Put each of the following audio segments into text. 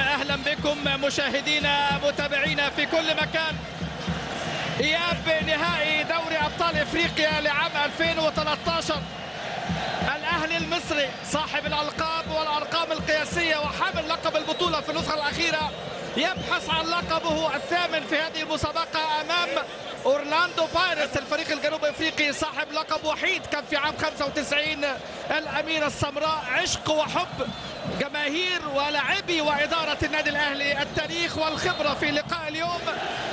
أهلا بكم مشاهدينا متابعينا في كل مكان. إياب نهائي دوري أبطال إفريقيا لعام 2013 الاهلي المصري صاحب الألقاب والأرقام القياسية وحامل لقب البطولة في النسخة الأخيرة يبحث عن لقبه الثامن في هذه المسابقة أمام أورلاندو بايرتس الفريق الجنوب إفريقي صاحب لقب وحيد كان في عام 95 الاميره السمراء عشق وحب جماهير ولاعبي وإدارة النادي الأهلي التاريخ والخبرة في لقاء اليوم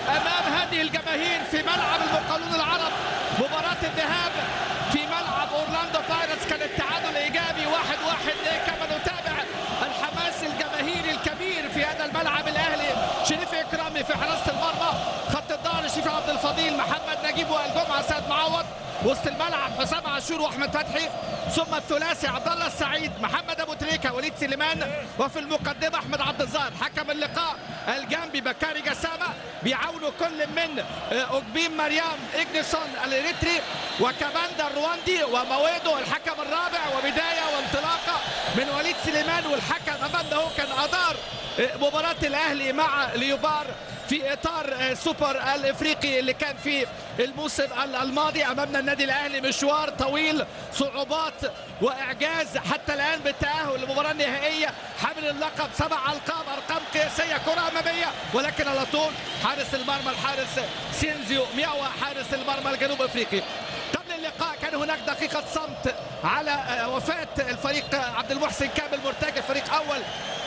أمام هذه الجماهير في ملعب المقاولون العرب مباراة الذهاب في ملعب أورلاندو بايرتس كان التعادل ايجابي واحد واحد كما نتابع الحماس الجماهيري الكبير في هذا الملعب الأهلي. شريف إكرامي في حراسة المرمى. خط الظهر شريف عبد الفضيل محمد نجيب وائل جمعه سيد معوض. وسط الملعب حسام عاشور وأحمد فتحي ثم الثلاثي عبد الله السعيد محمد أبو تريكة وليد سليمان وفي المقدمة أحمد عبد الظاهر حكم اللقاء الجنبي بكاري جسامة بيعاونوا كل من اوجبين مريم إجنسون الإريتري وكاماندا الرواندي ومويدو الحكم الرابع وبداية وانطلاقة من وليد سليمان والحكم امامنا هو كان أدار مباراة الأهلي مع ليوبار في إطار سوبر الإفريقي اللي كان في الموسم الماضي أمامنا النادي الأهلي. مشوار طويل صعوبات وإعجاز حتى الآن بالتأهل للمباراه النهائيه حامل اللقب سبع ألقاب أرقام قياسية كرة أمامية. ولكن على طول حارس المرمى الحارس سينزيو مياوا حارس المرمى الجنوب إفريقي. اللقاء كان هناك دقيقة صمت على وفاة الفريق عبد المحسن كامل مرتجى فريق أول.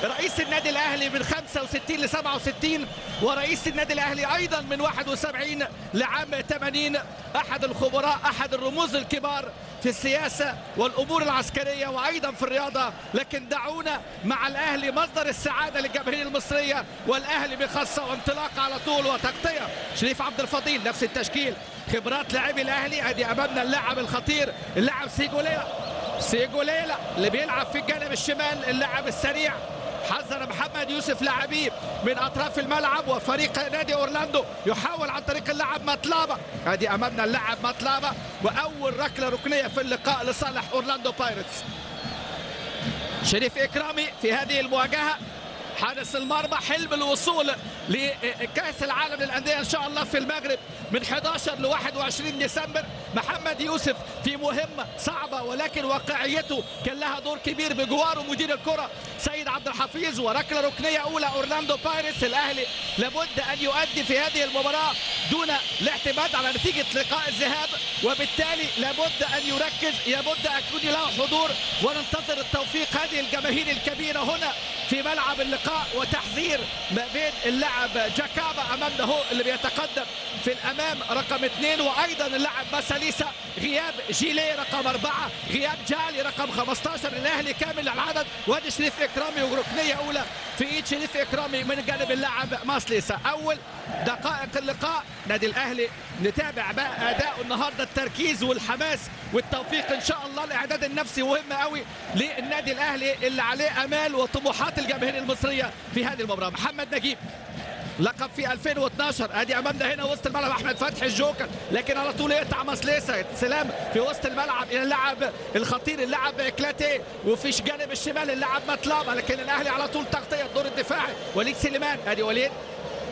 رئيس النادي الأهلي من 65 ل 67 ورئيس النادي الأهلي أيضا من 71 لعام 80 أحد الخبراء أحد الرموز الكبار في السياسة والأمور العسكرية وأيضا في الرياضة. لكن دعونا مع الأهلي مصدر السعادة للجماهير المصرية والأهلي بخاصة وانطلاق على طول. وتغطية شريف عبد الفضيل نفس التشكيل. خبرات لاعبي الاهلي ادي امامنا اللاعب الخطير اللاعب سيجو ليلا سيجو ليلا اللي بيلعب في الجانب الشمال اللاعب السريع. حذر محمد يوسف لاعبيه من اطراف الملعب وفريق نادي اورلاندو. يحاول عن طريق اللاعب مطلابة. ادي امامنا اللاعب مطلابة. واول ركلة ركنية في اللقاء لصالح اورلاندو بايرتس. شريف اكرامي في هذه المواجهة. حارس المرمى حلم الوصول لكأس العالم للأندية إن شاء الله في المغرب من 11 ل 21 ديسمبر. محمد يوسف في مهمه صعبة ولكن واقعيته كان لها دور كبير بجواره مدير الكرة سيد عبد الحفيظ. وركلة ركنية أولى أورلاندو بايرتس الأهلي. لابد أن يؤدي في هذه المباراة دون الاعتماد على نتيجة لقاء الذهاب وبالتالي لابد أن يركز لابد أن يكون له حضور. وننتظر التوفيق هذه الجماهير الكبيرة هنا في ملعب اللقاء. وتحذير ما بين اللاعب جاكابا امامنا هو اللي بيتقدم في الأمام رقم اثنين وأيضا اللاعب مساليسا غياب جيلي رقم أربعة غياب جالي رقم 15 الاهلي كامل العدد وادي شريف إكرامي وركنيه أولى. في ايد شريف إكرامي من جانب اللاعب ماسليسا. أول دقائق اللقاء. نادي الأهلي نتابع بقى أداء النهارده التركيز والحماس والتوفيق إن شاء الله. الإعداد النفسي مهم قوي للنادي الأهلي اللي عليه أمال وطموحات الجماهير المصرية في هذه المباراة. محمد نجيب. لقب في 2012 أدي أمامنا هنا وسط الملعب أحمد فتحي الجوكر لكن على طول يقطع ماسليسا سلام في وسط الملعب. إلى اللاعب الخطير اللاعب كلاتي وفي جانب الشمال اللاعب مطلبه لكن الأهلي على طول تغطية الدور الدفاعي. وليد سليمان أدي وليد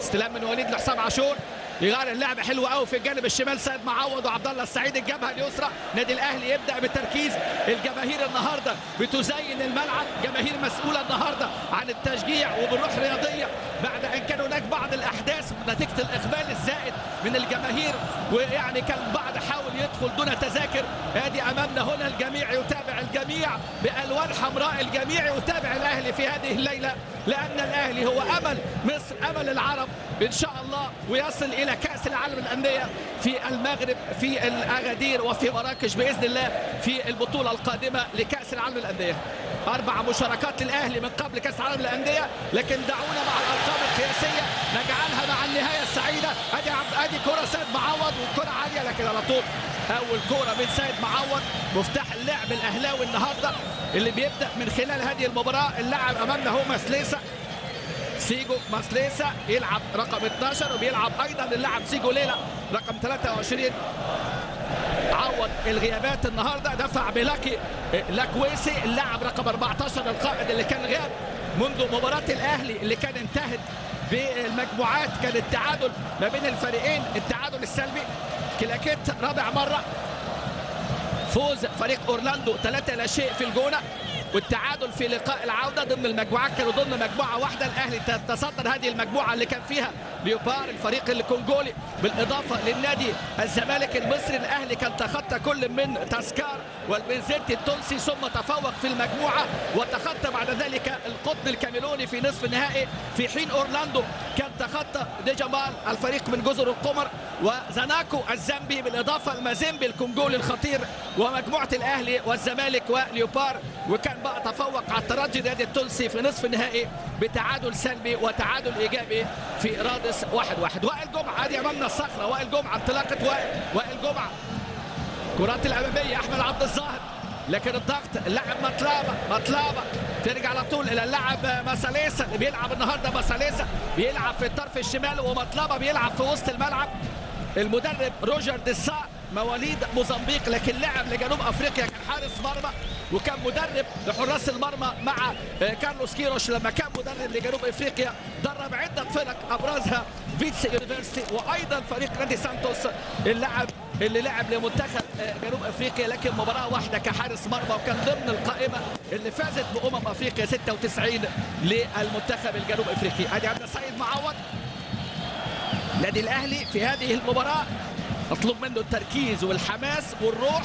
استلام من وليد لحسام عاشور. يغير اللعب حلو قوي في الجانب الشمال. سيد معوض وعبد الله السعيد الجبهة اليسرى. نادي الأهلي يبدأ بالتركيز. الجماهير النهارده بتزين الملعب. جماهير مسؤولة النهارده عن التشجيع وبالروح رياضيه بعد أن كان هناك بعض الأحداث نتيجة الإقبال الزائد من الجماهير ويعني كان البعض حاول يدخل دون تذاكر. ادي أمامنا هنا الجميع يتابع الجميع بألوان حمراء. الجميع يتابع الأهلي في هذه الليلة لأن الأهلي هو أمل مصر أمل العرب. إن شاء الله ويصل إلى كأس العالم للأندية في المغرب في الأغادير وفي مراكش بإذن الله في البطولة القادمة لكأس العالم للأندية. أربع مشاركات للأهلي من قبل كأس العالم للأندية لكن دعونا مع الأرقام القياسية. نجعلها مع النهاية السعيدة. أدي أدي كرة سيد معوض وكره لكن على طول. أول كرة من سيد معوض مفتاح اللعب الأهلاوي النهارده اللي بيبدأ من خلال هذه المباراة. اللاعب أمامنا هو مسليسا سيجو ماسليسا يلعب رقم 12 وبيلعب أيضا اللاعب سيجو ليلا رقم 23 عوض الغيابات النهارده دفع بلاكي لاكويسي اللاعب رقم 14 القائد اللي كان غاب منذ مباراة الأهلي اللي كان انتهت بالمجموعات كان التعادل ما بين الفريقين التعادل السلبي. كلاكيت رابع مرة. فوز فريق أورلاندو 3 لا شيء في الجونة. والتعادل في لقاء العودة ضمن المجموعات كانوا ضمن مجموعة واحدة. الأهلي تصدر هذه المجموعة اللي كان فيها ليوبار الفريق الكونغولي. بالإضافة للنادي الزمالك المصري الأهلي كان تخطى كل من تاسكار والبنزرتي التونسي ثم تفوق في المجموعة وتخطى بعد ذلك القطن الكاميروني في نصف النهائي. في حين أورلاندو كان تخطى ديجامال الفريق من جزر القمر. وزناكو الزامبي بالإضافة لمازيمبي الكونغولي الخطير ومجموعة الأهلي والزمالك وليوبار. وكان بقى تفوق على الترجي النادي التونسي في نصف النهائي بتعادل سلبي وتعادل إيجابي في رادس واحد واحد. وائل جمعة ادي أمامنا الصخرة. وائل جمعة انطلاقة وائل. وائل جمعة. كرات الأمامية. أحمد عبد الظاهر. لكن الضغط اللاعب مطلابة. مطلابة. ترجع على طول إلى اللاعب ماساليسا اللي بيلعب النهارده ماساليسا بيلعب في الطرف الشمال ومطلبه بيلعب في وسط الملعب. المدرب روجر ديسا. مواليد موزمبيق لكن لعب لجنوب أفريقيا كان حارس مرمى وكان مدرب لحراس المرمى مع كارلوس كيروش. لما كان مدرب لجنوب إفريقيا درب عدة فرق أبرزها فيتس يونيفرسيتي وأيضا فريق نادي سانتوس اللاعب اللي لعب لمنتخب جنوب إفريقيا لكن مباراة واحدة كحارس مرمى وكان ضمن القائمة اللي فازت بأمم أفريقيا 96 للمنتخب الجنوب إفريقي. أدي عندنا سيد معوض نادي الأهلي في هذه المباراة. مطلوب منه التركيز والحماس والروح.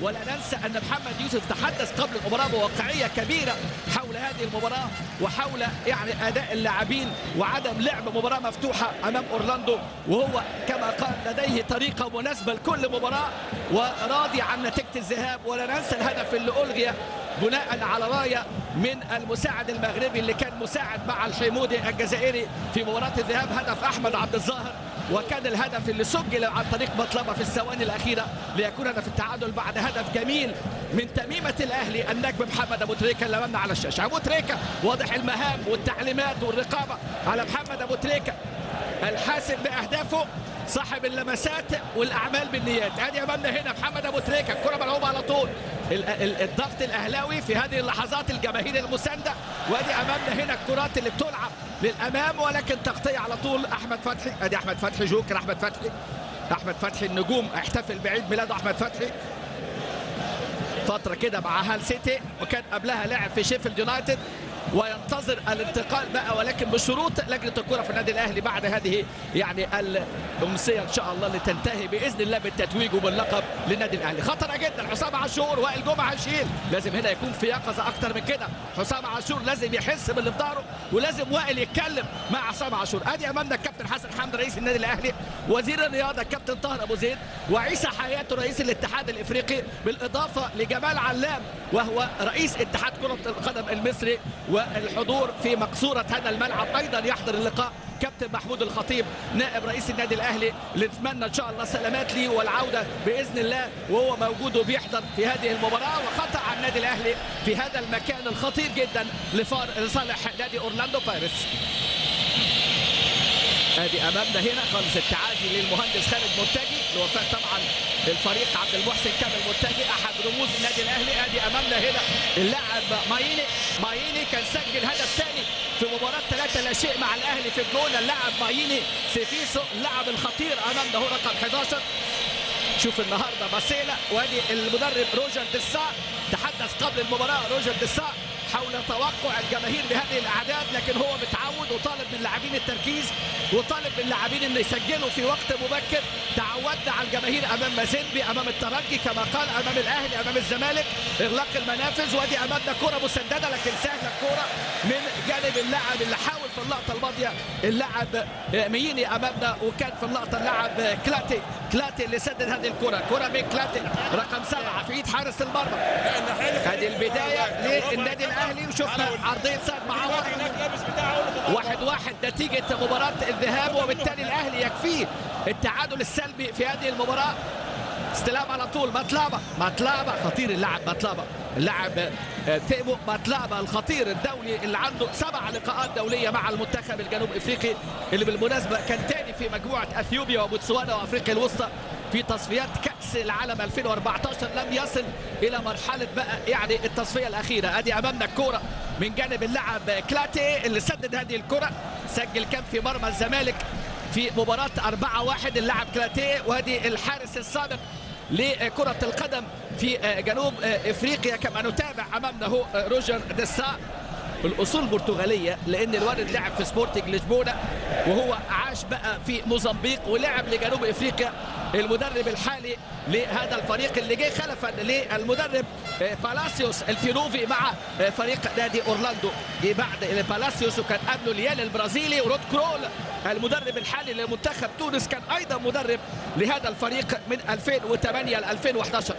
ولا ننسى أن محمد يوسف تحدث قبل المباراة بواقعية كبيرة حول هذه المباراة وحول يعني أداء اللاعبين وعدم لعب مباراة مفتوحة أمام أورلاندو. وهو كما قال لديه طريقة مناسبة لكل مباراة وراضي عن نتيجة الذهاب. ولا ننسى الهدف اللي ألغي بناء على راية من المساعد المغربي اللي كان مساعد مع الحمودي الجزائري في مباراة الذهاب. هدف أحمد عبد الظاهر. وكان الهدف اللي سجل عن طريق مطلبه في الثواني الاخيره ليكون هدف التعادل بعد هدف جميل من تميمة الأهلي النجم محمد أبو تريكة اللي امامنا على الشاشة. أبو تريكة واضح المهام والتعليمات والرقابة على محمد أبو تريكة. الحاسم بأهدافه صاحب اللمسات والأعمال بالنيات. ادي امامنا هنا محمد أبو تريكة الكرة ملعوبة على طول. الضغط الأهلاوي في هذه اللحظات الجماهير المساندة. وادي امامنا هنا الكرات اللي بتلعب. للأمام ولكن تغطية على طول. أحمد فتحي أدي أحمد فتحي جوكر أحمد فتحي. أحمد فتحي النجوم احتفل بعيد ميلاد أحمد فتحي. فترة كده مع هال سيتي وكان قبلها لعب في شيفيلد يونايتد. وينتظر الانتقال بقى ولكن بشروط لجنة الكرة في النادي الأهلي بعد هذه يعني الأمسية إن شاء الله اللي تنتهي بإذن الله بالتتويج وباللقب للنادي الأهلي. خطره جدا حسام عاشور وائل جمعة هيشيل لازم هنا يكون في يقظة أكتر من كده. حسام عاشور لازم يحس باللي في ظهره ولازم وائل يتكلم مع حسام عاشور. أدي أمامنا الكابتن حسن حمد رئيس النادي الأهلي وزير الرياضة الكابتن طاهر أبو زيد وعيسى حياته رئيس الاتحاد الإفريقي بالإضافة لجمال علام وهو رئيس اتحاد كرة القدم المصري والحضور في مقصورة هذا الملعب. أيضا يحضر اللقاء كابتن محمود الخطيب نائب رئيس النادي الأهلي نتمنى إن شاء الله سلامات ليه والعودة بإذن الله وهو موجود وبيحضر في هذه المباراة. وخطأ على النادي الأهلي في هذا المكان الخطير جدا لصالح نادي أورلاندو بايرتس ادي أمامنا هنا. خالص التعازي للمهندس خالد مرتجي. لوفاه طبعا الفريق عبد المحسن كامل مرتجي أحد رموز النادي الأهلي. ادي أمامنا هنا اللاعب مايني. مايني كان سجل هدف ثاني في مباراة 3 لا شيء مع الأهلي في الجونه اللاعب مايني سيفيسو اللاعب الخطير أمامنا هو رقم 11 شوف النهارده باسيلا وادي المدرب روجر ديسا تحدث قبل المباراة روجر ديسا حول توقع الجماهير بهذه الاعداد لكن هو متعود وطالب من اللاعبين التركيز وطالب من اللاعبين ان يسجلوا في وقت مبكر تعودنا على الجماهير امام مازيمبي امام الترجي كما قال امام الاهلي امام الزمالك اغلاق المنافذ وادي امامنا كره مسدده لكن سهله الكره من جانب اللاعب اللي حاول في اللقطه الماضيه اللاعب مييني امامنا وكان في اللقطه اللاعب كلاتي كلاتي اللي سدد هذه الكره كره من كلاتي رقم سبعه في ايد حارس المرمى هذه البدايه للنادي الاهلي وشفنا عرضيه سعد معوض واحد. واحد نتيجة مباراة الذهاب وبالتالي الأهلي يكفيه التعادل السلبي في هذه المباراة. استلام على طول مطلابة مطلابة خطير اللاعب مطلابة. اللاعب تيمو مطلابة الخطير الدولي اللي عنده سبع لقاءات دولية مع المنتخب الجنوب إفريقي اللي بالمناسبة كان تاني في مجموعة أثيوبيا وبوتسوانا وأفريقيا الوسطى. في تصفيات كأس العالم 2014 لم يصل إلى مرحلة بقى يعني التصفية الأخيرة. أدي أمامنا الكورة من جانب اللاعب كلاتي اللي سدد هذه الكرة. سجل كان في مرمى الزمالك في مباراة 4-1 اللاعب كلاتيه وهذه الحارس السابق لكرة القدم في جنوب إفريقيا. كما نتابع أمامنا هو روجر ديسا. الأصول البرتغاليه لأن الوالد لعب في سبورتنج لشبونة وهو عاش بقى في موزمبيق ولعب لجنوب إفريقيا المدرب الحالي لهذا الفريق اللي جه خلفا للمدرب بالاسيوس البيروفي مع فريق نادي أورلاندو. جه بعد بالاسيوس وكان قبله ليال البرازيلي ورود كرول المدرب الحالي لمنتخب تونس كان أيضا مدرب لهذا الفريق من 2008 ل 2011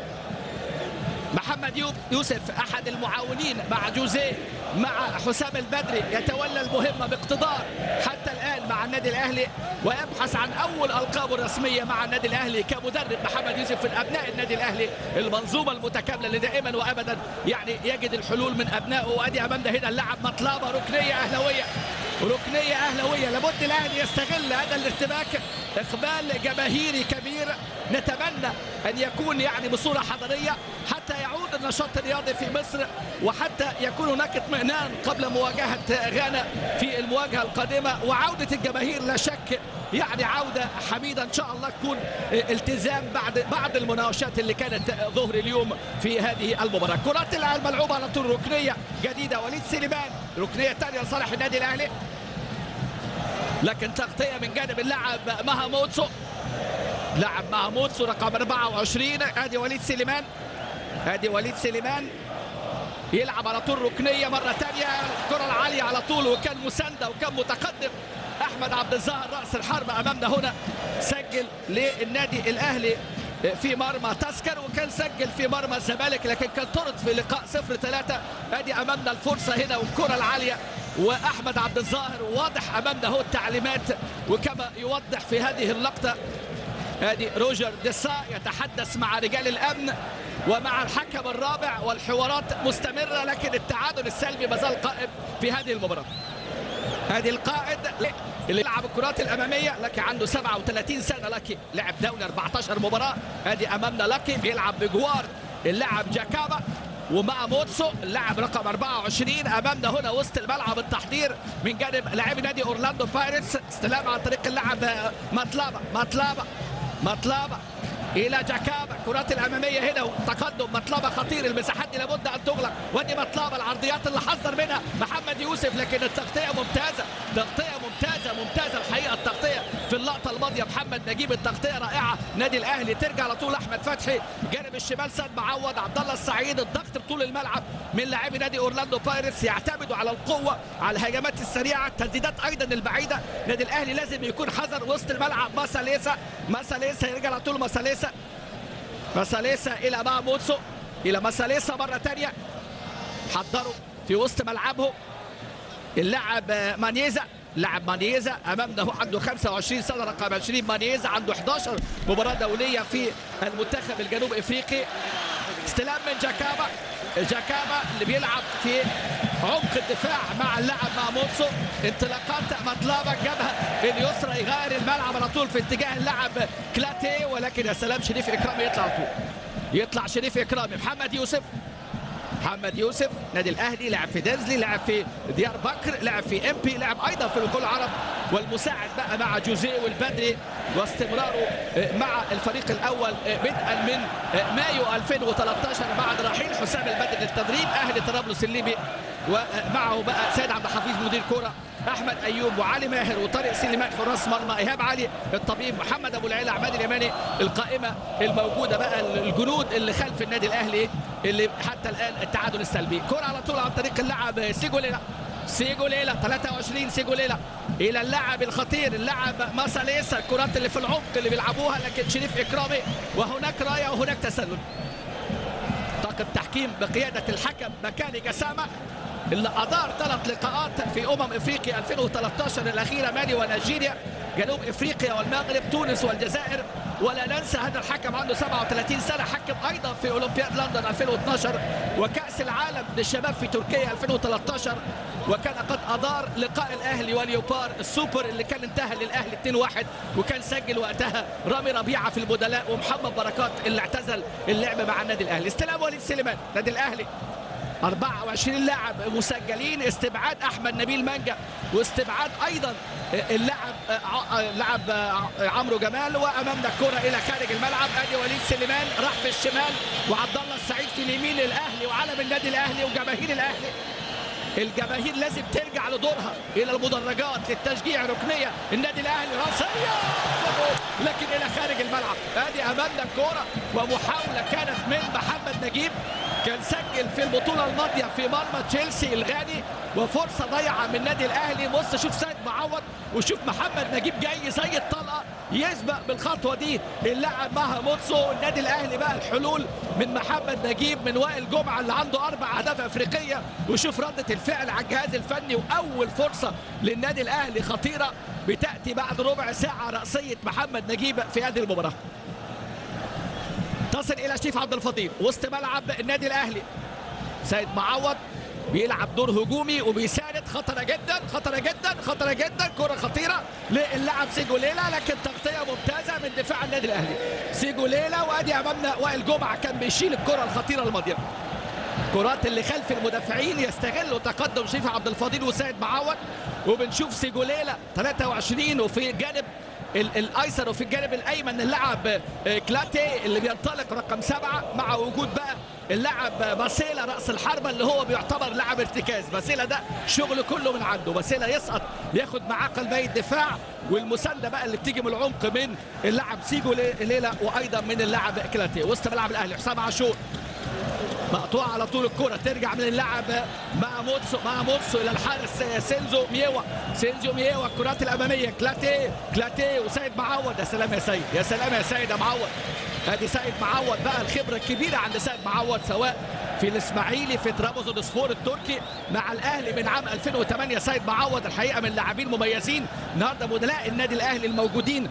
محمد يوسف أحد المعاونين مع جوزيه مع حسام البدري. يتولى المهمة باقتدار حتى الآن مع النادي الأهلي ويبحث عن أول القابه الرسميه مع النادي الأهلي كمدرب محمد يوسف من أبناء النادي الأهلي. المنظومة المتكاملة اللي دائما وابدا يعني يجد الحلول من ابنائه وأدي امامنا هنا. اللاعب مطلبه ركنية أهلاوية. ركنية أهلاوية. لابد الاهلي يستغل هذا الارتباك. إقبال جماهيري كبير. نتمنى أن يكون يعني بصورة حضاريه حتى النشاط الرياضي في مصر وحتى يكون هناك اطمئنان قبل مواجهة غانا في المواجهة القادمة. وعودة الجماهير لا شك يعني عودة حميدة. إن شاء الله تكون التزام بعد بعد المناوشات اللي كانت ظهر اليوم في هذه المباراة. كرات الملعوبه على طول ركنية جديدة. وليد سليمان ركنية ثانية لصالح النادي الأهلي. لكن تغطية من جانب اللاعب مهاموتسو. لاعب مهاموتسو رقم 24 آدي وليد سليمان. ادي وليد سليمان يلعب على طول ركنية مرة ثانية الكرة العالية على طول وكان مساندة وكان متقدم. أحمد عبد الظاهر رأس الحرب أمامنا هنا سجل للنادي الأهلي في مرمى تسكر وكان سجل في مرمى الزمالك لكن كان طرد في لقاء 0 3 ادي أمامنا الفرصة هنا والكرة العالية وأحمد عبد الظاهر واضح أمامنا هو التعليمات وكما يوضح في هذه اللقطة ادي روجر ديسا يتحدث مع رجال الأمن ومع الحكم الرابع والحوارات مستمرة لكن التعادل السلبي ما زال قائم في هذه المباراة. هذه القائد اللي يلعب الكرات الأمامية لكن عنده 37 سنة لكن لعب دولي 14 مباراة. ادي أمامنا لكي بيلعب بجوار اللاعب جاكابا ومع موتسو اللاعب رقم 24 أمامنا هنا وسط الملعب التحضير من جانب لاعبي نادي أورلاندو بايرتس استلام عن طريق اللاعب مطلابا مطلابا مطلابا إلى جاكابا. الكرات الأمامية هنا. وتقدم مطلبه خطير. المساحات دي لابد أن تغلق. ودي مطلبه العرضيات اللي حذر منها محمد يوسف لكن التغطية ممتازة. تغطية ممتازة. ممتازة الحقيقة. التغطية في اللقطة الماضية محمد نجيب التغطية رائعة. نادي الأهلي ترجع على طول احمد فتحي. جانب الشمال سيد معوض عبد الله السعيد. الضغط بطول الملعب من لاعبي نادي أورلاندو بايرتس يعتمدوا على القوة على الهجمات السريعة التسديدات أيضا البعيدة. نادي الأهلي لازم يكون حذر وسط الملعب. ماساليسا ماساليسا يرجع على طول. ماساليسا مساليسا إلى ماموتسو إلى مساليسا مرة ثانية حضروا في وسط ملعبه اللاعب مانيزا. لاعب مانيزا أمامنا هو عنده 25 سنة رقم 20 مانيزا عنده 11 مباراة دولية في المنتخب الجنوب إفريقي. استلام من جاكابا. جاكابا اللي بيلعب في عمق الدفاع مع اللاعب ماموتسو. انطلاقات مطلبه جابها اليسرى يغير الملعب على طول في اتجاه اللاعب كلاتي ولكن يا سلام شريف إكرامي يطلع على طول. يطلع شريف إكرامي. محمد يوسف. محمد يوسف نادي الأهلي لعب في ديزلي لعب في ديار بكر لعب في إم بي لعب أيضا في الكل العرب. والمساعد بقى مع جوزيه والبدري واستمراره مع الفريق الأول بدءا من مايو 2013 بعد رحيل حسام البدري للتدريب أهلي طرابلس الليبي ومعه بقى سيد عبد الحفيظ مدير كورة. أحمد أيوب وعلي ماهر وطارق سليمان حراس مرمى. إيهاب علي الطبيب محمد أبو العيلة عماد اليماني القائمة الموجودة بقى الجنود اللي خلف النادي الأهلي اللي حتى الآن التعادل السلبي. كرة على طول عن طريق اللاعب سيجوليلا سيجوليلا 23 سيجوليلا إلى اللاعب الخطير اللاعب ماساليسا الكرات اللي في العمق اللي بيلعبوها لكن شريف إكرامي. وهناك رايه وهناك تسلل. طاقم تحكيم بقيادة الحكم مكاني جسامة. اللي ادار ثلاث لقاءات في أمم إفريقيا 2013 الأخيرة مالي ونيجيريا جنوب إفريقيا والمغرب تونس والجزائر. ولا ننسى هذا الحكم عنده 37 سنة حكم أيضا في أولمبياد لندن 2012 وكأس العالم للشباب في تركيا 2013 وكان قد ادار لقاء الأهلي واليوبار السوبر اللي كان انتهى للأهلي 2-1 وكان سجل وقتها رامي ربيعة في البدلاء ومحمد بركات اللي اعتزل اللعب مع النادي الأهلي. استلام وليد سليمان نادي الأهلي. 24 لاعب مسجلين استبعاد أحمد نبيل مانجا واستبعاد أيضا اللاعب لاعب عمرو جمال وأمامنا الكرة إلى خارج الملعب أدي وليد سليمان راح في الشمال وعبد الله السعيد في اليمين للاهلي وعلم النادي الأهلي وجماهير الأهلي. الجماهير لازم ترجع لدورها إلى المدرجات للتشجيع ركنية. النادي الأهلي راسية. لكن إلى خارج الملعب. ادي امامنا الكوره ومحاولة كانت من محمد نجيب. كان سجل في البطولة الماضية في مرمى تشيلسي الغاني وفرصة ضيعه من النادي الأهلي. بص شوف سيد معوض. وشوف محمد نجيب جاي زي الطلقة. يسبق بالخطوة دي اللاعب مها موتسو النادي الأهلي بقى الحلول من محمد نجيب من وائل جمعة اللي عنده أربع أهداف أفريقية. وشوف ردة الفعل على الجهاز الفني وأول فرصة للنادي الأهلي خطيرة. بتأتي بعد ربع ساعة رأسية محمد نجيب في هذه المباراة. تصل إلى شريف عبد الفضيل وسط ملعب النادي الأهلي. سيد معوض بيلعب دور هجومي وبيساند. خطرة جدا خطرة جدا خطرة جدا. كرة خطيرة للاعب سيجو ليلا لكن تغطية ممتازة من دفاع النادي الأهلي. سيجو ليلا وأدي أمامنا وائل جمعة كان بيشيل الكرة الخطيرة الماضية. كرات اللي خلف المدافعين يستغلوا تقدم شريف عبد الفضيل وسيد معوض وبنشوف سيجوليلا 23 وفي جانب الأيسر وفي الجانب الأيمن اللاعب كلاتي اللي بينطلق رقم سبعة مع وجود بقى اللاعب باسيلا رأس الحربة اللي هو بيعتبر لاعب ارتكاز. باسيلا ده شغله كله من عنده. باسيلا يسقط ياخد معاه قلبي الدفاع والمساندة بقى اللي بتيجي من العمق من اللاعب سيجو ليلا وأيضا من اللاعب كلاتي وسط ملعب الأهلي حسام عاشور. مقطوعه على طول الكرة. ترجع من اللاعب ماموتسو ماموتسو إلى الحارس سينزو ميوا. سينزو ميوا الكرات الأمامية. كلاتي كلاتي وسيد معوض. يا سلام يا سيد يا سلام يا سيد يا معوض. ادي سيد معوض بقى الخبرة الكبيرة عند سيد معوض سواء في الإسماعيلي في ترابزونسبور التركي مع الأهلي من عام 2008 سيد معوض الحقيقة من لاعبين مميزين. النهارده بدلاء النادي الأهلي الموجودين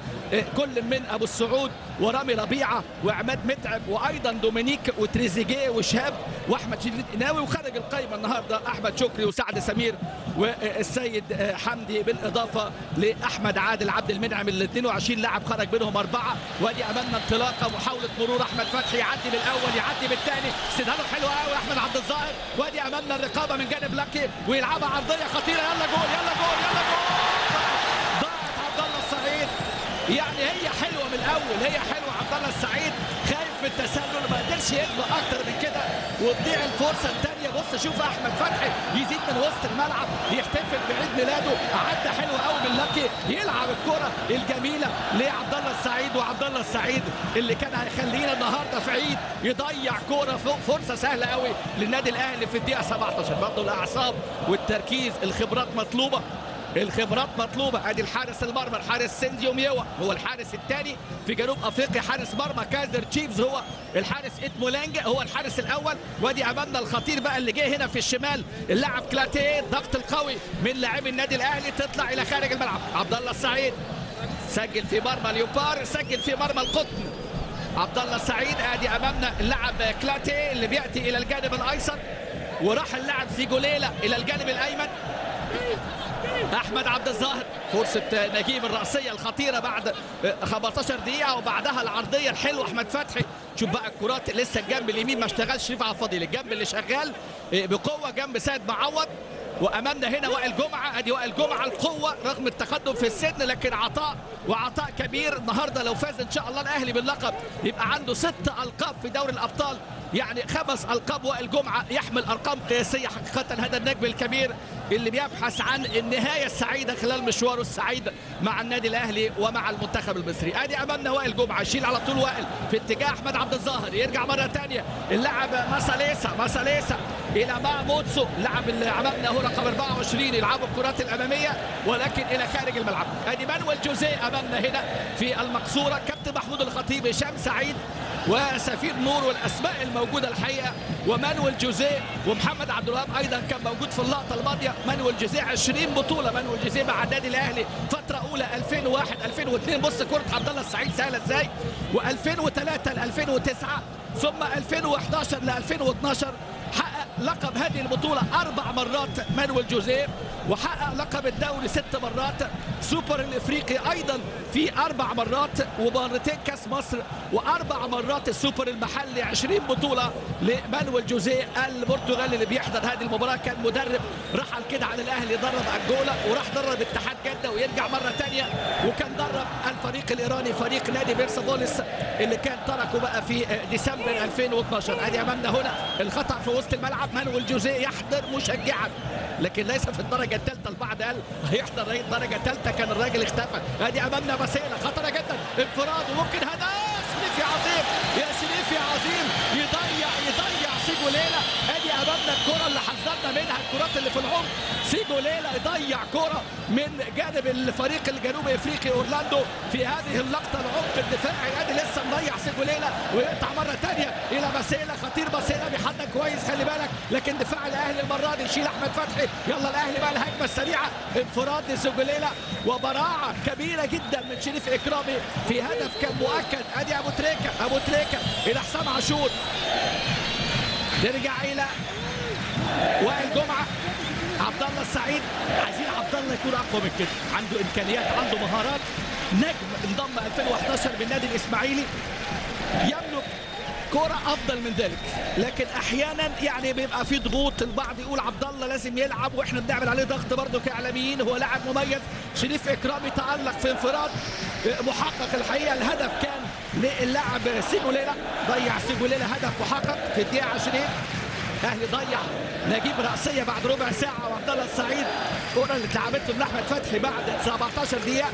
كل من أبو السعود ورامي ربيعة وعماد متعب وأيضا دومينيك وتريزيجيه. وشهاب وأحمد شريف قناوي وخرج القائمه النهارده أحمد شكري وسعد سمير والسيد حمدي بالإضافة لأحمد عادل عبد المنعم ال 22 لاعب خرج منهم أربعة وأدي أمامنا انطلاقة محاولة مرور أحمد فتحي يعدي بالأول يعدي بالثاني استدهاله حلو قوي أحمد عبد الظاهر وأدي أمامنا الرقابة من جانب لاكي ويلعبها عرضية خطيرة يلا جول يلا جول يلا جول. ضاعت عبد الله السعيد. يعني هي حلوة من الأول هي حلوة عبد الله السعيد. التسلل ما قدرش يسبق أكتر من كده. وتضيع الفرصة الثانية بص شوف أحمد فتحي يزيد من وسط الملعب يحتفل بعيد ميلاده. عدى حلو قوي من لاكي يلعب الكرة الجميلة لعبد الله السعيد وعبد الله السعيد اللي كان هيخلينا النهارده في عيد يضيع كورة فوق. فرصة سهلة قوي للنادي الأهلي في الدقيقة 17 برضه الأعصاب والتركيز الخبرات مطلوبة. الخبرات مطلوبة. ادي الحارس المرمى الحارس سينزيو ميوا هو الحارس الثاني في جنوب أفريقيا. حارس مرمى كايزر تشيفز هو الحارس. اتمولانج هو الحارس الأول. وادي أمامنا الخطير بقى اللي جه هنا في الشمال. اللاعب كلاتيه الضغط القوي من لاعبي النادي الأهلي. تطلع إلى خارج الملعب. عبد الله السعيد سجل في مرمى ليوبار سجل في مرمى القطن. عبد الله السعيد ادي أمامنا اللاعب كلاتيه اللي بيأتي إلى الجانب الأيسر. وراح اللاعب سيجوليلا إلى الجانب الأيمن. أحمد عبد الظاهر فرصة نجيب الرأسية الخطيرة بعد 15 دقيقة وبعدها العرضية الحلوة أحمد فتحي. شوف بقى الكرات لسه الجنب اليمين ما اشتغلش شريف عبد الفضيل الجنب اللي شغال بقوة جنب سيد معوض. وأمامنا هنا وائل جمعة أدي وائل جمعة القوة رغم التقدم في السن لكن عطاء وعطاء كبير النهارده لو فاز إن شاء الله الأهلي باللقب يبقى عنده ست ألقاب في دوري الأبطال. يعني خمس ألقاب وائل جمعه يحمل أرقام قياسية حقيقة هذا النجم الكبير اللي بيبحث عن النهاية السعيدة خلال مشواره السعيد مع النادي الأهلي ومع المنتخب المصري. أدي امامنا وائل جمعه يشيل على طول وائل في اتجاه أحمد عبد الظاهر. يرجع مرة ثانية اللاعب ماساليسا ماساليسا إلى مع موتسو. لاعب اللي امامنا هو رقم 24 يلعبوا الكرات الأمامية ولكن إلى خارج الملعب. أدي مانويل جوزيه أمامنا هنا في المقصورة. كابتن محمود الخطيب هشام سعيد وسفير نور والأسماء الموجودة الحقيقة ومانويل جوزيه ومحمد عبد الوهاب أيضا كان موجود في اللقطة الماضية. مانويل جوزيه 20 بطولة. مانويل جوزيه مع النادي الأهلي فترة أولى 2001 2002 بص كرة عبد الله السعيد سهلة إزاي؟ و2003 ل 2009 ثم 2011 ل 2012 حقق لقب هذه البطولة أربع مرات مانويل جوزيه وحقق لقب الدوري ست مرات سوبر الإفريقي أيضا في أربع مرات ومرتين كأس مصر وأربع مرات السوبر المحلي 20 بطولة لمانويل جوزيه البرتغالي اللي بيحضر هذه المباراة. كان مدرب رحل كده على الأهلي درب انجولا وراح درب اتحاد جدة ويرجع مرة ثانية وكان درب الفريق الإيراني فريق نادي بيرسابوليس اللي كان تركه بقى في ديسمبر 2012 ادي امامنا هنا الخطأ في وسط الملعب مانويل جوزيه يحضر مشجعا. لكن ليس في الدرجة الثالثة البعض قال هيحضر الدرجه الثالثه كان الراجل اختفى. ادي امامنا باسيلا خطره جدا. انفراد وممكن هدف. شريف عظيم يا شريف عظيم. يضيع يضيع. سيجو ليلى ادي امامنا الكرة اللي حذرنا منها الكرات اللي في العمق. سيجو ليلى يضيع كرة من جانب الفريق الجنوبي إفريقي أورلاندو في هذه اللقطة. العمق الدفاعي ادي لسه مضيع سيجو ليلى ويقطع مرة ثانية إلى باسيلا خطير باسيلا بيحضر كويس خلي بالك. لكن دفاع الأهلي المرة دي يشيل أحمد فتحي. يلا الأهلي بقى الهجمة السريعة. انفراد لسيجو ليلى وبراعة كبيرة جدا من شريف إكرامي في هدف كان مؤكد. ادي أبو تريكة أبو تريكة إلى حسام عاشور. نرجع إلى وائل جمعة. عبد الله السعيد عايزين عبد الله يكون أقوى من كده. عنده إمكانيات عنده مهارات. نجم انضم 2011 بالنادي الإسماعيلي. يملك كرة أفضل من ذلك. لكن أحيانا يعني بيبقى في ضغوط. البعض يقول عبد الله لازم يلعب وإحنا بنعمل عليه ضغط برضه كإعلاميين. هو لاعب مميز. شريف إكرامي تألق في انفراد. محقق الحقيقة. الهدف كان للاعب سيجو ليلى ضيع سيجو ليلى هدف محقق في الدقيقة 20 أهلي ضيع. نجيب رأسية بعد ربع ساعة وعبد الله السعيد. الكره اللي اتلعبت له لاحمد فتحي بعد 17 دقيقة.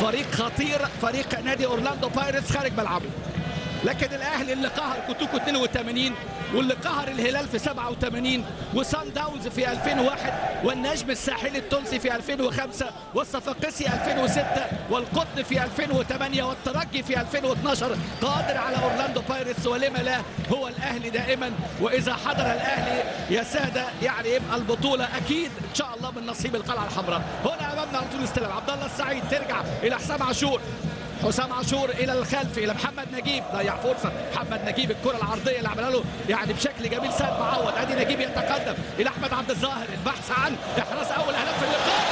فريق خطير. فريق نادي أورلاندو بايرتس خارج ملعبه. لكن الأهلي اللي قهر كوتوكو 82 واللي قهر الهلال في 87 وسان داونز في 2001 والنجم الساحلي التونسي في 2005 والصفاقسي 2006 والقطن في 2008 والترجي في 2012 قادر على أورلاندو بايرتس ولما لا هو الأهلي دائما. وإذا حضر الأهلي يا سادة يعني يبقى البطولة أكيد إن شاء الله من نصيب القلعة الحمراء. هنا أمامنا على طول استلم. عبد الله السعيد ترجع إلى حسام عاشور. حسام عاشور إلى الخلف إلى محمد نجيب. ضيع فرصة. محمد نجيب الكرة العرضية اللي عملها له يعني بشكل جميل. سيد معوض. أدي نجيب يتقدم. إلى أحمد عبد الظاهر. البحث عن إحراز أول هدف في اللقاء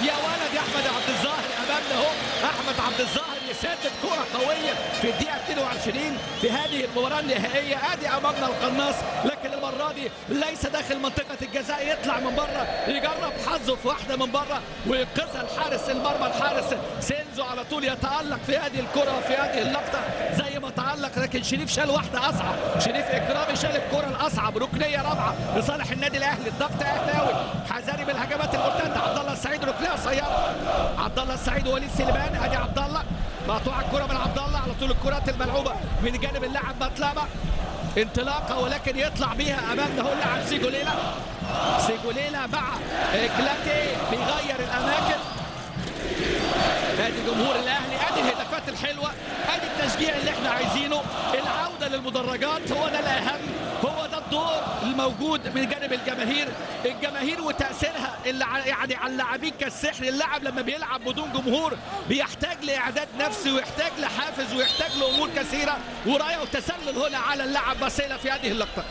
يا ولد يا أحمد عبد الظاهر. أمامنا اهو أحمد عبد الظاهر. يسدد كرة قوية في الدقيقة 22 في هذه المباراة النهائية. آدي أمامنا القناص لكن المرة دي ليس داخل منطقة الجزاء يطلع من بره يجرب حظه في واحدة من بره وينقذها الحارس المرمى الحارس سينزو على طول يتألق في هذه الكرة وفي هذه اللقطة زي ما تألق لكن شريف شال واحدة أصعب. شريف إكرامي شال الكرة الأصعب. ركنية رابعة لصالح النادي الأهلي. الضغط أهلاوي. حذاري بالهجمات المرتدة. عبد الله السعيد ركنية قصيره عبد الله السعيد ووليد سليمان. أدي عبد الله. مقطوعة الكرة من عبد الله على طول الكرات الملعوبة من جانب اللاعب مطلبه انطلاقة ولكن يطلع بيها امامنا هو اللاعب سيجو ليلا سيجو ليلا مع كلاتي بيغير الأماكن. ادي جمهور الأهلي. أدي الهتافات الحلوة. أدي التشجيع اللي إحنا عايزينه. العودة للمدرجات هو ده الأهم. هو ده الدور الموجود من جانب الجماهير الجماهير وتأثيرها اللي يعني على اللاعبين كالسحر. اللاعب لما بيلعب بدون جمهور بيحتاج لإعداد نفسي ويحتاج لحافز ويحتاج لأمور كثيرة ورأيه وتسلل هنا على اللاعب باسيلا في هذه اللقطة.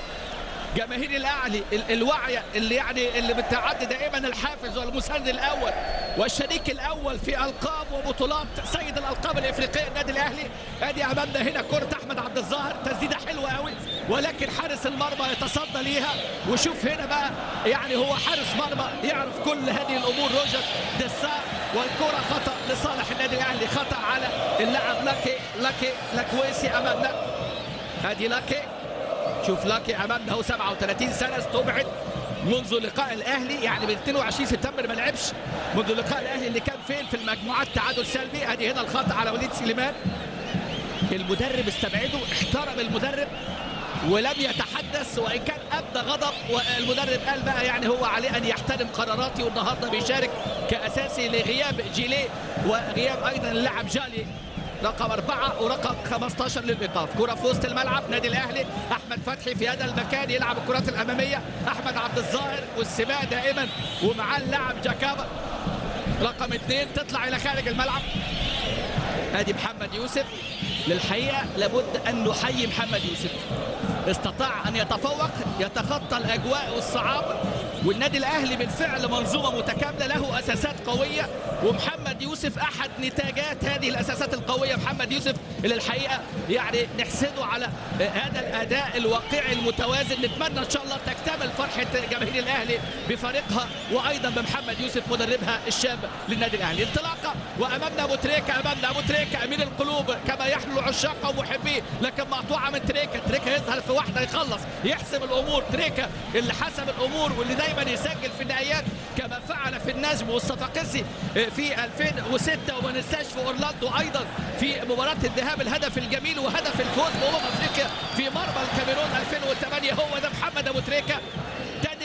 جماهير الأهلي الواعيه اللي يعني اللي بتعد دائما الحافز والمساند الأول والشريك الأول في ألقاب وبطولات سيد الألقاب الإفريقية النادي الأهلي. أدي أمامنا هنا كرة أحمد عبد الظاهر تسديدة حلوة قوي ولكن حارس المرمى يتصدى ليها. وشوف هنا بقى يعني هو حارس مرمى يعرف كل هذه الأمور. روجر دسا والكرة خطأ لصالح النادي الأهلي خطأ على اللاعب لاكي لاكي لاكويسي أمامنا. ادي لاكي شوف لاكي امامنا هو 37 سنة استبعد منذ لقاء الأهلي يعني من 22 سبتمبر ما لعبش منذ لقاء الأهلي اللي كان فين؟ في المجموعات تعادل سلبي. ادي هنا الخطا على وليد سليمان. المدرب استبعده احترم المدرب ولم يتحدث وإن كان ابدى غضب والمدرب قال بقى يعني هو عليه أن يحترم قراراتي والنهارده بيشارك كأساسي لغياب جيليه وغياب أيضا اللاعب جالي رقم أربعة ورقم 15 للإيقاف. كرة في وسط الملعب نادي الأهلي. أحمد فتحي في هذا المكان يلعب الكرات الأمامية. أحمد عبد الظاهر والسباق دائما. ومعاه اللاعب جاكابا. رقم اثنين تطلع إلى خارج الملعب. ادي محمد يوسف. للحقيقة لابد أن نحيي محمد يوسف. استطاع أن يتفوق يتخطى الأجواء والصعاب. والنادي الأهلي بالفعل منظومة متكاملة له أساسات قوية. ومحمد محمد يوسف أحد نتاجات هذه الأساسات القوية. محمد يوسف اللي الحقيقة يعني نحسده على هذا الأداء الواقعي المتوازن. نتمنى إن شاء الله تكتمل فرحة جماهير الأهلي بفريقها وأيضا بمحمد يوسف مدربها الشاب للنادي الأهلي. انطلاقة وامامنا أبو تريكة امامنا أبو تريكة امير القلوب كما يحلو عشاقه ومحبيه. لكن مقطوعة من تريكة تريكة يظهر في واحدة يخلص يحسم الأمور. تريكة اللي حسم الأمور واللي دايما يسجل في النهايات كما فعل في النجم والصفاقسي في 2006 وما ننساش في أورلاندو أيضا في مباراة الذهاب الهدف الجميل وهدف الفوز بأمم أفريقيا في مرمى الكاميرون 2008 هو ده محمد أبو تريكة. تاني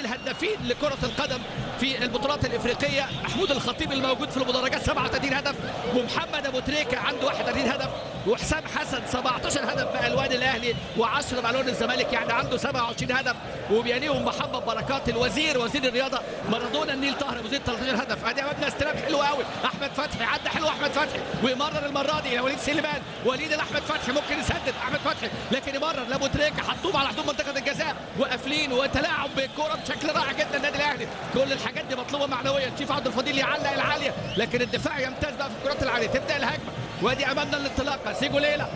الهدافين لكرة القدم في البطولات الإفريقية. محمود الخطيب الموجود في المدرجات 37 هدف. ومحمد أبو تريكة عنده 31 هدف. وحسام حسن 17 هدف بألوان الأهلي و10 بألوان الزمالك. يعني عنده 27 هدف. وبيليهم محمد بركات الوزير وزير الرياضة مارادونا النيل طاهر وزير 13 هدف. أدي امامنا استلام حلو قوي أحمد فتحي عدى حلو أحمد فتحي. ويمرر المرة دي لوليد سليمان. وليد احمد فتحي ممكن يسدد أحمد فتحي لكن يمرر. لأبو تريكة حطوهم على حدود منطقة الجزاء. وقافلين وتلاعب بالكره بشكل رائع جدا النادي الأهلي. كل الحاجات دي مطلوبة معنويا. شريف عبد الفضيل يعلق العالية. لكن الدفاع يمتاز بقى في الكرات العالية. تبدأ الهجمة. وادي أمامنا الانطلاقة. سيجو ليلا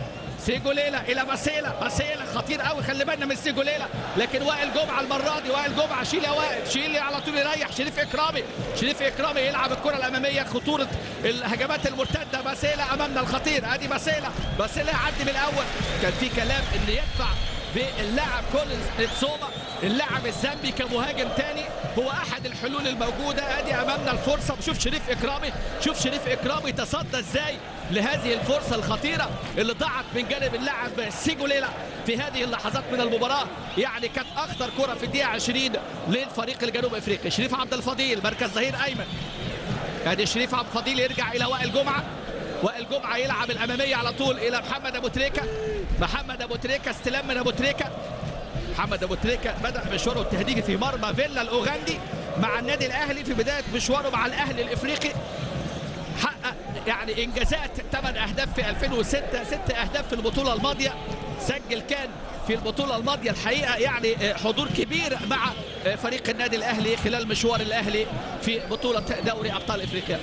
سيجو ليلا إلى باسيلا. باسيلا خطير قوي خلي بالنا من سيجو ليلا لكن وائل جمعة المرة دي. وائل جمعة. شيل يا وائل. شيل على طول. يريح. شريف إكرامي. شريف إكرامي يلعب الكرة الأمامية. خطورة الهجمات المرتدة. باسيلا أمامنا الخطير. أدي باسيلا. باسيلا يعدي من الأول. كان في كلام ان يدفع باللاعب كولينز سوما اللاعب الزامبي كمهاجم تاني. هو أحد الحلول الموجودة. أدي أمامنا الفرصة. وشوف شريف إكرامي. شوف شريف إكرامي تصدى إزاي لهذه الفرصة الخطيرة اللي ضاعت من جانب اللاعب سيجو ليلا في هذه اللحظات من المباراة. يعني كانت أخطر كرة في الدقيقة 20 للفريق الجنوب إفريقي. شريف عبد الفضيل مركز ظهير أيمن. أدي شريف عبد الفضيل يرجع إلى وائل جمعة. وائل جمعه يلعب الأمامية على طول إلى محمد أبو تريكة. محمد أبو تريكة استلام من أبو تريكة. محمد أبو تريكة بدأ مشواره التهديفي في مرمى فيلا الأوغندي مع النادي الأهلي في بداية مشواره مع الأهلي الإفريقي. حقق يعني إنجازات 8 أهداف في 2006 6 أهداف في البطولة الماضية. سجل كان في البطولة الماضية الحقيقة يعني حضور كبير مع فريق النادي الأهلي خلال مشوار الأهلي في بطولة دوري أبطال إفريقيا.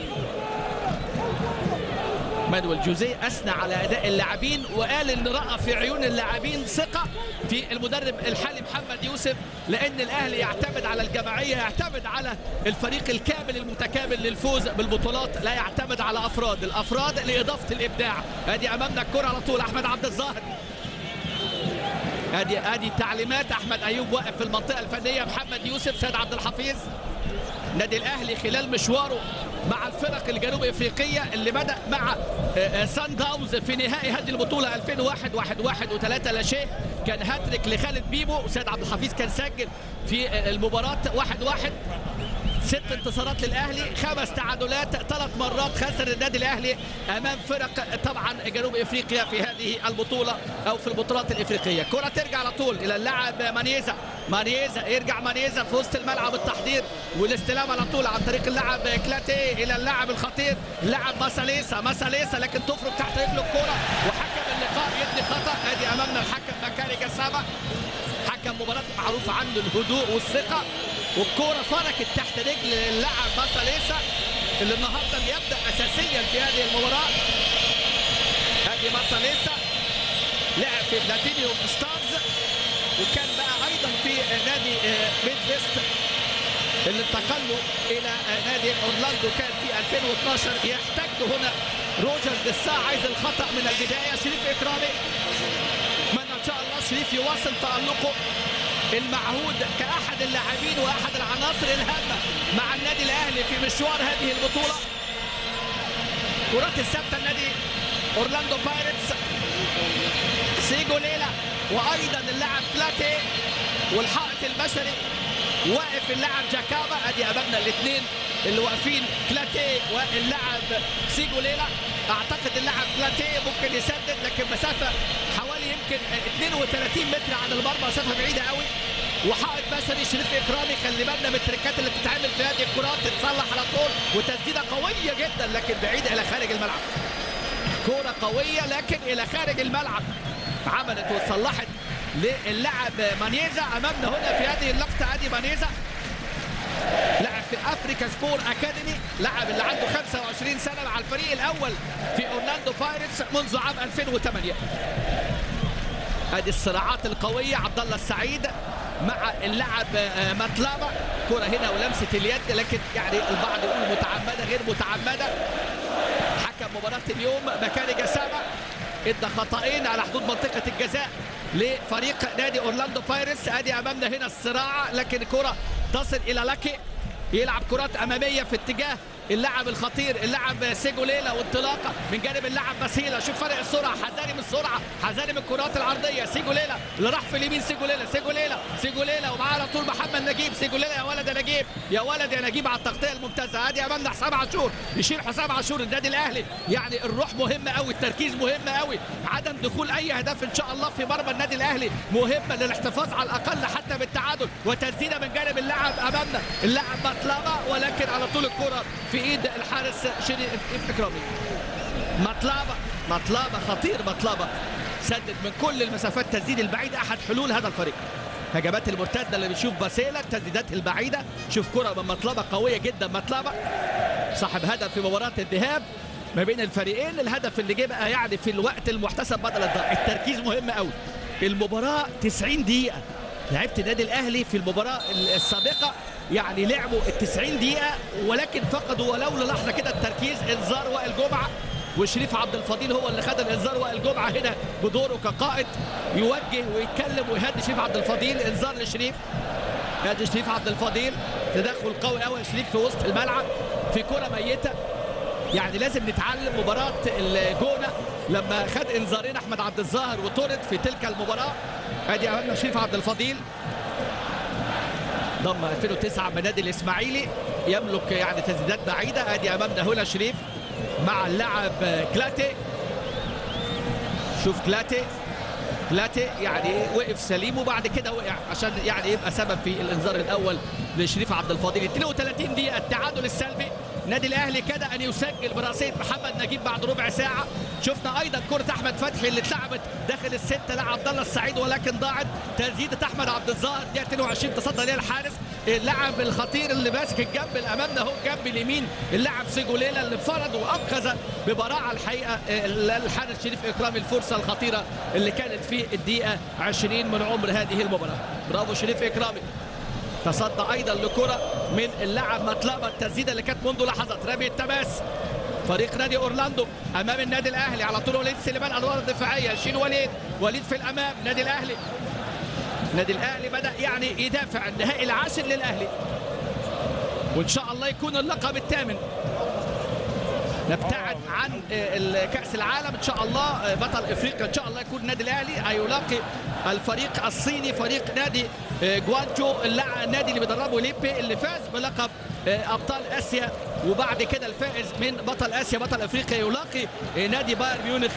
مانويل جوزيه أثنى على أداء اللاعبين وقال إن رأى في عيون اللاعبين ثقة في المدرب الحالي محمد يوسف لأن الأهلي يعتمد على الجماعية يعتمد على الفريق الكامل المتكامل للفوز بالبطولات لا يعتمد على أفراد الأفراد لإضافة الإبداع. ادي أمامنا الكرة على طول أحمد عبد الظاهر. ادي ادي تعليمات أحمد أيوب واقف في المنطقة الفنية محمد يوسف سيد عبد الحفيظ. النادي الأهلي خلال مشواره مع الفرق الجنوب إفريقية اللي بدأ مع سان داونز في نهائي هذه البطولة 2001 1 1 و3 لا شيء. كان هاتريك لخالد بيبو وسيد عبد الحفيظ كان سجل في المباراة 1 1 ست انتصارات للأهلي خمس تعادلات ثلاث مرات خسر النادي الأهلي أمام فرق طبعا جنوب إفريقيا في هذه البطولة أو في البطولات الإفريقية. كرة ترجع على طول إلى اللاعب مانيزا مانيزا يرجع مانيزا في وسط الملعب التحضير والاستلام على طول عن طريق اللاعب كلاتي إلى اللاعب الخطير اللاعب ماساليسا. ماساليسا لكن تفرق تحت رجله الكرة وحكم اللقاء يدي خطأ. ادي أمامنا الحكم مكاري جسامه حكم مباراة معروف عنه الهدوء والثقة. والكورة فركت تحت رجل اللاعب ماساليسا اللي النهارده بيبدأ اساسيا في هذه المباراة. ادي ماساليسا لعب في بلاتينيوم ستارز وكان بقى أيضا في نادي ميد فيست اللي انتقلوا إلى نادي أورلاندو كان في 2012 يحتج هنا روجر دسا عايز الخطأ من البداية. شريف إكرامي اتمنى إن شاء الله شريف يواصل تألقه. المعهود كأحد اللاعبين وأحد العناصر الهامة مع النادي الأهلي في مشوار هذه البطولة. كرات الثابتة النادي أورلاندو بايرتس سيجو ليلا وأيضا اللاعب كلاتي والحائط البشري واقف اللاعب جاكابا. أدي امامنا الاثنين اللي واقفين كلاتي واللاعب سيجو ليلا. أعتقد اللاعب كلاتي ممكن يسدد لكن مسافة حوالي يمكن 32 متر عن المرمى مسافه بعيدة قوي. وحائط بشري شريف إكرامي خلي بالنا من التريكات اللي بتتعمل في هذه الكرات تتصلح على طول وتسديدة قوية جدا لكن بعيده إلى خارج الملعب. كوره قوية لكن إلى خارج الملعب. عملت وصلحت للاعب مانيزا. أمامنا هنا في هذه اللقطة أدي مانيزا. لاعب في أفريكا سبور أكاديمي. لاعب اللي عنده 25 سنة مع الفريق الأول في أورلاندو بايرتس منذ عام 2008 ادي الصراعات القوية. عبد الله السعيد مع اللاعب آه، ماتلابا كرة هنا ولمسة اليد لكن يعني البعض يقول متعمدة غير متعمدة. حكم مباراة اليوم مكاري جسامة. ادى خطأين على حدود منطقة الجزاء لفريق نادي أورلاندو بايرتس أدي أمامنا هنا الصراع لكن الكرة تصل إلى لاكي يلعب كرات أمامية في اتجاه اللاعب الخطير اللاعب سيجوليلا وانطلاقه من جانب اللاعب باسيلا. شوف فرق السرعة حذاري من السرعة حذاري من الكرات العرضية. سيجوليلا اللي راح في اليمين سيجوليلا سيجوليلا سيجوليلا. ومعاه على طول محمد نجيب سيجوليلا. يا ولد يا نجيب يا ولد يا نجيب على التغطية الممتازة. ادي امامنا حسام عاشور يشيل حسام عاشور النادي الأهلي يعني الروح مهمة قوي التركيز مهم قوي عدم دخول أي أهداف إن شاء الله في مرمى النادي الأهلي مهمة للاحتفاظ على الأقل حتى بالتعادل وتسديده من جانب اللاعب أمامنا. اللاعب مطلبه ولكن على طول الكرة في إيد الحارس شريف اكرامي مطلبه مطلبه خطير مطلبه سدد من كل المسافات تسديد البعيد أحد حلول هذا الفريق. هجمات المرتدة اللي بنشوف باسيلا التسديدات البعيدة. شوف كرة من مطلبه قوية جدا مطلبه صاحب هدف في مباراة الذهاب ما بين الفريقين. الهدف اللي جه بقى يعني في الوقت المحتسب بدل الضغط التركيز مهم قوي. المباراة 90 دقيقة. لعبت النادي الأهلي في المباراة السابقة. يعني لعبوا ال 90 دقيقة ولكن فقدوا ولو للحظه كده التركيز إنذار وائل جمعة. وشريف عبد الفضيل هو اللي خد الإنذار وائل جمعة هنا بدوره كقائد يوجه ويتكلم ويهدي شريف عبد الفضيل. إنذار لشريف. هادي شريف عبد الفضيل. تدخل قوي قوي شريف في وسط الملعب في كرة ميتة. يعني لازم نتعلم مباراة الجونة. لما خد إنذارين أحمد عبد الظاهر وطرد في تلك المباراة ادي امامنا شريف عبد الفضيل. ضم 2009 من نادي الإسماعيلي يملك يعني تسديدات بعيدة. ادي أمامنا هنا شريف مع اللاعب كلاتي. شوف كلاتي. كلاتي يعني وقف سليم وبعد كده وقع عشان يعني يبقى سبب في الإنذار الأول لشريف عبد الفضيل 32 دقيقة التعادل السلبي. النادي الأهلي كاد أن يسجل برأسية محمد نجيب بعد ربع ساعة. شفنا أيضا كرة أحمد فتحي اللي اتلعبت داخل الستة لعبد الله السعيد ولكن ضاعت تسديده أحمد عبد الظاهر. دقيقة 22 تصدى ليها الحارس اللاعب الخطير اللي ماسك الجنب اللي امامنا اهو الجنب اليمين. اللاعب سيجوليلا اللي فرض وأنقذ ببراعة الحقيقة الحارس شريف اكرامي الفرصة الخطيرة اللي كانت في الدقيقة 20 من عمر هذه المباراة. برافو شريف إكرامي. تصدى أيضا لكرة من اللاعب مطلبة التسديده اللي كانت منذ لحظات رمي التماس فريق نادي أورلاندو أمام النادي الأهلي. على طول وليد سليمان أدوار الدفاعية. يشيل وليد. وليد في الأمام. نادي الأهلي. النادي الأهلي بدأ يعني يدافع. النهائي العاشر للأهلي. وإن شاء الله يكون اللقب الثامن. نبتعد عن كاس العالم. إن شاء الله بطل إفريقيا إن شاء الله يكون النادي الأهلي. هيلاقي الفريق الصيني فريق نادي جوانجو النادي اللي بيدربه ليبي اللي فاز بلقب أبطال آسيا وبعد كده الفائز من بطل آسيا بطل أفريقيا يلاقي نادي بايرن ميونخ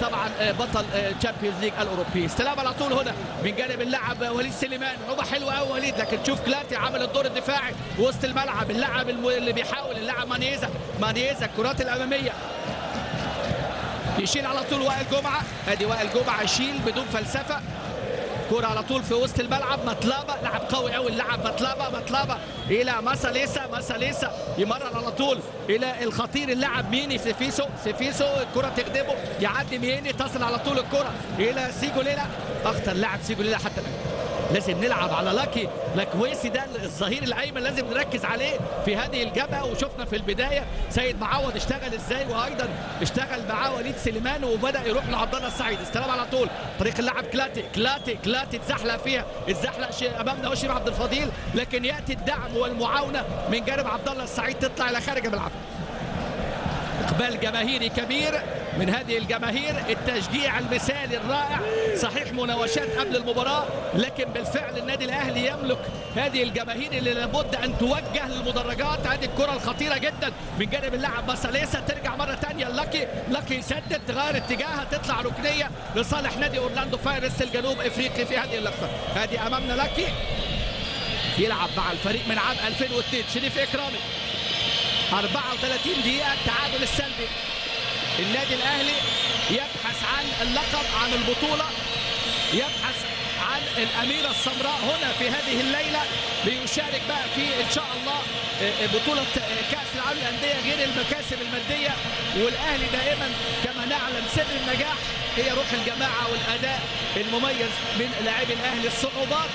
طبعا بطل تشامبيونز ليج الأوروبي. استلام على طول هنا من جانب اللاعب وليد سليمان. هو حلو قوي وليد لكن شوف كلاتي عمل الدور الدفاعي وسط الملعب. اللاعب اللي بيحاول اللاعب مانيزا مانيزا الكرات الأمامية. يشيل على طول وائل جمعة. أدي وائل جمعة يشيل بدون فلسفة. كرة على طول في وسط الملعب. ماتلابا لاعب قوي قوي اللاعب. ماتلابا ماتلابا. إلى ماساليسا ماساليسا. يمرر على طول إلى الخطير اللاعب ميني سيفيسو. سيفيسو الكرة تخدمه يعدي ميني تصل على طول الكرة إلى سيجوليلا. أخطر لاعب سيجوليلا حتى الآن. لازم نلعب على لاكي لاكويسي ده الظهير الأيمن لازم نركز عليه في هذه الجبهة. وشفنا في البداية سيد معوض اشتغل إزاي وأيضا اشتغل معاه وليد سليمان وبدأ يروح لعبد الله السعيد. استلام على طول طريق اللاعب كلاتي كلاتي كلاتي اتزحلق فيها اتزحلق أمامنا هو شريف عبد الفضيل. لكن يأتي الدعم والمعاونة من جانب عبد الله السعيد تطلع إلى خارج الملعب. إقبال جماهيري كبير. من هذه الجماهير التشجيع المثالي الرائع. صحيح مناوشات قبل المباراة لكن بالفعل النادي الأهلي يملك هذه الجماهير اللي لابد أن توجه للمدرجات. هذه الكرة الخطيرة جدا من جانب اللاعب باساليسا. ترجع مرة ثانية لاكي لاكي يسدد تغير اتجاهها. تطلع ركنية لصالح نادي أورلاندو بايرتس الجنوب إفريقي في هذه اللقطة. هذه أمامنا. لاكي يلعب مع الفريق من عام 2002 شريف إكرامي. 34 دقيقة. التعادل السلبي. النادي الأهلي يبحث عن اللقب عن البطولة يبحث عن الأميرة السمراء هنا في هذه الليلة ليشارك بقى في إن شاء الله بطولة كأس العالم للأندية غير المكاسب المادية. والأهلي دائما كما نعلم سر النجاح هي روح الجماعة والأداء المميز من لاعبي الأهلي الصعوبات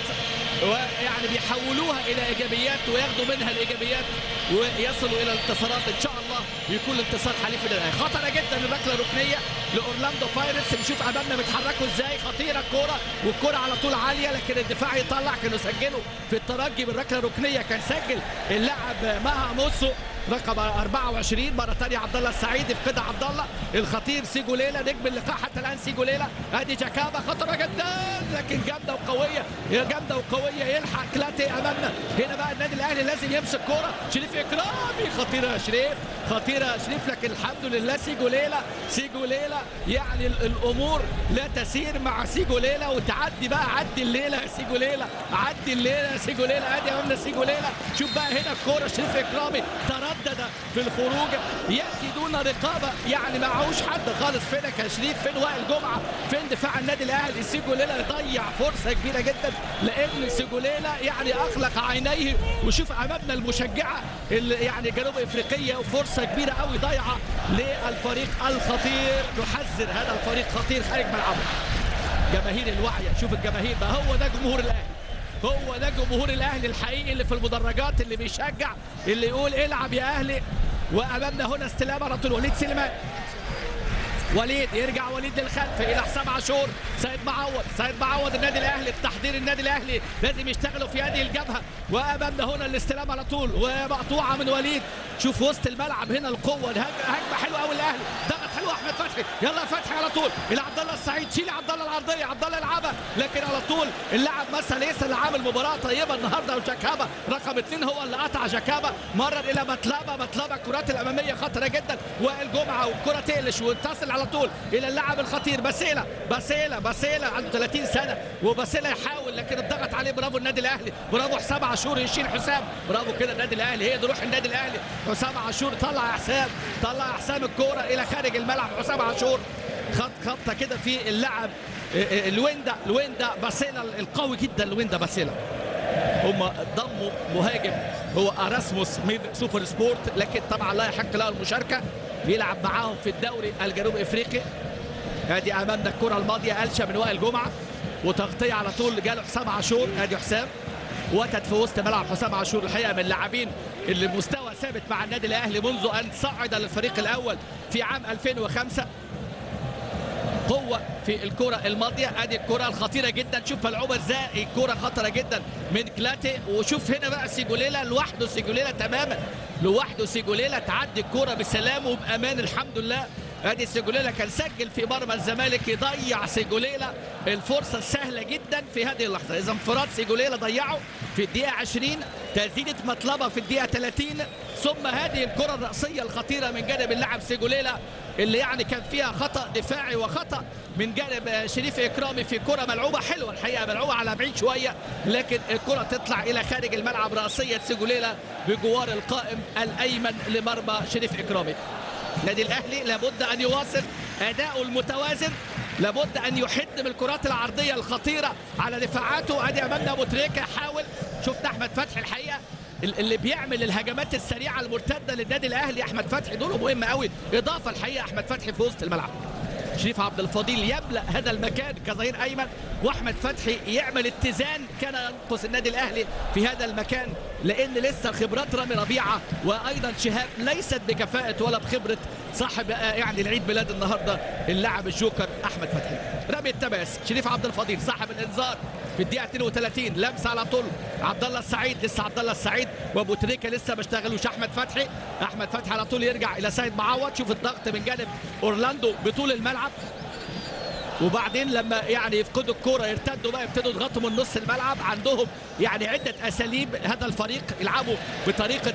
ويعني بيحولوها إلى إيجابيات وياخدوا منها الإيجابيات ويصلوا إلى الانتصارات إن شاء الله. يكون الانتصار حليف للاهلي خطرة جدا الركله الركنيه لأورلاندو بايرتس. نشوف امامنا بيتحركوا إزاي. خطيرة الكورة والكورة على طول عالية لكن الدفاع يطلع. كانوا سجلوا في الترجي بالركلة الركنية. كان سجل اللاعب مهاموتسا. رقم 24 مرة ثانية عبد الله السعيد يفقدها عبد الله. الخطير سيجو ليلا نجم اللقاء حتى الآن سيجو ليلا ادي جاكابا خطرة جدا لكن جامدة وقوية جامدة وقوية. يلحق كلاتي امامنا هنا بقى النادي الأهلي لازم يمسك كورة. شريف إكرامي خطيرة يا شريف خطيرة يا شريف. لكن الحمد لله سيجو ليلا سيجو ليلا يعني الأمور لا تسير مع سيجو ليلا وتعدي بقى عدي الليلة يا سيجو ليلا عدي الليلة يا سيجو ليلا ادي امامنا سيجو ليلا شوف بقى هنا الكورة شريف إكرامي ترى تردد في الخروج. يأتي دون رقابة يعني معهوش حد خالص. فينك يا شريف فين وائل جمعة؟ فين دفاع النادي الأهلي؟ سيجوليلا يضيع فرصة كبيرة جدا لأن سيجوليلا يعني أغلق عينيه. وشوف أمامنا المشجعة اللي يعني جنوب إفريقية وفرصة كبيرة قوي ضايعة للفريق الخطير. نحذر هذا الفريق خطير خارج ملعبه. جماهير الوعيه شوف الجماهير ده هو ده جمهور الأهلي؟ هو ده جمهور الأهلي الحقيقي اللي في المدرجات اللي بيشجع اللي يقول العب يا أهلي. وأمامنا هنا استلام على طول وليد سليمان. وليد يرجع وليد للخلف إلى حسام عاشور. سيد معوض سيد معوض النادي الأهلي التحضير النادي الأهلي. لازم يشتغلوا في هذه الجبهة. وامامنا هنا الاستلام على طول ومقطوعة من وليد. شوف وسط الملعب هنا القوة هجمة حلوة قوي الاهلي ضغط حلو أحمد فتحي. يلا فتحي على طول. إلى عبد الله السعيد. شيل عبد الله العرضيه عبد الله يلعبها لكن على طول اللاعب مثلا ليس اللي عامل مباراه طيبة. النهارده وجاكابا رقم اثنين هو اللي قطع جاكابا. مرر إلى مطلبة. مطلبة الكرات الأمامية خطرة جدا. وائل جمعه والكره تقلش وتصل على طول إلى اللاعب الخطير. باسيلا باسيلا باسيلا عنده 30 سنة وباسيلا يحاول لكن الضغط عليه برافو النادي الأهلي. برافو حسام عاشور يشيل حسام. برافو كده النادي الأهلي. هي دي روح النادي الأهلي. حسام عاشور طلع حسام طلع حسام الكورة إلى خارج الملعب. حسام عاشور خط خبطة كده في اللاعب الويندا الويندا باسيلا القوي جدا الويندا باسيلا. هم ضموا مهاجم هو أراسموس من سوبر سبورت لكن طبعا لا يحق له المشاركة. بيلعب معاهم في الدوري الجنوب إفريقي. ادي أمامنا الكرة الماضية قلشة من وائل جمعة وتغطية على طول جاله حسام عاشور. ادي حسام وتد في وسط ملعب حسام عاشور الحقيقة من اللاعبين اللي مستوى ثابت مع النادي الأهلي منذ أن صعد للفريق الأول في عام 2005 قوة في الكرة الماضية. ادي الكرة الخطيرة جدا. شوف ملعوبة إزاي الكرة خطرة جدا من كلاتي. وشوف هنا بقى سيجوليلا لوحده. سيجوليلا تماما. لوحده سيجوليلا تعدي الكرة بسلام وبأمان. الحمد لله. ادي سيجوليلا كان سجل في مرمى الزمالك يضيع سيجوليلا. الفرصة السهلة جدا في هذه اللحظة. إذا انفراد سيجوليلا ضيعه في الدقيقة 20 تسديدة مطلبة في الدقيقة 30 ثم هذه الكرة الرأسية الخطيرة من جانب اللاعب سيجوليلا اللي يعني كان فيها خطأ دفاعي وخطأ من جانب شريف إكرامي في كرة ملعوبة. حلوة الحقيقة ملعوبة على بعيد شوية لكن الكرة تطلع إلى خارج الملعب. رأسية سيجوليلا بجوار القائم الأيمن لمرمى شريف إكرامي. النادي الأهلي لابد أن يواصل اداؤه المتوازن لابد أن يحد من الكرات العرضية الخطيرة على دفاعاته. أدي امامنا أبو تريكة حاول. شفت أحمد فتحي الحقيقة اللي بيعمل الهجمات السريعة المرتدة للنادي الأهلي. أحمد فتحي دوره مهم قوي إضافة الحقيقة أحمد فتحي في وسط الملعب. شريف عبد الفضيل يملأ هذا المكان كظهير أيمن وأحمد فتحي يعمل اتزان كان ينقص النادي الأهلي في هذا المكان لأن لسه خبرات رامي ربيعة وأيضا شهاب ليست بكفاءة ولا بخبرة صاحب يعني العيد ميلاد النهارده اللاعب الجوكر أحمد فتحي. رامي التباس شريف عبد الفضيل صاحب الإنذار. في الدقيقة 32 لمسه على طول عبد الله السعيد لسه عبد الله السعيد وأبو تريكة لسه ما اشتغلوش أحمد فتحي؟ أحمد فتحي على طول يرجع إلى سيد معوض شوف الضغط من جانب أورلاندو بطول الملعب. وبعدين لما يعني يفقدوا الكورة يرتدوا بقى يبتدوا يضغطوا من نص الملعب. عندهم يعني عدة أساليب هذا الفريق يلعبوا بطريقة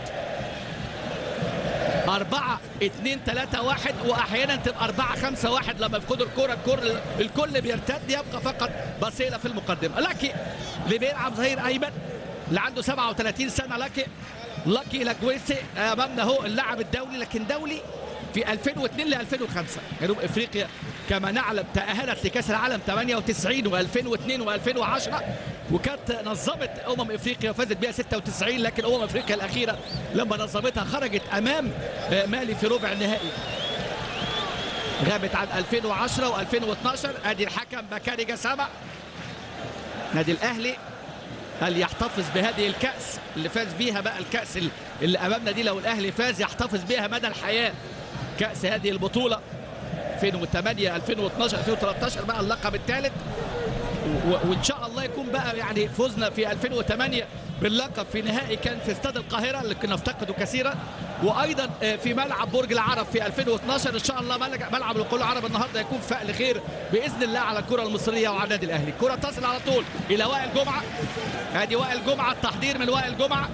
4 2 3 1 وأحيانا تبقى 4 5 1 لما يفقدوا الكره الكل الكل بيرتد يبقى فقط باسيلا في المقدمة. لكي اللي بيلعب ظهير أيمن اللي عنده 37 سنة لكي لكي لاجويسي امامنا آه، هو اللاعب الدولي لكن دولي في 2002 ل 2005 جنوب إفريقيا كما نعلم تأهلت لكأس العالم 98 و2002 و2010 وكانت نظمت أمم إفريقيا وفازت بها 96 لكن أمم إفريقيا الأخيرة لما نظمتها خرجت أمام مالي في ربع النهائي. غابت عن 2010 و2012 أدي الحكم بكاري جسامة. نادي الأهلي هل يحتفظ بهذه الكأس اللي فاز بيها بقى الكأس اللي أمامنا دي؟ لو الأهلي فاز يحتفظ بيها مدى الحياة. كأس هذه البطولة 2008 2012 2013 بقى اللقب الثالث. وإن شاء الله يكون بقى يعني فوزنا في 2008 باللقب في نهائي كان في استاد القاهرة اللي كنا نفتقده كثيرا. وأيضا في ملعب برج العرب في 2012 إن شاء الله ملعب القول العرب النهارده يكون فأل خير بإذن الله على الكرة المصرية وعلى النادي الأهلي. الكره تصل على طول إلى وائل جمعة. ادي وائل جمعة التحضير من وائل جمعة.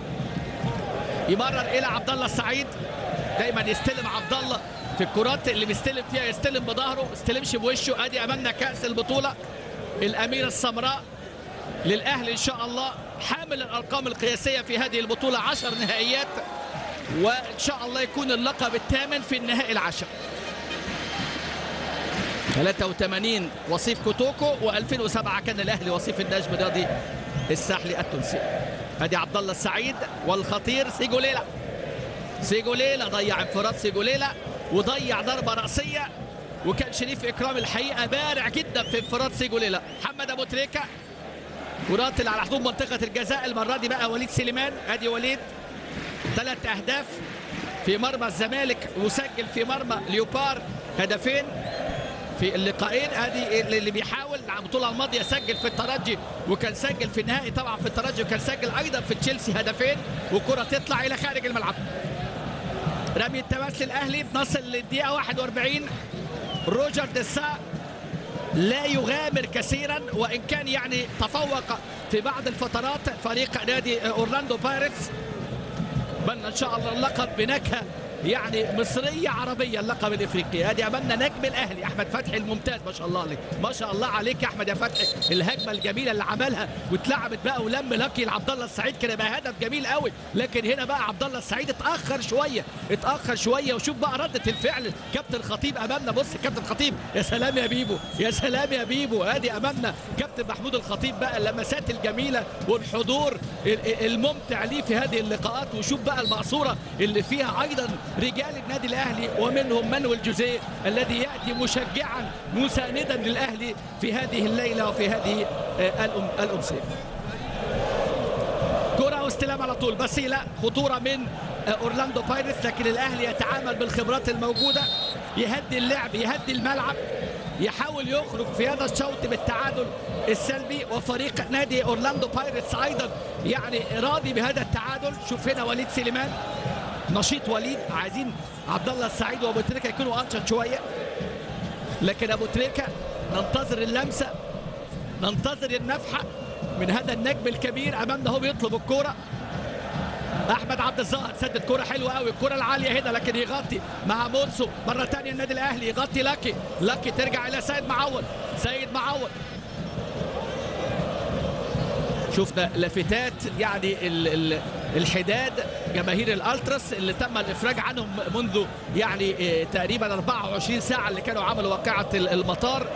يمرر إلى عبد الله السعيد. دايما يستلم عبد الله في الكرات اللي بيستلم فيها يستلم بظهره ما يستلمش بوشه. أدي أمامنا كأس البطولة. الاميره السمراء للأهلي إن شاء الله حامل الأرقام القياسية في هذه البطولة. 10 نهائيات وإن شاء الله يكون اللقب الثامن في النهائي العاشر. 83 وصيف كوتوكو و2007 كان الأهلي وصيف النجم الرياضي الساحلي التونسي. ادي عبد الله السعيد والخطير. سيجوليلا سيجوليلا ضيع انفراد سيجوليلا وضيع ضربة رأسية. وكان شريف إكرام الحقيقة بارع جدا في انفراد سيجوليلا. محمد أبو تريكة كرات اللي على حدود منطقة الجزاء. المرة دي بقى وليد سليمان أدي وليد. ثلاث أهداف في مرمى الزمالك وسجل في مرمى ليوبار هدفين في اللقاءين. أدي اللي بيحاول على البطولة الماضية سجل في الترجي وكان سجل في النهائي طبعا في الترجي وكان سجل أيضا في تشيلسي هدفين وكرة تطلع إلى خارج الملعب. رمي التماس للأهلي. بنصل للدقيقة 41 روجر دسا لا يغامر كثيرا وإن كان يعني تفوق في بعض الفترات فريق نادي أورلاندو بايرتس بل إن شاء الله اللقب بنكهة يعني مصرية عربية اللقب الإفريقي. ادي أمامنا نجم الأهلي أحمد فتحي الممتاز. ما شاء الله عليك. ما شاء الله عليك يا أحمد يا فتحي. الهجمة الجميلة اللي عملها واتلعبت بقى ولم لكي لعبد الله السعيد. كان يبقى هدف جميل قوي. لكن هنا بقى عبد الله السعيد اتأخر شوية اتأخر شوية. وشوف بقى ردة الفعل كابتن خطيب أمامنا. بص كابتن خطيب يا سلام يا بيبو يا سلام يا بيبو. ادي أمامنا كابتن محمود الخطيب بقى اللمسات الجميلة والحضور الممتع ليه في هذه اللقاءات. وشوف بقى المقصورة اللي فيها أيضا رجال النادي الأهلي ومنهم مانويل جوزيه الذي يأتي مشجعا مساندا للأهلي في هذه الليلة وفي هذه الأم الأمسية. كرة واستلام على طول. بس لا خطورة من أورلاندو بايرتس لكن الأهلي يتعامل بالخبرات الموجودة. يهدي اللعب يهدي الملعب. يحاول يخرج في هذا الشوط بالتعادل السلبي. وفريق نادي أورلاندو بايرتس أيضا يعني راضي بهذا التعادل. شوف هنا وليد سليمان. نشيط وليد عايزين عبد الله السعيد وأبو تريكة يكونوا أنشط شوية. لكن أبو تريكة ننتظر اللمسة ننتظر النفحة من هذا النجم الكبير. امامنا هو بيطلب الكورة. أحمد عبد الظاهر سدد كورة حلوة قوي الكورة العالية هنا لكن يغطي ماموتسو مرة ثانية النادي الأهلي يغطي لاكي لاكي ترجع إلى سيد معوض. سيد معوض. شفنا لافتات يعني ال ال الحداد جماهير الألتراس اللي تم الإفراج عنهم منذ يعني تقريبا 24 ساعة اللي كانوا عملوا واقعة المطار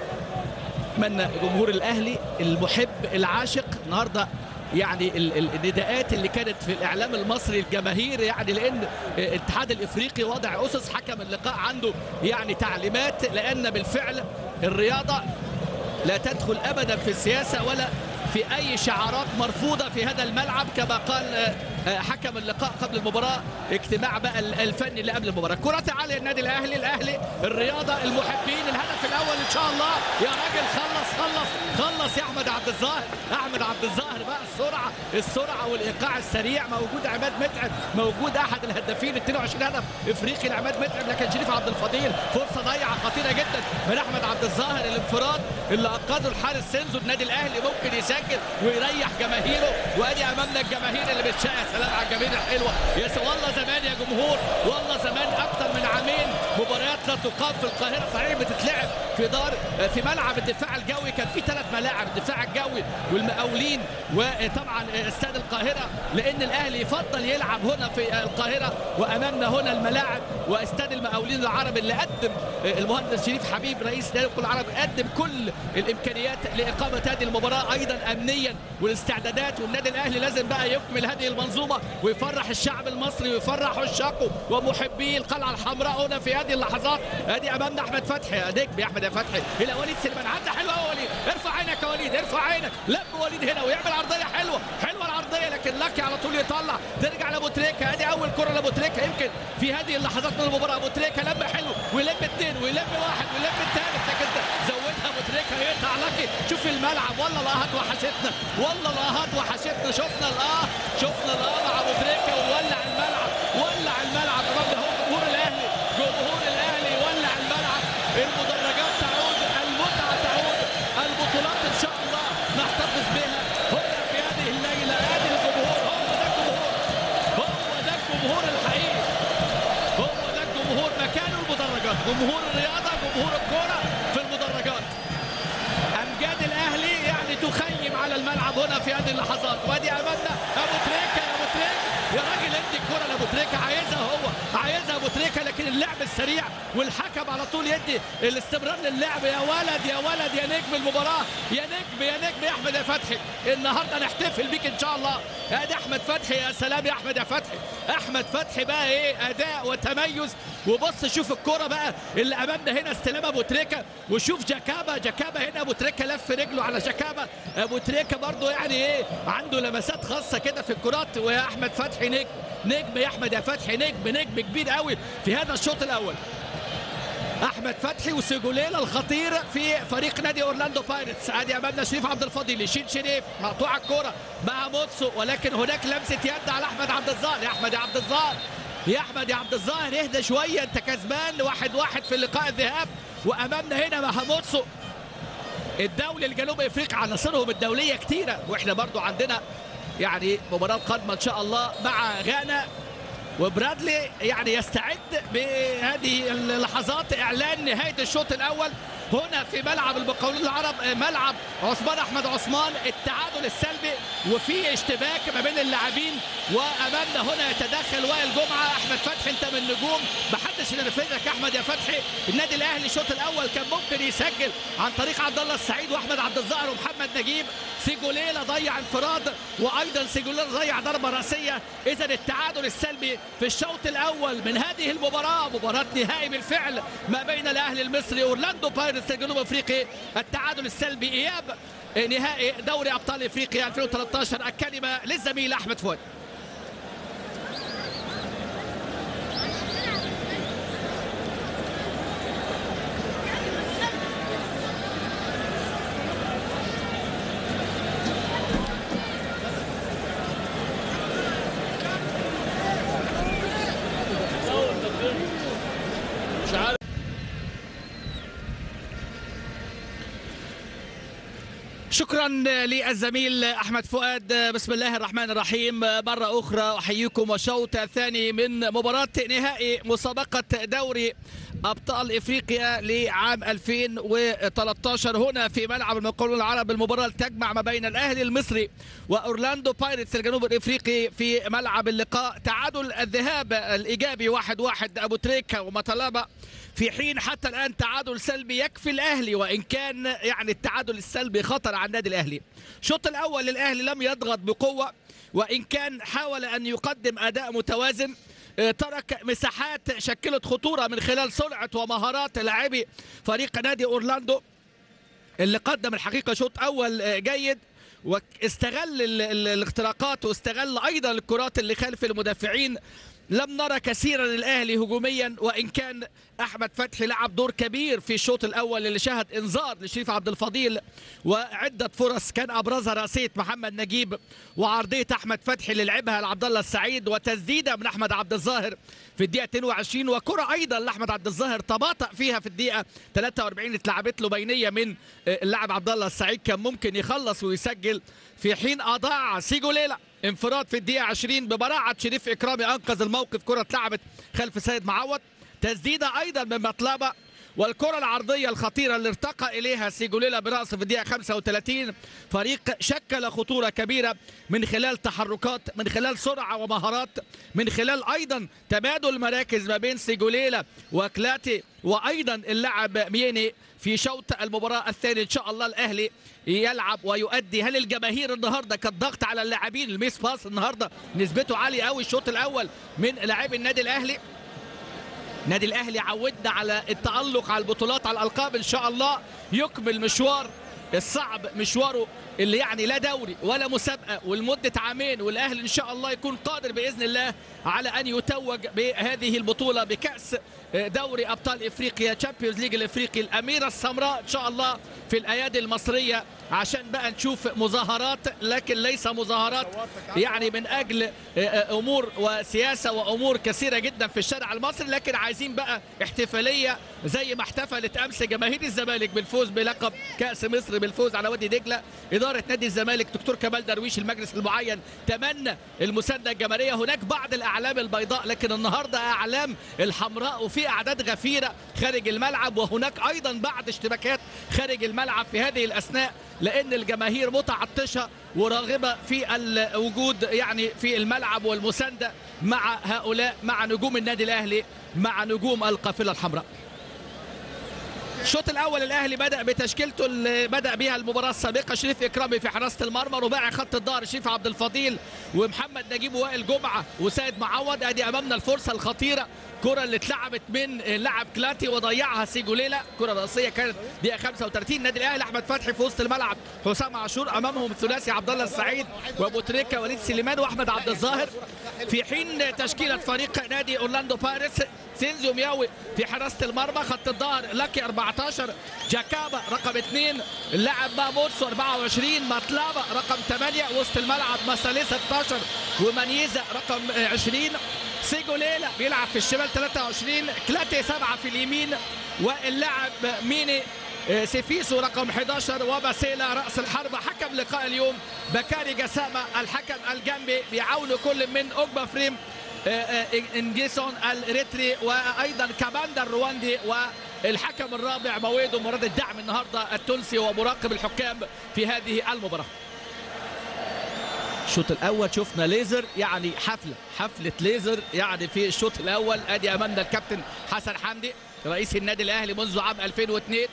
اتمنى جمهور الأهلي المحب العاشق. النهارده يعني النداءات اللي كانت في الإعلام المصري الجماهير يعني لأن الاتحاد الإفريقي وضع أسس حكم اللقاء عنده يعني تعليمات لأن بالفعل الرياضة لا تدخل ابدا في السياسة ولا في أي شعارات مرفوضة في هذا الملعب كما قال حكم اللقاء قبل المباراة اجتماع بقى الفني اللي قبل المباراة. كرة عالية النادي الأهلي الأهلي الرياضة المحبين الهدف الأول إن شاء الله. يا راجل خلص خلص خلص يا أحمد عبد الظاهر. أحمد عبد الظاهر بقى السرعة السرعة والإيقاع السريع. موجود عماد متعب موجود أحد الهدافين 22 هدف. إفريقي لعماد متعب لكن شريف عبد الفضيل. فرصة ضيعه خطيرة جدا من أحمد عبد الظاهر. الانفراد اللي أنقذه الحارس سينزو النادي الأهلي ممكن يسجل ويريح جماهيره. وادي امامنا الجماهير اللي بتشقى سلام على الجماهير الحلوة. يا والله زمان يا جمهور والله زمان أكتر من عامين مباريات لا تقام في القاهرة. صحيح بتتلعب في دار في ملعب الدفاع الجوي. كان في ثلاث ملاعب الدفاع الجوي والمقاولين وطبعا استاد القاهرة لأن الأهلي يفضل يلعب هنا في القاهرة. وأمامنا هنا الملاعب واستاد المقاولين العربي اللي قدم المهندس شريف حبيب رئيس نادي العربي قدم كل الإمكانيات لإقامة هذه المباراة. أيضا امنيا والاستعدادات والنادي الأهلي لازم بقى يكمل هذه المنظومة ويفرح الشعب المصري ويفرح عشاقه ومحبي القلعة الحمراء هنا في هذه اللحظات. أدي امامنا أحمد فتحي أديك يا أحمد يا فتحي. إلى وليد سليمان عدى حلوة قوي وليد. ارفع عينك يا وليد ارفع عينك. لم وليد هنا ويعمل عرضية حلوة حلوة العرضية لكن لكي على طول يطلع. ترجع لأبو تريكة أدي أول كرة لأبو تريكة. يمكن في هذه اللحظات من المباراة أبو تريكة لم حلو ويلم اثنين ويلم واحد ويلم الثالث. لكن زودها ابو تريكه يقطع لكي شوف الملعب. والله الاهات وحشتنا. والله الاهات وحشتنا. شفنا الاه شفنا الاه مع أبو تريكه وولع الملعب. ولع الملعب. امام هو جمهور الاهلي جمهور الأهلي ولع الملعب. المدرجات تعود. المتعة تعود. البطولات إن شاء الله نحتفظ بها. هنا في هذه الليلة. ادي الجمهور. هو ده الجمهور. هو ده الجمهور الحقيقي. هو ده الجمهور. مكان المدرجات جمهور الرياضة. جمهور الكورة في المدرجات امجاد تخيم على الملعب هنا في هذه اللحظات. وادي أمامنا ابو تريكه يا ابو تريكه يا راجل ادي الكرة لابو تريكه عايزها هو عايزها ابو تريكه لكن اللعب السريع والحكم على طول يدي الاستمرار للعب. يا ولد يا ولد يا نجم المباراة يا نجم يا نجم يا أحمد يا فتحي. النهارده نحتفل بيك إن شاء الله. أدي أحمد فتحي يا سلام يا أحمد يا فتحي. أحمد فتحي بقى إيه؟ أداء وتميز وبص شوف الكرة بقى اللي امامنا هنا استلام أبو تريكة. وشوف جاكابا جاكابا هنا أبو تريكة لف رجله على جاكابا. أبو تريكة برضه يعني إيه عنده لمسات خاصة كده في الكرات. ويا أحمد فتحي نجم نجم يا أحمد يا فتحي نجم نجم كبير قوي في هذا الشوط الأول. أحمد فتحي وسيجوليلا الخطير في فريق نادي أورلاندو بايرتس. أدي امامنا شريف عبد الفضيل يشيل شريف مقطوعه الكوره ماموتسو ولكن هناك لمسة يد على أحمد عبد الظاهر. يا أحمد يا عبد الظاهر. يا أحمد يا عبد الظاهر اهدى شوية. أنت كسبان واحد واحد في اللقاء الذهاب. وأمامنا هنا ماموتسو الدولي الجنوب إفريقي. عناصرهم الدولية كتيرة. وإحنا برضو عندنا يعني مباراة قادمة إن شاء الله مع غانا. وبرادلي يعني يستعد بهذه اللحظات إعلان نهاية الشوط الأول. هنا في ملعب المقاولين العرب ملعب عثمان أحمد عثمان التعادل السلبي وفي اشتباك ما بين اللاعبين. وامامنا هنا يتدخل وائل جمعة أحمد فتحي انت من النجوم. محدش ينفذك يا أحمد يا فتحي. النادي الأهلي الشوط الأول كان ممكن يسجل عن طريق عبد الله السعيد وأحمد عبد الظاهر ومحمد نجيب. سيجوليلا ضيع انفراد وأيضا سيجوليلا ضيع ضربة رأسية. اذا التعادل السلبي في الشوط الأول من هذه المباراة مباراة نهائي بالفعل ما بين الأهلي المصري أورلاندو بايرتس الجنوب افريقي التعادل السلبي إياب نهائي دوري أبطال إفريقيا 2013 الكلمة للزميل أحمد فؤاد. للزميل أحمد فؤاد. بسم الله الرحمن الرحيم. مرة أخرى أحييكم وشوط ثاني من مباراة نهائي مسابقة دوري أبطال إفريقيا لعام 2013 هنا في ملعب المقاولون العرب المباراة تجمع ما بين الأهلي المصري وأورلاندو بايرتس الجنوب الإفريقي في ملعب اللقاء. تعادل الذهاب الإيجابي واحد واحد ابو تريكة ومطلبة في حين حتى الآن تعادل سلبي يكفي الأهلي وإن كان يعني التعادل السلبي خطر على النادي الأهلي. الشوط الأول للأهلي لم يضغط بقوة وإن كان حاول أن يقدم أداء متوازن ترك مساحات شكلت خطورة من خلال سرعة ومهارات لاعبي فريق نادي أورلاندو اللي قدم الحقيقة شوط أول جيد واستغل ال- ال- الاختراقات واستغل أيضا الكرات اللي خلف المدافعين لم نرى كثيرا الاهلي هجوميا وإن كان أحمد فتحي لعب دور كبير في الشوط الأول اللي شهد إنذار لشريف عبد الفضيل وعدة فرص. كان ابرزها راسيه محمد نجيب وعرضية أحمد فتحي اللي لعبها لعبد الله السعيد وتسديدة من أحمد عبد الظاهر في الدقيقة 22 وكرة أيضا لأحمد عبد الظاهر تباطأ فيها في الدقيقة 43 اتلعبت له بينية من اللاعب عبد الله السعيد. كان ممكن يخلص ويسجل في حين أضاع سيجوليلا انفراد في الدقيقة 20 ببراعه شريف إكرامي أنقذ الموقف. كرة اتلعبت خلف سيد معوض. تسديدة أيضا من مطلبة والكرة العرضية الخطيرة اللي ارتقى إليها سيجوليلا برأس في الدقيقة 35 فريق شكل خطورة كبيرة من خلال تحركات من خلال سرعة ومهارات من خلال أيضا تبادل مراكز ما بين سيجوليلا وكلاتي وأيضا اللاعب ميني في شوط المباراة الثاني. إن شاء الله الأهلي يلعب ويؤدي. هل الجماهير النهارده كانت ضغط على اللاعبين؟ ال miss pass النهارده نسبته عالية قوي الشوط الأول من لاعبي النادي الأهلي. نادي الأهلي عودنا على التألق على البطولات على الألقاب إن شاء الله. يكمل مشوار الصعب مشواره اللي يعني لا دوري ولا مسابقة ولمده عامين والأهلي إن شاء الله يكون قادر بإذن الله على أن يتوج بهذه البطولة بكأس دوري أبطال إفريقيا Champions League الإفريقي الأميرة السمراء إن شاء الله في الأيادي المصرية عشان بقى نشوف مظاهرات لكن ليس مظاهرات يعني من أجل أمور وسياسة وأمور كثيرة جدا في الشارع المصري لكن عايزين بقى احتفالية زي ما احتفلت أمس جماهير الزمالك بالفوز بلقب كأس مصر بالفوز على وادي دجلة إدارة نادي الزمالك دكتور كمال درويش المجلس المعين تمنى المساندة الجماهيرية. هناك بعض الأعلام البيضاء لكن النهارده أعلام الحمراء وفي أعداد غفيرة خارج الملعب. وهناك أيضا بعض اشتباكات خارج الملعب في هذه الأثناء لأن الجماهير متعطشة وراغبة في الوجود يعني في الملعب والمساندة مع هؤلاء مع نجوم النادي الأهلي مع نجوم القافلة الحمراء. الشوط الأول الأهلي بدأ بتشكيلته اللي بدأ بها المباراة السابقة. شريف إكرامي في حراسة المرمى رباعي خط الظهر شريف عبد الفضيل ومحمد نجيب وائل جمعة وسيد معوض. أدي أمامنا الفرصة الخطيرة. كرة اللي اتلعبت من لاعب كلاتي وضيعها سيجوليلا كرة رأسية كانت دقيقة 35 النادي الأهلي أحمد فتحي في وسط الملعب. حسام عاشور أمامهم الثلاثي عبد الله السعيد وأبو تريكة وليد سليمان وأحمد عبد الظاهر. في حين تشكيلة فريق نادي أورلاندو بايرتس سينزو مييوا في حراسة المرمى. خط الظهر لاكي 14 جاكابا رقم 2 اللاعب ماموتسو 24 مطلابا رقم 8 وسط الملعب مسالي 16 ومانيزا رقم 20 سيجوليلا بيلعب في الشمال 23 كلاتي 7 في اليمين واللاعب ميني سيفيسو رقم 11 وباسيلا رأس الحربة. حكم لقاء اليوم بكاري جسامة الحكم الجامبي بيعاون كل من أوجبا مريم إنجيسوم الاريتري وأيضا كاباندا الرواندي والحكم الرابع مويدو مراد الدعم النهارده التونسي ومراقب الحكام في هذه المباراة. الشوط الأول. شفنا ليزر يعني حفله حفلة ليزر يعني في الشوط الأول. أدي امامنا الكابتن حسن حمدي رئيس النادي الأهلي منذ عام 2002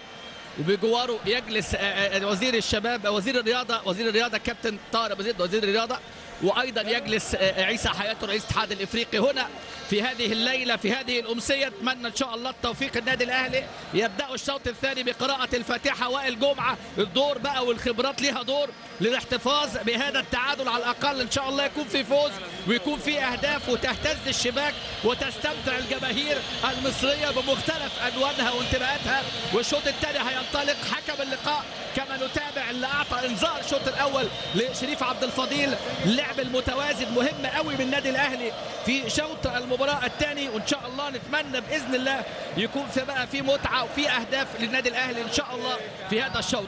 وبجواره يجلس وزير الشباب وزير الرياضة وزير الرياضة كابتن طارق زيد وزير الرياضة وأيضا يجلس عيسى حياته رئيس الاتحاد الإفريقي هنا في هذه الليلة في هذه الأمسية. أتمنى إن شاء الله التوفيق النادي الأهلي. يبداوا الشوط الثاني بقراءة الفاتحة وائل جمعة. الدور بقى والخبرات ليها دور للاحتفاظ بهذا التعادل على الأقل. إن شاء الله يكون في فوز ويكون في أهداف وتهتز الشباك وتستمتع الجماهير المصرية بمختلف ألوانها وانتماءاتها والشوط الثاني هينطلق حكم اللقاء كما نتابع. اعطى انذار الشوط الأول لشريف عبد الفضيل. اللعب المتوازن مهم قوي من النادي الاهلي في شوط المباراة الثاني وإن شاء الله نتمنى بإذن الله يكون في بقى في متعة وفي أهداف للنادي الأهلي إن شاء الله في هذا الشوط.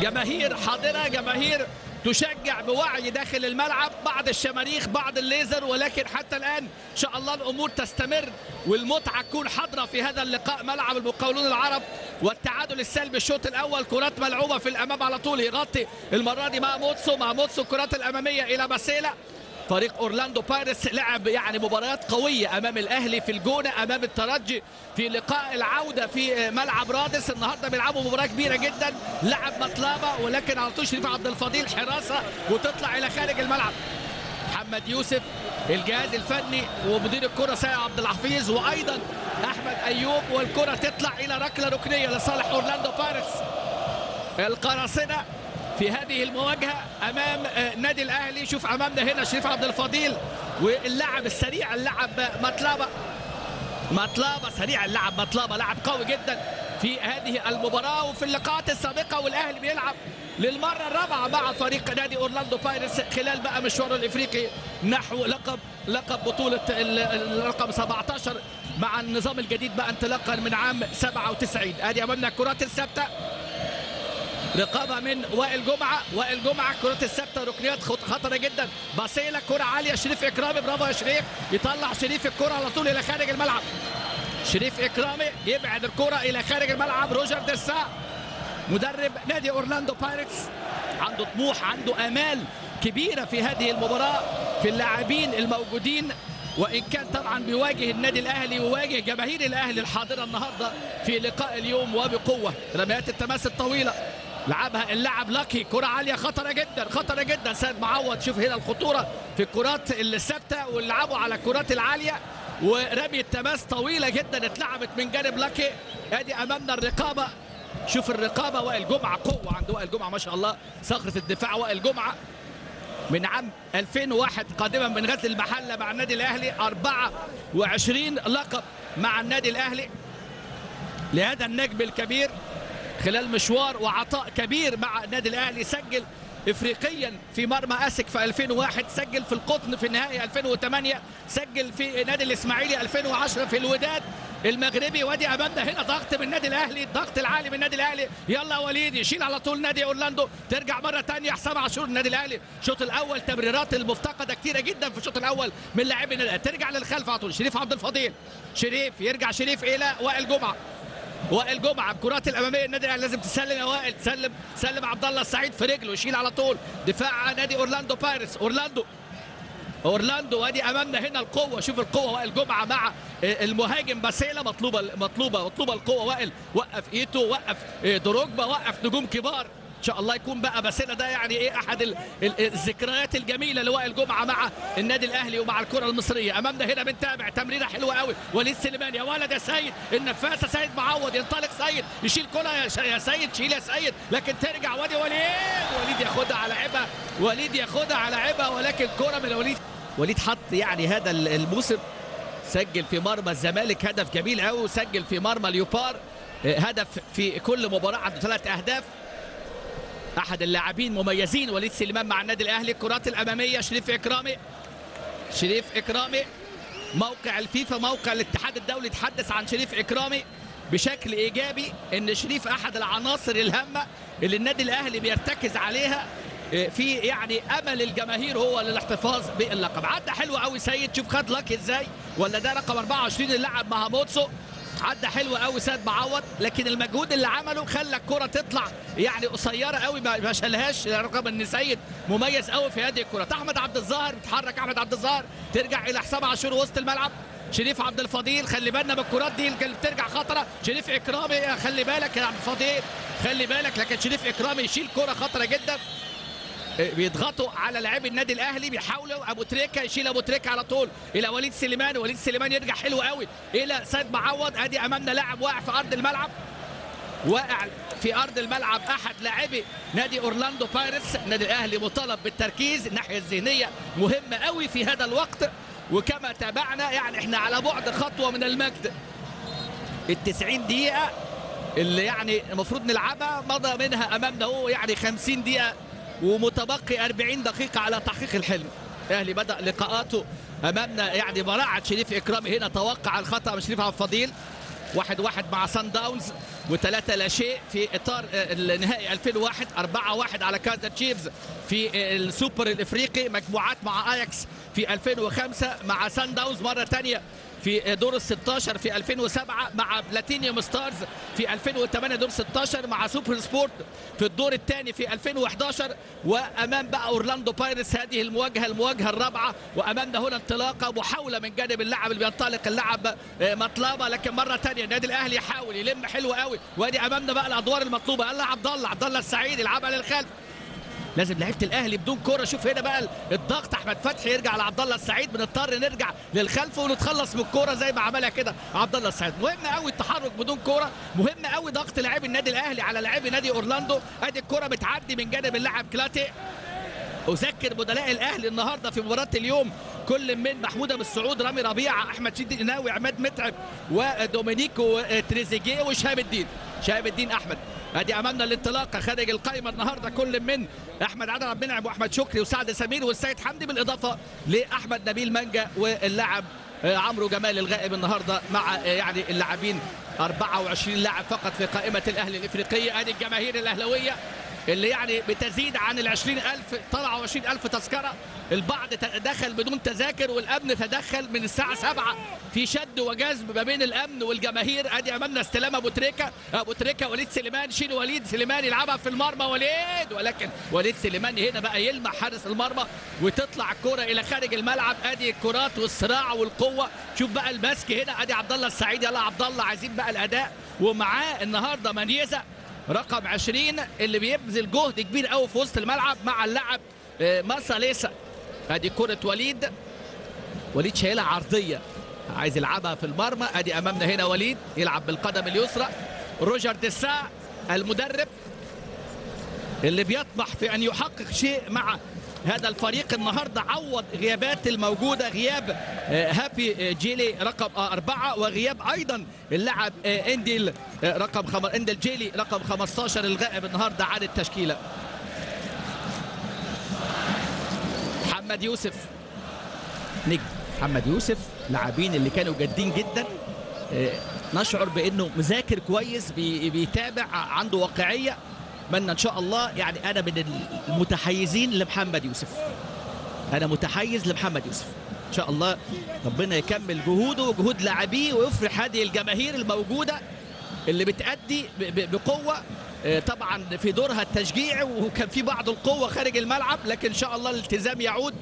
جماهير حاضرة جماهير تشجع بوعي داخل الملعب. بعض الشماريخ بعض الليزر ولكن حتى الآن إن شاء الله الأمور تستمر والمتعة تكون حاضرة في هذا اللقاء. ملعب المقاولون العرب والتعادل السلبي الشوط الأول كرات ملعوبة في الأمام على طول. يغطي المرة دي ماموتسو ماموتسو الكرات الأمامية إلى باسيلا فريق أورلاندو بايرتس لعب يعني مباريات قوية أمام الأهلي في الجونة أمام الترجي في لقاء العودة في ملعب رادس. النهارده بيلعبوا مباراة كبيرة جدا لعب مطلبه ولكن على طول شريف عبد الفضيل حراسة وتطلع إلى خارج الملعب. محمد يوسف الجهاز الفني ومدير الكرة سيد عبد الحفيظ وأيضا أحمد أيوب والكرة تطلع إلى ركلة ركنية لصالح أورلاندو بايرتس القراصنة في هذه المواجهة أمام نادي الأهلي. شوف أمامنا هنا شريف عبد الفضيل واللاعب السريع اللاعب مطلبه مطلبه سريع اللاعب مطلبه لاعب قوي جدا في هذه المباراة. وفي اللقاءات السابقة والأهلي بيلعب للمرة الرابعة مع فريق نادي أورلاندو بايرتس خلال بقى مشواره الإفريقي نحو لقب لقب بطولة الرقم 17 مع النظام الجديد بقى انطلاقا من عام 97 أدي أمامنا الكرات الثابتة. رقابة من وائل جمعة. وائل جمعة كرات الثابتة ركنيات خط- خطرة جدا. باسيلا كرة عالية. شريف إكرامي برافو يا شريف. يطلع شريف الكرة على طول إلى خارج الملعب. شريف إكرامي يبعد الكرة إلى خارج الملعب. روجر ديسا مدرب نادي أورلاندو بايرتس عنده طموح عنده آمال كبيرة في هذه المباراة في اللاعبين الموجودين. وإن كان طبعا بيواجه النادي الأهلي ويواجه جماهير الأهلي الحاضرة النهارده في لقاء اليوم وبقوة. رميات التماس الطويلة. لعبها اللاعب لاكي كرة عالية خطرة جدا خطرة جدا. سيد معوض شوف هنا الخطورة في الكرات الثابتة واللعبوا على الكرات العالية. ورمي التماس طويلة جدا اتلعبت من جانب لاكي أدي أمامنا الرقابة. شوف الرقابة وائل جمعة قوة عند وائل جمعة ما شاء الله. صخرة الدفاع وائل جمعة. من عام 2001 قادما من غزل المحلة مع النادي الأهلي. 24 لقب مع النادي الأهلي لهذا النجم الكبير. خلال مشوار وعطاء كبير مع النادي الأهلي سجل افريقيا في مرمى اسك في 2001 سجل في القطن في النهائي 2008 سجل في نادي الإسماعيلي 2010 في الوداد المغربي. وادي امامنا هنا ضغط من النادي الأهلي الضغط العالي من النادي الأهلي. يلا وليد يشيل على طول نادي أورلاندو ترجع مرة ثانية حسام عاشور النادي الأهلي. الشوط الأول تمريرات المفتقدة كتيرة جدا في الشوط الأول من لاعبي. ترجع للخلف على طول. شريف عبد الفضيل. شريف يرجع شريف إلى وائل جمعة. وائل جمعة الكرات الأمامية النادي الأهلي لازم تسلم يا وائل. تسلم سلم عبد الله السعيد في رجله يشيل على طول. دفاع نادي أورلاندو بايرتس أورلاندو أورلاندو وادي أمامنا هنا القوة. شوف القوة وائل جمعة مع المهاجم باسيلا. مطلوبة مطلوبة مطلوبة القوة. وائل وقف إيتو وقف دروجبا وقف نجوم كبار. إن شاء الله يكون بقى باسيلا ده يعني إيه أحد ال- ال- الذكريات الجميلة لوائل جمعه مع النادي الأهلي ومع الكرة المصرية. أمامنا هنا بنتابع تمريرة حلوة قوي وليد سليمان يا ولد يا سيد النفاسه سيد معوض ينطلق سيد يشيل كرة يا سيد شيل يا سيد. لكن ترجع وادي وليد. وليد ياخدها على عبها وليد ياخدها على عبها ولكن كرة من وليد. وليد حط يعني هذا ال- الموسم سجل في مرمى الزمالك هدف جميل قوي وسجل في مرمى اليوبار آه، هدف في كل مباراة عنده ثلاث أهداف. أحد اللاعبين مميزين وليد سليمان مع النادي الأهلي. الكرات الأمامية شريف إكرامي. شريف إكرامي. موقع الفيفا موقع الاتحاد الدولي. تحدث عن شريف إكرامي بشكل إيجابي إن شريف أحد العناصر الهامة اللي النادي الأهلي بيرتكز عليها آه، في يعني أمل الجماهير هو للاحتفاظ باللقب. عدى حلو قوي سيد شوف خد لك إزاي؟ ولا ده رقم 24 اللي لعب مع موتسو عدى حلو قوي سيد معوض لكن المجهود اللي عمله خلى الكرة تطلع يعني قصيرة قوي ما شالهاش رغم إن سيد مميز قوي في هذه الكرة. أحمد عبد الظاهر بيتحرك أحمد عبد الظاهر ترجع إلى حسام عاشور وسط الملعب. شريف عبد الفضيل خلي بالنا من الكرات دي اللي بترجع خطرة. شريف إكرامي خلي بالك يا عبد الفضيل خلي بالك لكن شريف إكرامي يشيل كرة خطرة جدا. بيضغطوا على لاعبي النادي الاهلي بيحاولوا ابو تريكة يشيل ابو تريكة على طول. إلى وليد سليمان وليد سليمان يرجع حلو قوي. إلى سيد معوض ادي امامنا لاعب واقع في ارض الملعب. واقع في ارض الملعب احد لاعبي نادي اورلاندو بايرتس النادي الاهلي مطالب بالتركيز الناحية الذهنية مهمة قوي في هذا الوقت. وكما تابعنا يعني إحنا على بعد خطوة من المجد. ال 90 دقيقة اللي يعني المفروض نلعبها مضى منها أمامنا هو يعني 50 دقيقة. ومتبقي 40 دقيقة على تحقيق الحلم. الأهلي بدأ لقاءاته أمامنا يعني براعه شريف إكرامي. هنا توقع الخطأ من شريف عبد الفضيل. واحد واحد مع سان داونز وثلاثة لا شيء في إطار آه، النهائي 2001 4 واحد على كازر تشيفز في آه، السوبر الإفريقي. مجموعات مع آياكس في 2005 مع سان داونز مرة تانية. في دور ال 16 في 2007 مع بلاتينيوم ستارز في 2008 دور 16 مع سوبر سبورت في الدور الثاني في 2011 وأمام بقى أورلاندو بايرتس هذه المواجهة المواجهة الرابعة. وأمامنا هنا انطلاقة محاولة من جانب اللاعب اللي بينطلق اللاعب ماتلابا لكن مرة ثانية النادي الأهلي يحاول يلم حلو قوي. وأدي أمامنا بقى الأدوار المطلوبة. يلا عبد الله عبد الله السعيد يلعبها للخلف. لازم لعيبة الأهلي بدون كورة. شوف هنا بقى الضغط. أحمد فتحي يرجع لعبد الله السعيد. بنضطر نرجع للخلف ونتخلص من الكورة زي ما عملها كده عبد الله السعيد. مهم قوي التحرك بدون كورة. مهم قوي ضغط لاعبي النادي الأهلي على لاعبي نادي أورلاندو. أدي الكورة بتعدي من جانب اللاعب كلاتي. أذكر بدلاء الأهلي النهارده في مباراة اليوم كل من محمود أبو السعود رامي ربيعة أحمد شديد الناوي عماد متعب ودومينيكو تريزيجيه وشهاب الدين. شهاب الدين أحمد. ادي أمامنا الانطلاقة خارج القائمة النهارده كل من أحمد عادل عبد المنعم وأحمد شكري وسعد سمير والسيد حمدي بالإضافة لأحمد نبيل منجا واللاعب عمرو جمال الغائب النهارده مع يعني اللاعبين 24 لاعب فقط في قائمة الأهلي الإفريقية. ادي الجماهير الأهلاوية اللي يعني بتزيد عن ال 20000 طلعوا 20000 تذكرة. البعض دخل بدون تذاكر والأمن تدخل من الساعة 7 في شد وجذب ما بين الأمن والجماهير. أدي أمامنا استلام أبو تريكة. أبو تريكة وليد سليمان. شيل وليد سليمان يلعبها في المرمى. وليد ولكن وليد سليمان هنا بقى يلمح حارس المرمى وتطلع الكره إلى خارج الملعب. أدي الكرات والصراع والقوة. شوف بقى المسك هنا. أدي عبد الله السعيد. يلا عبد الله عايزين بقى الأداء. ومعاه النهارده منيزه رقم 20 اللي بيبذل جهد كبير قوي في وسط الملعب مع اللاعب ماسا ليسا. ادي كرة وليد. وليد شايلها عرضية. عايز يلعبها في المرمى. أدي أمامنا هنا وليد. يلعب بالقدم اليسرى. روجر ديسا المدرب اللي بيطمح في أن يحقق شيء مع هذا الفريق النهارده عوض غيابات الموجودة غياب هابي جيلي رقم أربعة وغياب أيضا اللاعب إنديل رقم خم... إنديل جيلي رقم 15 الغائب النهارده عن التشكيلة. محمد يوسف. نجم محمد يوسف لاعبين اللي كانوا جادين جدا نشعر بإنه مذاكر كويس بيتابع عنده واقعية. اتمنى إن شاء الله يعني أنا من المتحيزين لمحمد يوسف. أنا متحيز لمحمد يوسف. إن شاء الله ربنا يكمل جهوده وجهود لاعبيه ويفرح هذه الجماهير الموجودة اللي بتأدي بقوة. طبعا في دورها التشجيع وكان في بعض القوة خارج الملعب لكن إن شاء الله الالتزام يعود.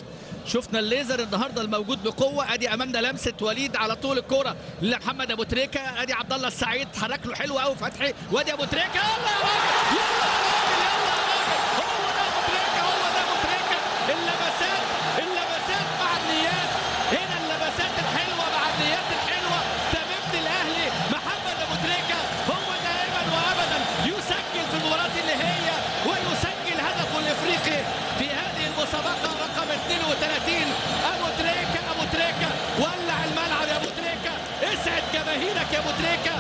شفنا الليزر النهارده الموجود بقوة. أدي أمامنا لمسة وليد على طول الكورة لمحمد أبو تريكة. أدي عبد الله السعيد حرك له حلو قوي فتحي. وأدي أبو تريكة. يلا يا راجل يلا يا راجل يلا يا راجل هو ده ابو تريكه هو ده ابو تريكه اللمسات اللمسات مع النيات هنا اللمسات الحلوه مع النيات الحلوه تميمه الاهلي محمد ابو تريكه هو دائما وابدا يسجل في المباراه اللي هي ويسجل هدفه الافريقي في هذه المسابقه رقم 32 ابو تريكه ابو تريكه ولع الملعب يا ابو تريكه اسعد جماهيرك يا ابو تريكه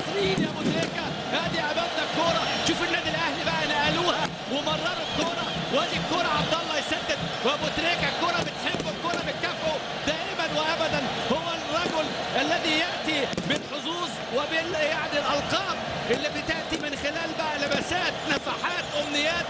فرح المصريين يا أبو تريكة. ادي امامنا الكورة. شوف النادي الأهلي بقى نقلوها ومرروا الكورة. وأدي الكورة عبد الله يسدد. وأبو تريكة الكورة بتحبه الكورة بتكافئه. دائما وابدا هو الرجل الذي يأتي بالحظوظ وبال يعني الالقاب اللي بتأتي من خلال بقى لمسات نفحات أمنيات.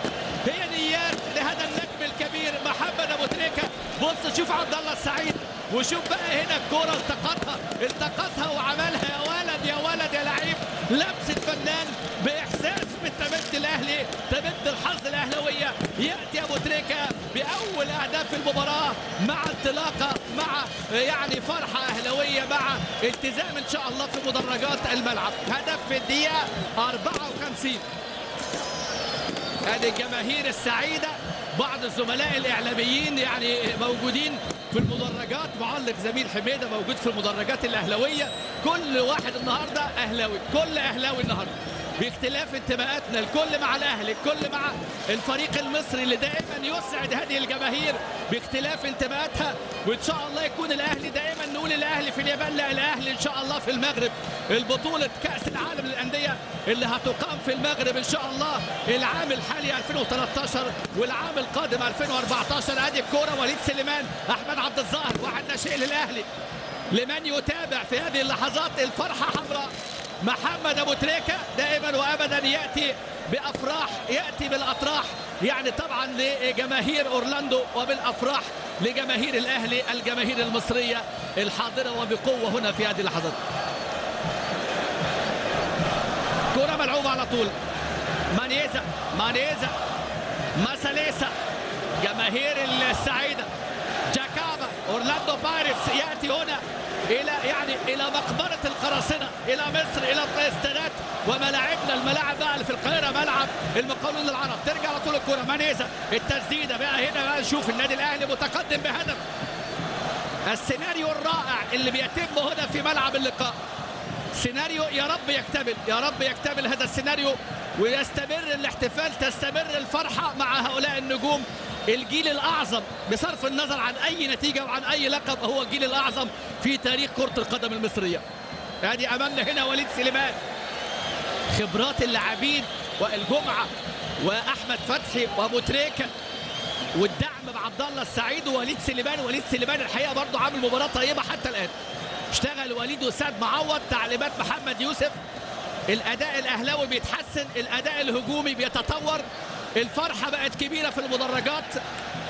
بص شوف عبد الله السعيد وشوف بقى هنا الكورة التقطها التقطها وعملها. يا ولد يا ولد يا لعيب. لمسه فنان بإحساس من الأهلي تمد الحظ الأهلاوية. يأتي أبو تريكة بأول أهداف المباراة مع انطلاقة مع يعني فرحة أهلاوية مع التزام إن شاء الله في مدرجات الملعب. هدف في الدقيقة 54 ادي الجماهير السعيدة. بعض الزملاء الإعلاميين يعني موجودين في المدرجات. معلق زميل حميدة موجود في المدرجات الأهلاوية. كل واحد النهارده أهلاوي كل أهلاوي النهارده. باختلاف انتماءاتنا الكل مع الأهلي الكل مع الفريق المصري اللي دائما يسعد هذه الجماهير باختلاف انتماءاتها. وإن شاء الله يكون الأهلي دائما نقول الأهلي في اليابان لا الأهلي إن شاء الله في المغرب. البطولة كأس العالم للأندية اللي هتقام في المغرب إن شاء الله. العام الحالي 2013 والعام القادم 2014 ادي الكورة وليد سليمان أحمد عبد الظاهر واحد ناشئ للأهلي. لمن يتابع في هذه اللحظات الفرحة حمراء. محمد أبو تريكة دائما وابدا يأتي بأفراح يأتي بالأطراح. يعني طبعا لجماهير أورلاندو وبالأفراح لجماهير الأهلي الجماهير المصرية الحاضرة وبقوة هنا في هذه اللحظات كرة ملعوبة على طول. مانيزا مانيزا ماساليسا جماهير السعيدة. أورلاندو باريس يأتي هنا إلى يعني إلى مقبرة القراصنة إلى مصر إلى الاستادات وملاعبنا الملاعب بقى في القاهرة ملعب المقاولون العرب ترجع على طول الكره مانيزا التسديدة بقى هنا بقى. نشوف النادي الأهلي متقدم بهدف. السيناريو الرائع اللي بيتم هنا في ملعب اللقاء. سيناريو يا رب يكتمل يا رب يكتمل هذا السيناريو ويستمر الاحتفال تستمر الفرحة مع هؤلاء النجوم الجيل الأعظم بصرف النظر عن أي نتيجة وعن أي لقب هو الجيل الأعظم في تاريخ كرة القدم المصرية. ادي أمامنا هنا وليد سليمان. خبرات اللاعبين وائل جمعه وأحمد فتحي وأبو تريكة والدعم بعبد الله السعيد ووليد سليمان. وليد سليمان الحقيقة برضه عامل مباراة طيبة حتى الآن. اشتغل وليد وساد معوض تعليمات محمد يوسف. الأداء الأهلاوي بيتحسن الأداء الهجومي بيتطور. الفرحة بقت كبيرة في المدرجات.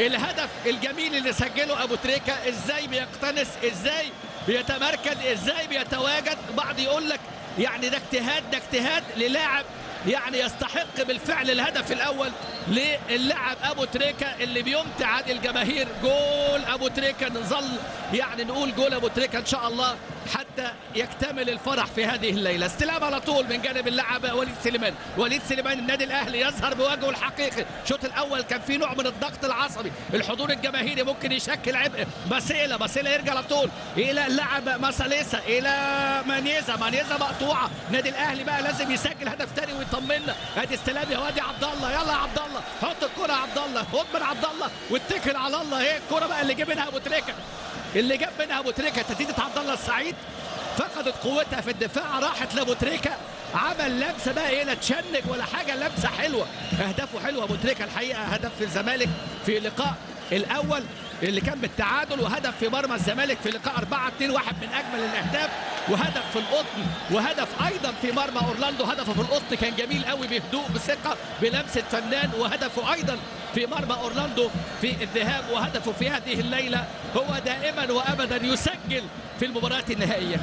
الهدف الجميل اللي سجله أبو تريكة إزاي بيقتنص إزاي بيتمركز إزاي بيتواجد. بعض يقول لك يعني ده اجتهاد ده اجتهاد للاعب يعني يستحق بالفعل الهدف الأول للاعب أبو تريكة اللي بيمتع الجماهير. جول أبو تريكة نظل يعني نقول جول أبو تريكة إن شاء الله. حتى يكتمل الفرح في هذه الليلة. استلام على طول من جانب اللاعب وليد سليمان. وليد سليمان النادي الأهلي يظهر بوجهه الحقيقي. الشوط الأول كان في نوع من الضغط العصبي. الحضور الجماهيري ممكن يشكل عبء. باسيلا باسيلا يرجع على طول إلى اللاعب ماساليسا إلى مانيزا مانيزا مقطوعة. النادي الأهلي بقى لازم يسجل هدف ثاني ويطمنا أدي استلام يا وادي عبد الله. يلا يا عبد الله. حط الكرة يا عبد الله. خد من عبد الله. واتكل على الله. إيه الكرة بقى اللي جه منها أبو تريكة؟ اللي جاب منها أبو تريكة تسديده عبد الله السعيد. فقدت قوتها في الدفاع راحت لأبو تريكة. عمل لمسة بقى إيه لا تشنج ولا حاجة لمسة حلوة. أهدافه حلوة أبو تريكة الحقيقة هدف في الزمالك في لقاء الأول اللي كان بالتعادل وهدف في مرمى الزمالك في لقاء 4 2 واحد من أجمل الأهداف. وهدف في القطن وهدف أيضا في مرمى أورلاندو. هدفه في القطن كان جميل قوي بهدوء بثقة بلمسة فنان. وهدفه أيضا في مرمى أورلاندو في الذهاب وهدفه في هذه الليلة هو دائما وأبدا يسجل في المباريات النهائية.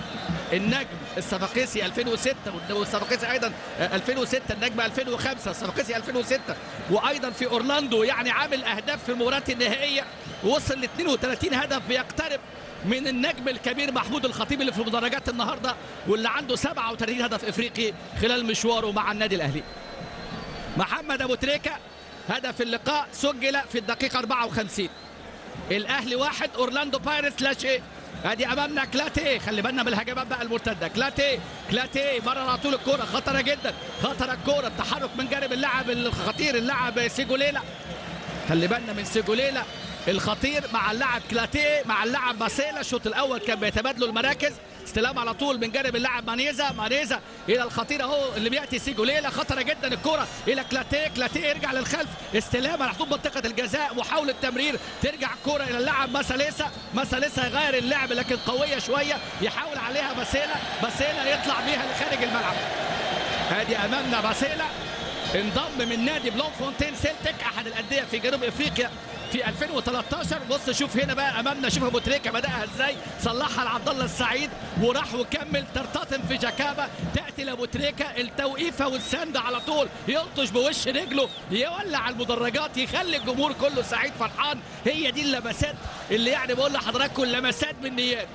النجم الصفاقسي 2006 والصفاقسي أيضا 2006 النجم 2005 الصفاقسي 2006 وأيضا في أورلاندو يعني عامل أهداف في المباريات النهائية. وصل ل 32 هدف بيقترب من النجم الكبير محمود الخطيب اللي في المدرجات النهارده واللي عنده 37 هدف إفريقي خلال مشواره مع النادي الأهلي. محمد أبو تريكة هدف اللقاء سجل في الدقيقة 54 الأهلي واحد أورلاندو بايرتس لا شيء. ادي أمامنا كلاتي. خلي بالنا من الهجمات بقى المرتدة. كلاتي كلاتي مره على طول الكورة. خطرة جدا. خطرة الكورة. التحرك من جانب اللاعب الخطير اللاعب سيجوليلا. خلي بالنا من سيجوليلا. الخطير مع اللاعب كلاتي مع اللاعب ماسيلا. الشوط الأول كان بيتبادلوا المراكز. استلام على طول من جانب اللاعب مانيزا. مانيزا إلى الخطير أهو اللي بيأتي سيجوليلا خطره جدا الكره إلى كلاتي كلاتي يرجع للخلف. استلام على حدود منطقة الجزاء. محاولة تمرير. ترجع الكره إلى اللاعب ماساليسا. ماساليسا يغير اللعب لكن قوية شوية. يحاول عليها باسيلا باسيلا يطلع بيها لخارج الملعب. ادي أمامنا باسيلا انضم من نادي بلوم فونتين سيلتك أحد الأندية في جنوب إفريقيا. في 2013 بص شوف هنا بقى أمامنا شوف أبو تريكة بدأها إزاي صلحها لعبد الله السعيد وراح وكمل ترتطم في جاكابا تأتي لأبو تريكة التوقيفة والسند على طول يلطش بوش رجله يولع المدرجات يخلي الجمهور كله سعيد فرحان هي دي اللمسات اللي يعني بقول لحضراتكم لمسات بالنيات.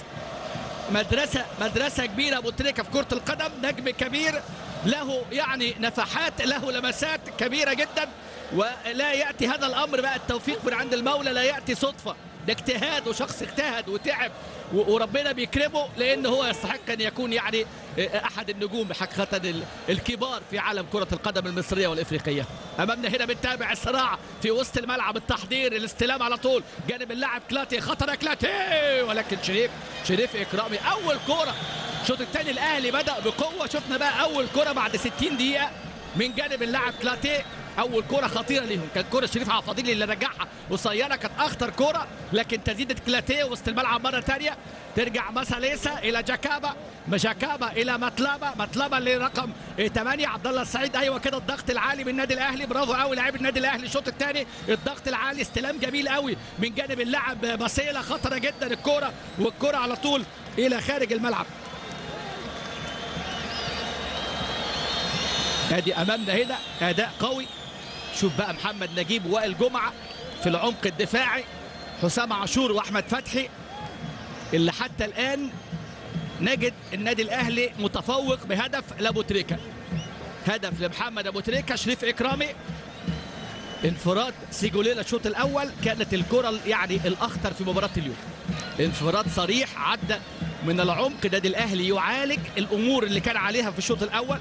مدرسة مدرسة كبيرة أبو تريكة في كرة القدم نجم كبير له يعني نفحات له لمسات كبيرة جدا ولا يأتي هذا الأمر. بقى التوفيق من عند المولى لا يأتي صدفة. ده اجتهاد وشخص اجتهد وتعب وربنا بيكرمه لأن هو يستحق أن يكون يعني أحد النجوم حقيقة الكبار في عالم كرة القدم المصرية والإفريقية. أمامنا هنا بنتابع الصراع في وسط الملعب التحضير الاستلام على طول. جانب اللاعب كلاتي خطر كلاتي! ولكن شريف شريف إكرامي أول كوره الشوط الثاني الأهلي بدأ بقوة. شفنا بقى أول كوره بعد 60 دقيقة من جانب اللاعب كلاتي. أول كوره خطيرة ليهم. كانت كوره شريف عبد الفضيل اللي رجعها. قصيرة كانت أخطر كوره لكن تسديده كلاتيه وسط الملعب مرة ثانية ترجع مساليسا إلى جاكابا. جاكابا إلى مطلبة. مطلبة اللي رقم 8 عبد الله السعيد. أيوه كده الضغط العالي من النادي الأهلي. برافو قوي لاعب النادي الأهلي. الشوط الثاني الضغط العالي. استلام جميل قوي من جانب اللاعب باسيلا. خطرة جدا الكوره والكوره على طول إلى خارج الملعب. ادي أمامنا هنا أداء قوي. شوف بقى محمد نجيب وائل جمعة في العمق الدفاعي حسام عاشور وأحمد فتحي اللي حتى الآن نجد النادي الأهلي متفوق بهدف لأبو تريكة. هدف لمحمد أبو تريكة شريف إكرامي. انفراد سيجوليلا الشوط الأول كانت الكرة يعني الأخطر في مباراة اليوم. انفراد صريح عدى من العمق النادي الأهلي يعالج الأمور اللي كان عليها في الشوط الأول.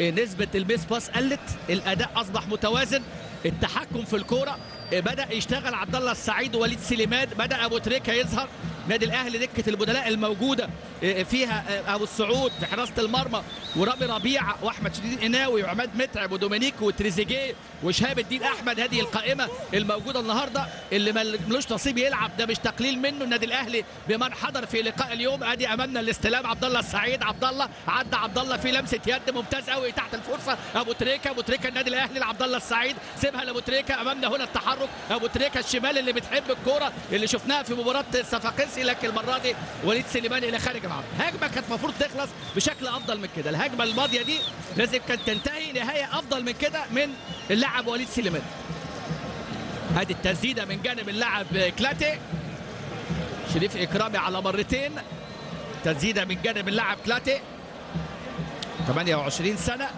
نسبة ال miss pass قلت الأداء أصبح متوازن التحكم في الكورة بدأ يشتغل عبد الله السعيد ووليد سليمان. بدأ أبو تريكة يظهر. نادي الأهلي دكة البدلاء الموجودة فيها أبو السعود في حراسة المرمى ورامي ربيعة وأحمد شديد القناوي وعماد متعب ودومينيك وتريزيجيه وشهاب الدين أحمد. هذه القائمة الموجودة النهارده اللي ملوش نصيب يلعب. ده مش تقليل منه. النادي الأهلي بمن حضر في لقاء اليوم. أدي امامنا الاستلام. عبد الله السعيد عبد الله عدى عبد الله في لمسة يد ممتاز قوي تحت الفرصة. أبو تريكة أبو تريكة النادي الأهلي لعبد الله السعيد. سيبها لأبو تريكة. امامنا هنا التحرك. ابو تريكة الشمال اللي بتحب الكورة اللي شفناها في مباراة الصفاقسي لكن المرة دي وليد سليمان إلى خارج الملعب. هجمة كانت المفروض تخلص بشكل أفضل من كده. الهجمة الماضية دي لازم كانت تنتهي نهاية أفضل من كده من اللاعب وليد سليمان ادي التسديدة من جانب اللاعب كلاتي. شريف إكرامي على مرتين. تسديدة من جانب اللاعب كلاتي. 28 سنة.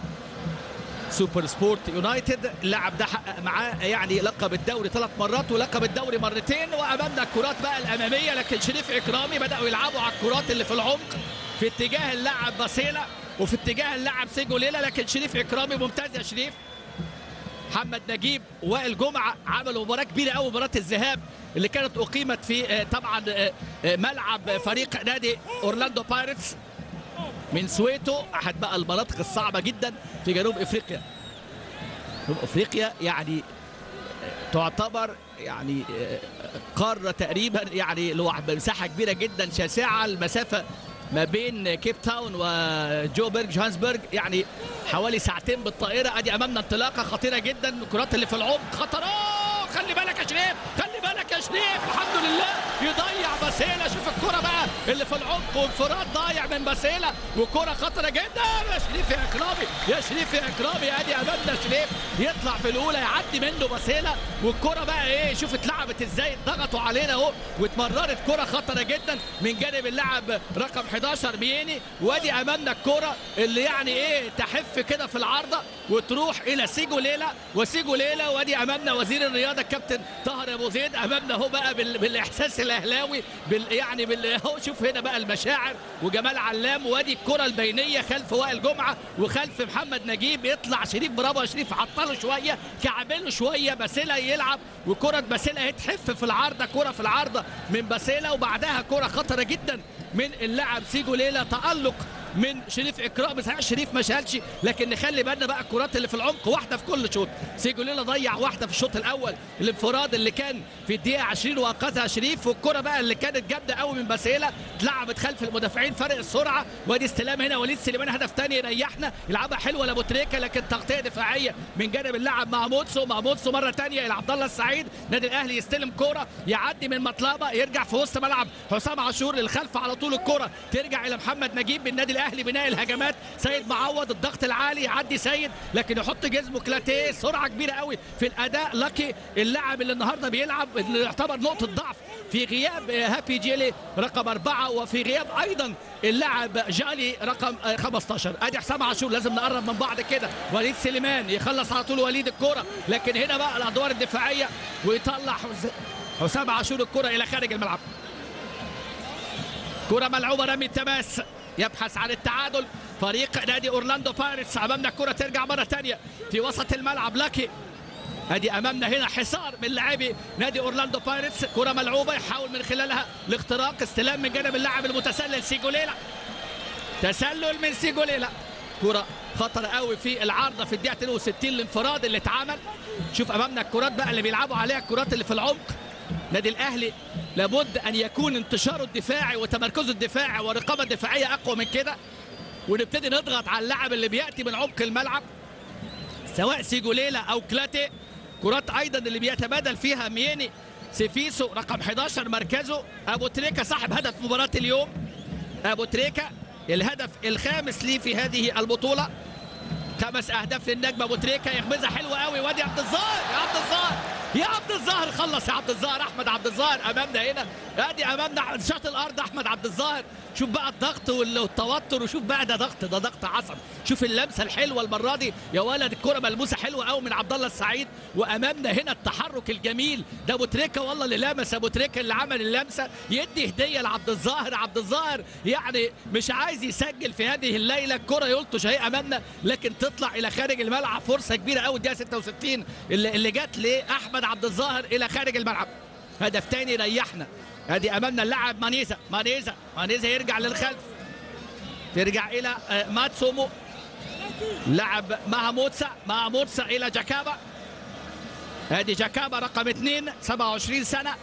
سوبر سبورت يونايتد. اللاعب ده حقق معاه يعني لقب الدوري ثلاث مرات ولقب الدوري مرتين. وأمامنا الكرات بقى الأمامية. لكن شريف إكرامي بدأوا يلعبوا على الكرات اللي في العمق. في اتجاه اللاعب باسيلا وفي اتجاه اللاعب سيجو ليلا لكن شريف إكرامي ممتاز يا شريف. محمد نجيب وائل جمعة عملوا مباراة كبيرة قوي مباراة الذهاب اللي كانت أقيمت في طبعا ملعب فريق نادي أورلاندو بايرتس. من سويتو. أحد بقى المناطق الصعبة جدا في جنوب إفريقيا. جنوب إفريقيا يعني تعتبر يعني قارة تقريبا يعني مساحة كبيرة جدا شاسعة. المسافة ما بين كيب تاون وجوبرج جوهانسبرج يعني حوالي ساعتين بالطائرة. أدي أمامنا انطلاقة خطيرة جدا. الكرات اللي في العمق خطرة. خلي بالك يا شريف. خلي شريف الحمد لله. يضيع باسيلا. شوف الكرة بقى اللي في العمق وانفراد ضايع من باسيلا. وكرة خطرة جدا. يا شريف يا إكرامي. يا شريف يا إكرامي. أدي امامنا شريف يطلع في الأولى يعدي منه باسيلا. والكرة بقى إيه؟ شوف اتلعبت إزاي؟ ضغطوا علينا اهو واتمررت كرة خطرة جدا. من جانب اللاعب رقم 11 ميني وادي أمامنا الكرة اللي يعني إيه تحف كده في العارضة وتروح إلى سيجو ليلا وسيجو ليلا وادي أمامنا وزير الرياضة الكابتن طاهر أبو زيد. أمامنا اهو بقى بال... بالإحساس الأهلاوي بال... يعني بال... اهو شوف هنا بقى المشاعر. وجمال علام وادي الكرة البينية خلف وائل جمعة وخلف محمد نجيب. يطلع شريف برافو يا شريف عطله شوية كعبله شوية باسيلا يلعب وكرة باسيلا اهي تحف في العارضة كرة في العارضة من باسيلا وبعدها كرة خطرة جدا من اللاعب سيجو ليلا تألق من شريف اكرامي صحيح شريف ما شالش لكن نخلي بالنا بقى الكرات اللي في العمق واحدة في كل شوط. سيجو ليلا ضيع واحدة في الشوط الأول الانفراد اللي كان في الدقيقة 20 وأنقذها شريف. والكرة بقى اللي كانت جامدة قوي من باسيلا اتلعبت خلف المدافعين فرق السرعة. وادي استلام هنا وليد سليمان هدف ثاني يريحنا. يلعبها حلوة لابو تريكه لكن تغطية دفاعية من جانب اللاعب محمودسو محمودسو مرة ثانية إلى عبد الله السعيد نادي الأهلي يستلم كوره يعدي من مطلبة يرجع في وسط ملعب حسام عاشور للخلف على طول. الكوره ترجع إلى محمد نجيب من النادي الأهلي. بناء الهجمات. سيد معوض الضغط العالي يعدي سيد لكن يحط جسمه كلاتيه. سرعة كبيرة قوي في الأداء. لاكي اللاعب اللي النهارده بيلعب اللي يعتبر نقطة ضعف في غياب هابي جيلي رقم أربعة وفي غياب أيضا اللاعب جالي رقم 15 أدي حسام عاشور لازم نقرب من بعض كده. وليد سليمان يخلص على طول وليد الكرة لكن هنا بقى الأدوار الدفاعية ويطلع حسام عاشور الكرة إلى خارج الملعب. كرة ملعوبة رمي التماس يبحث عن التعادل. فريق نادي أورلاندو بايرتس أمامنا الكره ترجع مرة ثانية في وسط الملعب. لاكي ادي أمامنا هنا حصار من لاعبي نادي أورلاندو بايرتس كرة ملعوبة يحاول من خلالها الاختراق استلام من جانب اللاعب المتسلل سيجوليلا. تسلل من سيجوليلا. كرة خطر قوي في العارضة في الدقيقة 62 الانفراد اللي اتعمل. شوف أمامنا الكرات بقى اللي بيلعبوا عليها الكرات اللي في العمق. نادي الأهلي لابد أن يكون انتشاره الدفاعي وتمركزه الدفاعي ورقابة دفاعية أقوى من كده. ونبتدي نضغط على اللاعب اللي بيأتي من عمق الملعب سواء سيجوليلا أو كلايتي. كرات أيضا اللي بيتبادل فيها ميني سيفيسو رقم 11 مركزه. أبو تريكا صاحب هدف مباراة اليوم. أبو تريكا الهدف الخامس ليه في هذه البطولة. خمس أهداف للنجم أبو تريكا يغمزها حلوة قوي وادي عبد الظاهر. يا عبد الظاهر. يا عبد الظاهر. خلص يا عبد الظاهر. أحمد عبد الظاهر أمامنا هنا. أدي أمامنا شاط الأرض. أحمد عبد الظاهر. شوف بقى الضغط والتوتر. وشوف بقى ده ضغط. ده ضغط عصبي. شوف اللمسة الحلوة المرة دي. يا ولد الكرة ملموسة. حلوة قوي من عبد الله السعيد. وأمامنا هنا التحرك الجميل. ده أبو تريكة. والله اللي لمس أبو تريكة اللي عمل اللمسة. يدي هدية لعبد الظاهر. عبد الظاهر يعني مش عايز يسجل في هذه الليلة. الكرة يلطش أهي أمامنا. لكن تطلع إلى خارج الملعب. فرصة كبيرة قوي الدقيقة 66 اللي, اللي جت لأحمد عبد الظاهر إلى خارج الملعب. هدف تاني ريحنا ادي أمامنا اللاعب مانيزا. مانيزا. مانيزا يرجع للخلف. ترجع إلى آه، ماتسومو. لعب مع موتسا مع موتسا إلى جاكابا. ادي جاكابا رقم اثنين 27 سنة.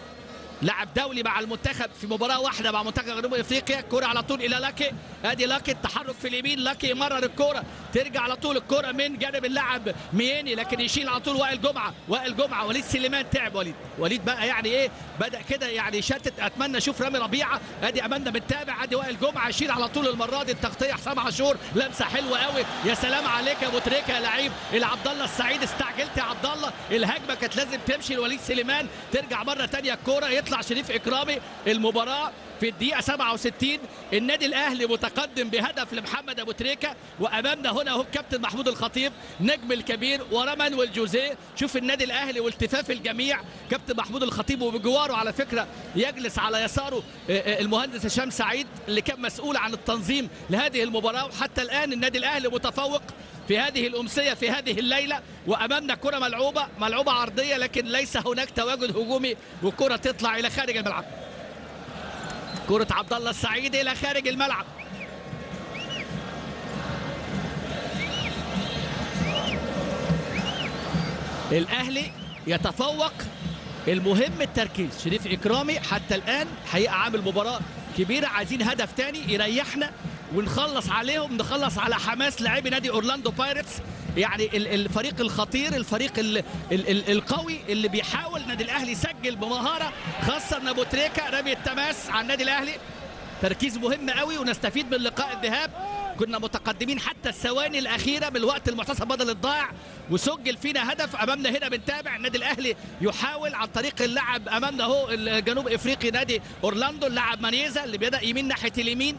لاعب دولي مع المنتخب في مباراة واحدة مع منتخب جنوب إفريقيا. كرة على طول إلى لاكي أدي لاكي التحرك في اليمين. لاكي يمرر الكرة. ترجع على طول الكرة من جانب اللاعب مياني لكن يشيل على طول وائل جمعة. وائل جمعة وليد سليمان تعب. وليد وليد بقى يعني إيه؟ بدأ كده يعني يشتت. أتمنى أشوف رامي ربيعة. أدي امامنا بنتابع أدي وائل جمعة يشيل على طول المرة دي. التغطية حسام عاشور لمسة حلوة قوي يا سلام عليك يا أبو تريكة يا لعيب. إلى عبد الله السعيد. استعجلت يا عبد الله. الهجمة كانت لازم تمشي لوليد سليمان. ترجع مرة ثانية الكورة. يطلع شريف إكرامي المباراة. في الدقيقة 67 النادي الأهلي متقدم بهدف لمحمد أبو تريكة وأمامنا هنا هو الكابتن محمود الخطيب نجم الكبير ورا مانويل جوزيه شوف النادي الأهلي والتفاف الجميع. كابتن محمود الخطيب وبجواره على فكرة يجلس على يساره آه، آه، المهندس هشام سعيد اللي كان مسؤول عن التنظيم لهذه المباراة. وحتى الآن النادي الأهلي متفوق في هذه الأمسية في هذه الليلة. وأمامنا كرة ملعوبة ملعوبة عرضية لكن ليس هناك تواجد هجومي والكرة تطلع إلى خارج الملعب. كرة عبد الله السعيد إلى خارج الملعب. الأهلي يتفوق. المهم التركيز. شريف إكرامي حتى الآن حقيقة عامل مباراة كبيرة عايزين هدف تاني يريحنا. ونخلص عليهم نخلص على حماس لاعبي نادي أورلاندو بايرتس. يعني ال- الفريق الخطير الفريق ال ال ال القوي اللي بيحاول النادي الأهلي يسجل بمهارة خاصة ان ابو تريكه رمي التماس على النادي الأهلي. تركيز مهم قوي ونستفيد من لقاء الذهاب. كنا متقدمين حتى الثواني الأخيرة بالوقت المحتسب بدل الضائع. وسجل فينا هدف أمامنا هنا بنتابع. النادي الأهلي يحاول عن طريق اللعب أمامنا اهو الجنوب إفريقي نادي أورلاندو. اللاعب مانيزا اللي بدا يمين ناحية اليمين.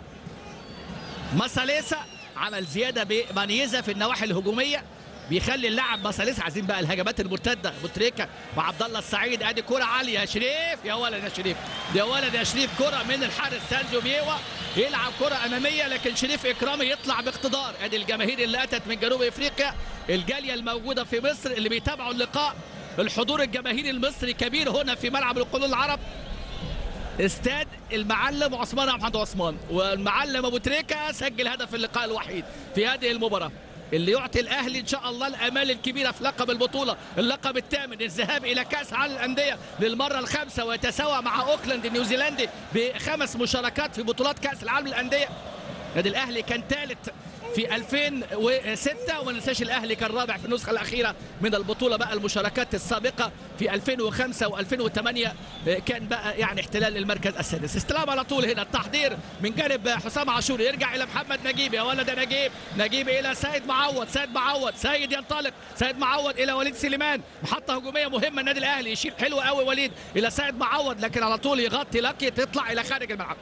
ماساليسا عمل زيادة بمانيزا في النواحي الهجومية. بيخلي اللاعب ماساليسا عايزين بقى الهجمات المرتدة. بوتريكا وعبد الله السعيد ادي كرة عالية. يا شريف يا ولد يا شريف. يا ولد يا شريف كرة من الحارس سانجو بيوا يلعب كرة أمامية لكن شريف إكرامي يطلع باقتدار. ادي الجماهير اللي أتت من جنوب إفريقيا الجالية الموجودة في مصر اللي بيتابعوا اللقاء. الحضور الجماهيري المصري كبير هنا في ملعب القلوب العرب. استاد المعلم عثمان عبد عثمان والمعلم أبو تريكة سجل هدف اللقاء الوحيد في هذه المباراة اللي يعطي الأهلي إن شاء الله الامال الكبيره في لقب البطولة اللقب الثامن الذهاب إلى كأس عالم الأندية للمرة الخامسة ويتساوى مع أوكلاند النيوزيلندي بخمس مشاركات في بطولات كأس العالم للأندية. النادي الأهلي كان ثالث في 2006 وما ننساش الأهلي كان رابع في النسخة الأخيرة من البطولة بقى المشاركات السابقة في 2005 و2008 كان بقى يعني احتلال المركز السادس. استلام على طول هنا التحضير من جانب حسام عاشور. يرجع إلى محمد نجيب. يا ولد يا نجيب نجيب إلى سيد معوض سيد معوض سيد ينطلق سيد معوض إلى وليد سليمان. محطة هجومية مهمة النادي الأهلي يشيل حلو قوي وليد إلى سيد معوض لكن على طول يغطي لكي تطلع إلى خارج الملعب.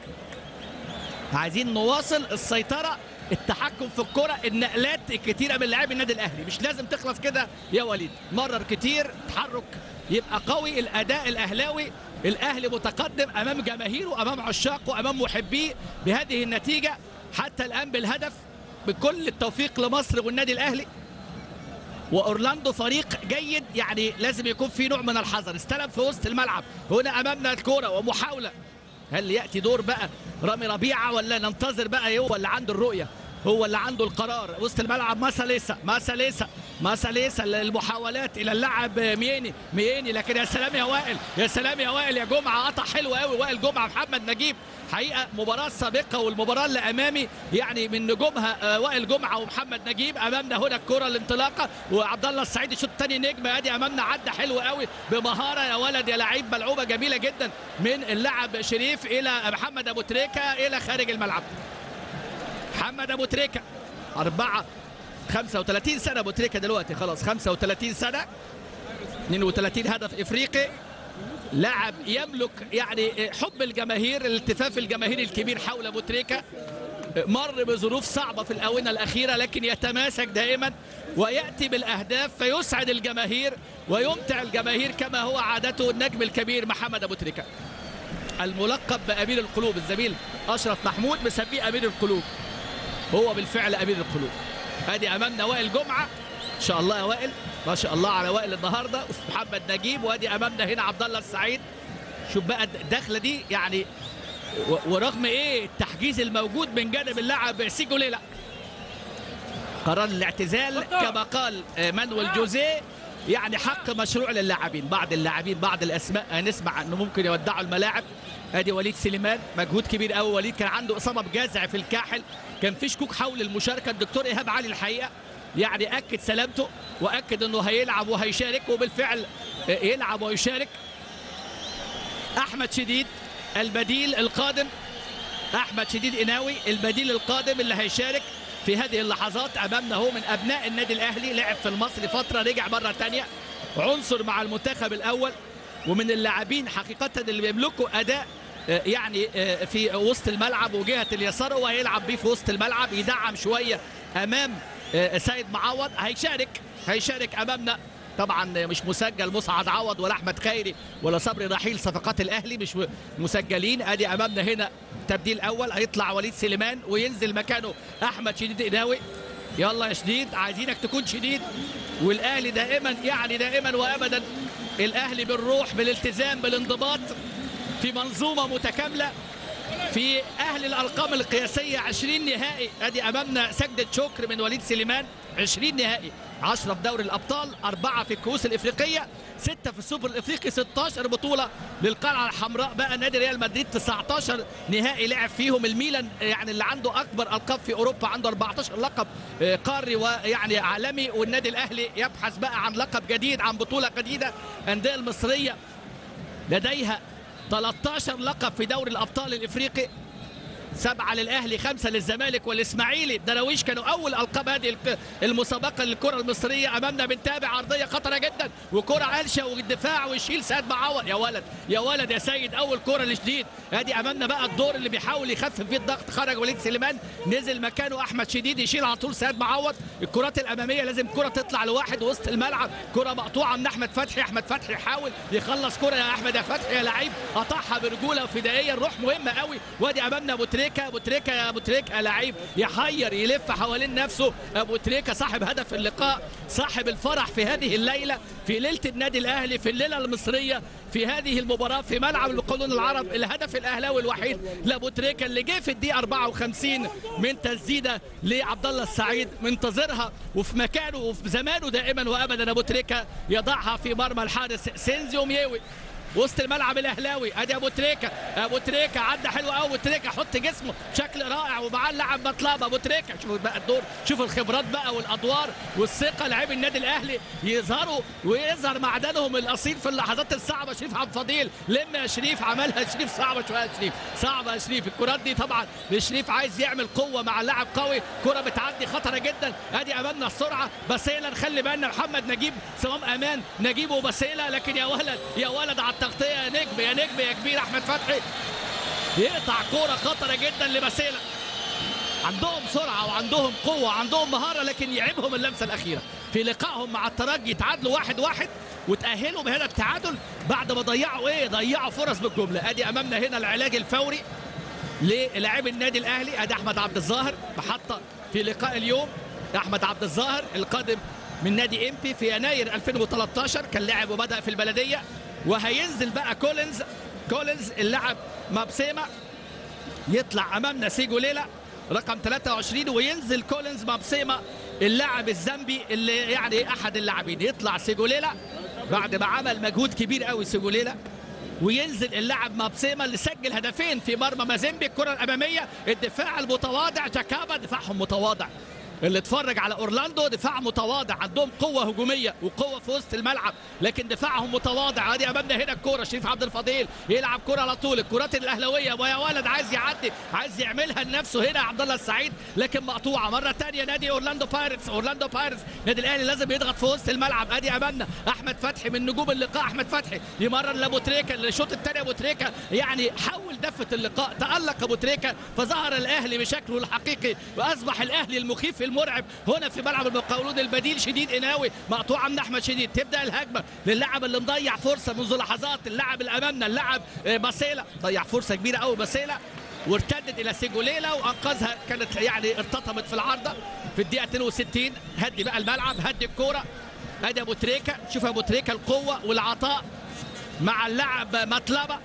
عايزين نواصل السيطرة التحكم في الكرة النقلات الكتيرة من لاعبي النادي الأهلي. مش لازم تخلص كده يا وليد. مرر كتير تحرك يبقى قوي الأداء الأهلاوي. الأهلي متقدم أمام جماهيره أمام عشاقه أمام محبيه. بهذه النتيجة حتى الآن بالهدف بكل التوفيق لمصر والنادي الأهلي. وأورلاندو فريق جيد يعني لازم يكون في نوع من الحذر. استلم في وسط الملعب. هنا أمامنا الكورة ومحاولة هل يأتي دور بقى رامي ربيعة ولا ننتظر بقى هو اللي عنده الرؤية؟ هو اللي عنده القرار وسط الملعب ماساليسا ماساليسا ماساليسا المحاولات إلى اللاعب مياني مياني. لكن يا سلام يا وائل يا سلام يا وائل. يا جمعة قطع حلو قوي وائل جمعة محمد نجيب. حقيقة مباراة سابقة والمباراة اللي أمامي يعني من نجومها آه، وائل جمعة ومحمد نجيب. امامنا هنا الكرة الانطلاقة. وعبد الله السعيد الشوط الثاني نجم. أدي أمامنا عدى حلو قوي بمهارة يا ولد يا لعيب ملعوبة جميلة جدا. من اللاعب شريف إلى محمد أبو تريكة إلى خارج الملعب. محمد أبو تريكة. أربعة. 35 سنة أبو تريكة دلوقتي. خلاص 35 سنة. 32 هدف إفريقي. لاعب يملك يعني حب الجماهير الالتفاف الجماهيري الكبير حول أبو تريكة مر بظروف صعبة في الآونة الأخيرة لكن يتماسك دائما ويأتي بالأهداف فيسعد الجماهير ويمتع الجماهير كما هو عادته النجم الكبير محمد أبو تريكة الملقب بأمير القلوب الزميل أشرف محمود مسميه أمير القلوب. هو بالفعل أمير القلوب. ادي امامنا وائل جمعة. إن شاء الله يا وائل. ما شاء الله على وائل النهارده. محمد نجيب وادي أمامنا هنا عبد الله السعيد. شوف بقى الدخلة دي يعني ورغم إيه التحجيز الموجود من جانب اللاعب سيجو ليلا قرار الاعتزال كما قال آه، مانويل جوزيه. يعني حق مشروع للاعبين بعض اللاعبين بعض الأسماء. هنسمع إنه ممكن يودعوا الملاعب. ادي وليد سليمان مجهود كبير قوي وليد كان عنده إصابة بجزع في الكاحل. كان في شكوك حول المشاركة. الدكتور إيهاب علي الحقيقة يعني أكد سلامته وأكد إنه هيلعب وهيشارك وبالفعل يلعب ويشارك. أحمد شديد البديل القادم أحمد شديد قناوي البديل القادم اللي هيشارك في هذه اللحظات أمامنا هو من أبناء النادي الأهلي لعب في المصري فترة رجع مرة ثانية عنصر مع المنتخب الأول ومن اللاعبين حقيقة اللي بيملكوا أداء يعني آه، في وسط الملعب وجهة اليسار هو هيلعب بيه في وسط الملعب يدعم شوية أمام آه، سيد معوض. هيشارك هيشارك أمامنا. طبعا مش مسجل مسعد عوض ولا أحمد خيري ولا صبري رحيل صفقات الأهلي مش مسجلين. أدي أمامنا هنا تبديل أول هيطلع وليد سليمان وينزل مكانه أحمد شديد قناوي يلا يا شديد عايزينك تكون شديد. والأهلي دائما يعني دائما وابدا الأهلي بالروح بالالتزام بالانضباط. في منظومة متكاملة في أهل الأرقام القياسية 20 نهائي. أدي أمامنا سجدة شكر من وليد سليمان 20 نهائي. 10 في دوري الأبطال أربعة في الكؤوس الإفريقية 6 في السوبر الإفريقي 16 بطولة للقلعة الحمراء. بقى نادي ريال مدريد 19 نهائي لعب فيهم الميلان يعني اللي عنده أكبر ألقاب في أوروبا عنده 14 لقب آه، قاري ويعني عالمي. والنادي الأهلي يبحث بقى عن لقب جديد عن بطولة جديدة. الأندية المصرية لديها 13 لقب في دوري الأبطال الإفريقي. سبعة للأهلي خمسة للزمالك والإسماعيلي. الدراويش كانوا أول ألقاب هذه المسابقة للكرة المصرية أمامنا بنتابع عرضية خطرة جدا. وكرة قلشة والدفاع ويشيل سيد معوض يا ولد يا ولد يا سيد أول كرة لشديد أدي أمامنا بقى الدور اللي بيحاول يخفف فيه الضغط. خرج وليد سليمان نزل مكانه أحمد شديد يشيل على طول سيد معوض الكرات الأمامية لازم كرة تطلع لواحد وسط الملعب. كرة مقطوعة من أحمد فتحي. أحمد فتحي يحاول يخلص كرة. يا أحمد يا فتحي يا لعيب. قطعها برجولة وفدائية. الروح مهمة قوي. وادي أمامنا أبو تريكة أبو تريكة يا أبو تريكة لعيب يحير يلف حوالين نفسه. أبو تريكة صاحب هدف اللقاء صاحب الفرح في هذه الليلة في ليلة النادي الأهلي في الليلة المصرية في هذه المباراة في ملعب المقاولون العرب. الهدف الأهلاوي الوحيد لأبو تريكة اللي جه في الدقيقة 54 من تسديدة لعبد الله السعيد. منتظرها وفي مكانه وفي زمانه دائما وأبدا أبو تريكة يضعها في مرمى الحارس سينزيو ميوي وسط الملعب الأهلاوي. أدي أبو تريكة. أبو تريكة عدى حلو قوي أبو تريكة حط جسمه بشكل رائع ومعاه اللاعب مطلب أبو تريكة شوفوا بقى الدور. شوفوا الخبرات بقى والأدوار والثقة. لاعبي النادي الأهلي يظهروا ويظهر معدنهم الأصيل في اللحظات الصعبة. شريف عبد الفضيل لم يا شريف عملها شريف. صعبة شوية يا شريف. صعبة يا شريف. الكرات دي طبعا شريف عايز يعمل قوة مع لاعب قوي. كرة بتعدي خطرة جدا. أدي أمامنا السرعة. بسيله نخلي بالنا محمد نجيب صمام أمان نجيب وبسيله لكن يا ولد يا ولد على التغطيه يا نجم يا نجم يا كبير أحمد فتحي. يقطع كورة خطرة جدا لبسيله عندهم سرعة وعندهم قوة وعندهم مهارة لكن يعيبهم اللمسة الأخيرة. في لقائهم مع الترجي تعادلوا واحد واحد وتاهلوا بهذا التعادل بعد ما ضيعوا إيه؟ ضيعوا فرص بالجملة. أدي أمامنا هنا العلاج الفوري للاعب النادي الأهلي أدي أحمد عبد الظاهر محطة في لقاء اليوم. أحمد عبد الظاهر القادم من نادي إمبي في يناير 2013 كان لاعب وبدأ في البلدية وهينزل بقى كولينز. كولينز اللاعب مابسيما يطلع امامنا سيجو ليلا رقم 23 وينزل كولينز مابسيما اللاعب الزامبي اللي يعني أحد اللاعبين. يطلع سيجوليلا بعد ما عمل مجهود كبير قوي سيجوليلا وينزل اللاعب مابسيما اللي سجل هدفين في مرمى مازيمبي الكرة الأمامية. الدفاع المتواضع جاكابا دفاعهم متواضع. اللي اتفرج على أورلاندو دفاع متواضع عندهم قوة هجومية وقوة في وسط الملعب لكن دفاعهم متواضع. ادي امامنا هنا الكورة شريف عبد الفضيل يلعب كورة على طول. الكرات الأهلاوية ويا ولد عايز يعدي عايز يعملها لنفسه هنا عبد الله السعيد لكن مقطوعة. مرة ثانية نادي أورلاندو بايرتس أورلاندو بايرتس نادي الأهلي لازم يضغط في وسط الملعب. ادي امامنا أحمد فتحي من نجوم اللقاء. أحمد فتحي يمرر لابو تريكه الشوط الثاني ابو تريكه يعني حول دفة اللقاء. تألق ابو تريكه فظهر الأهلي بشكله الحقيقي وأصبح الأهلي المخيف. المرعب هنا في ملعب المقاولون البديل شديد قناوي مقطوعه من أحمد شديد تبدأ الهجمة للاعب اللي مضيع فرصة منذ لحظات اللاعب اللي امامنا اللاعب آه، باسيلا ضيع فرصة كبيرة قوي باسيلا وارتدت إلى سيجوليلا وأنقذها كانت يعني ارتطمت في العارضة في الدقيقة 62 هدي بقى الملعب هدي الكورة. أدي أبو تريكة شوف أبو تريكة القوة والعطاء مع اللاعب مطلبة.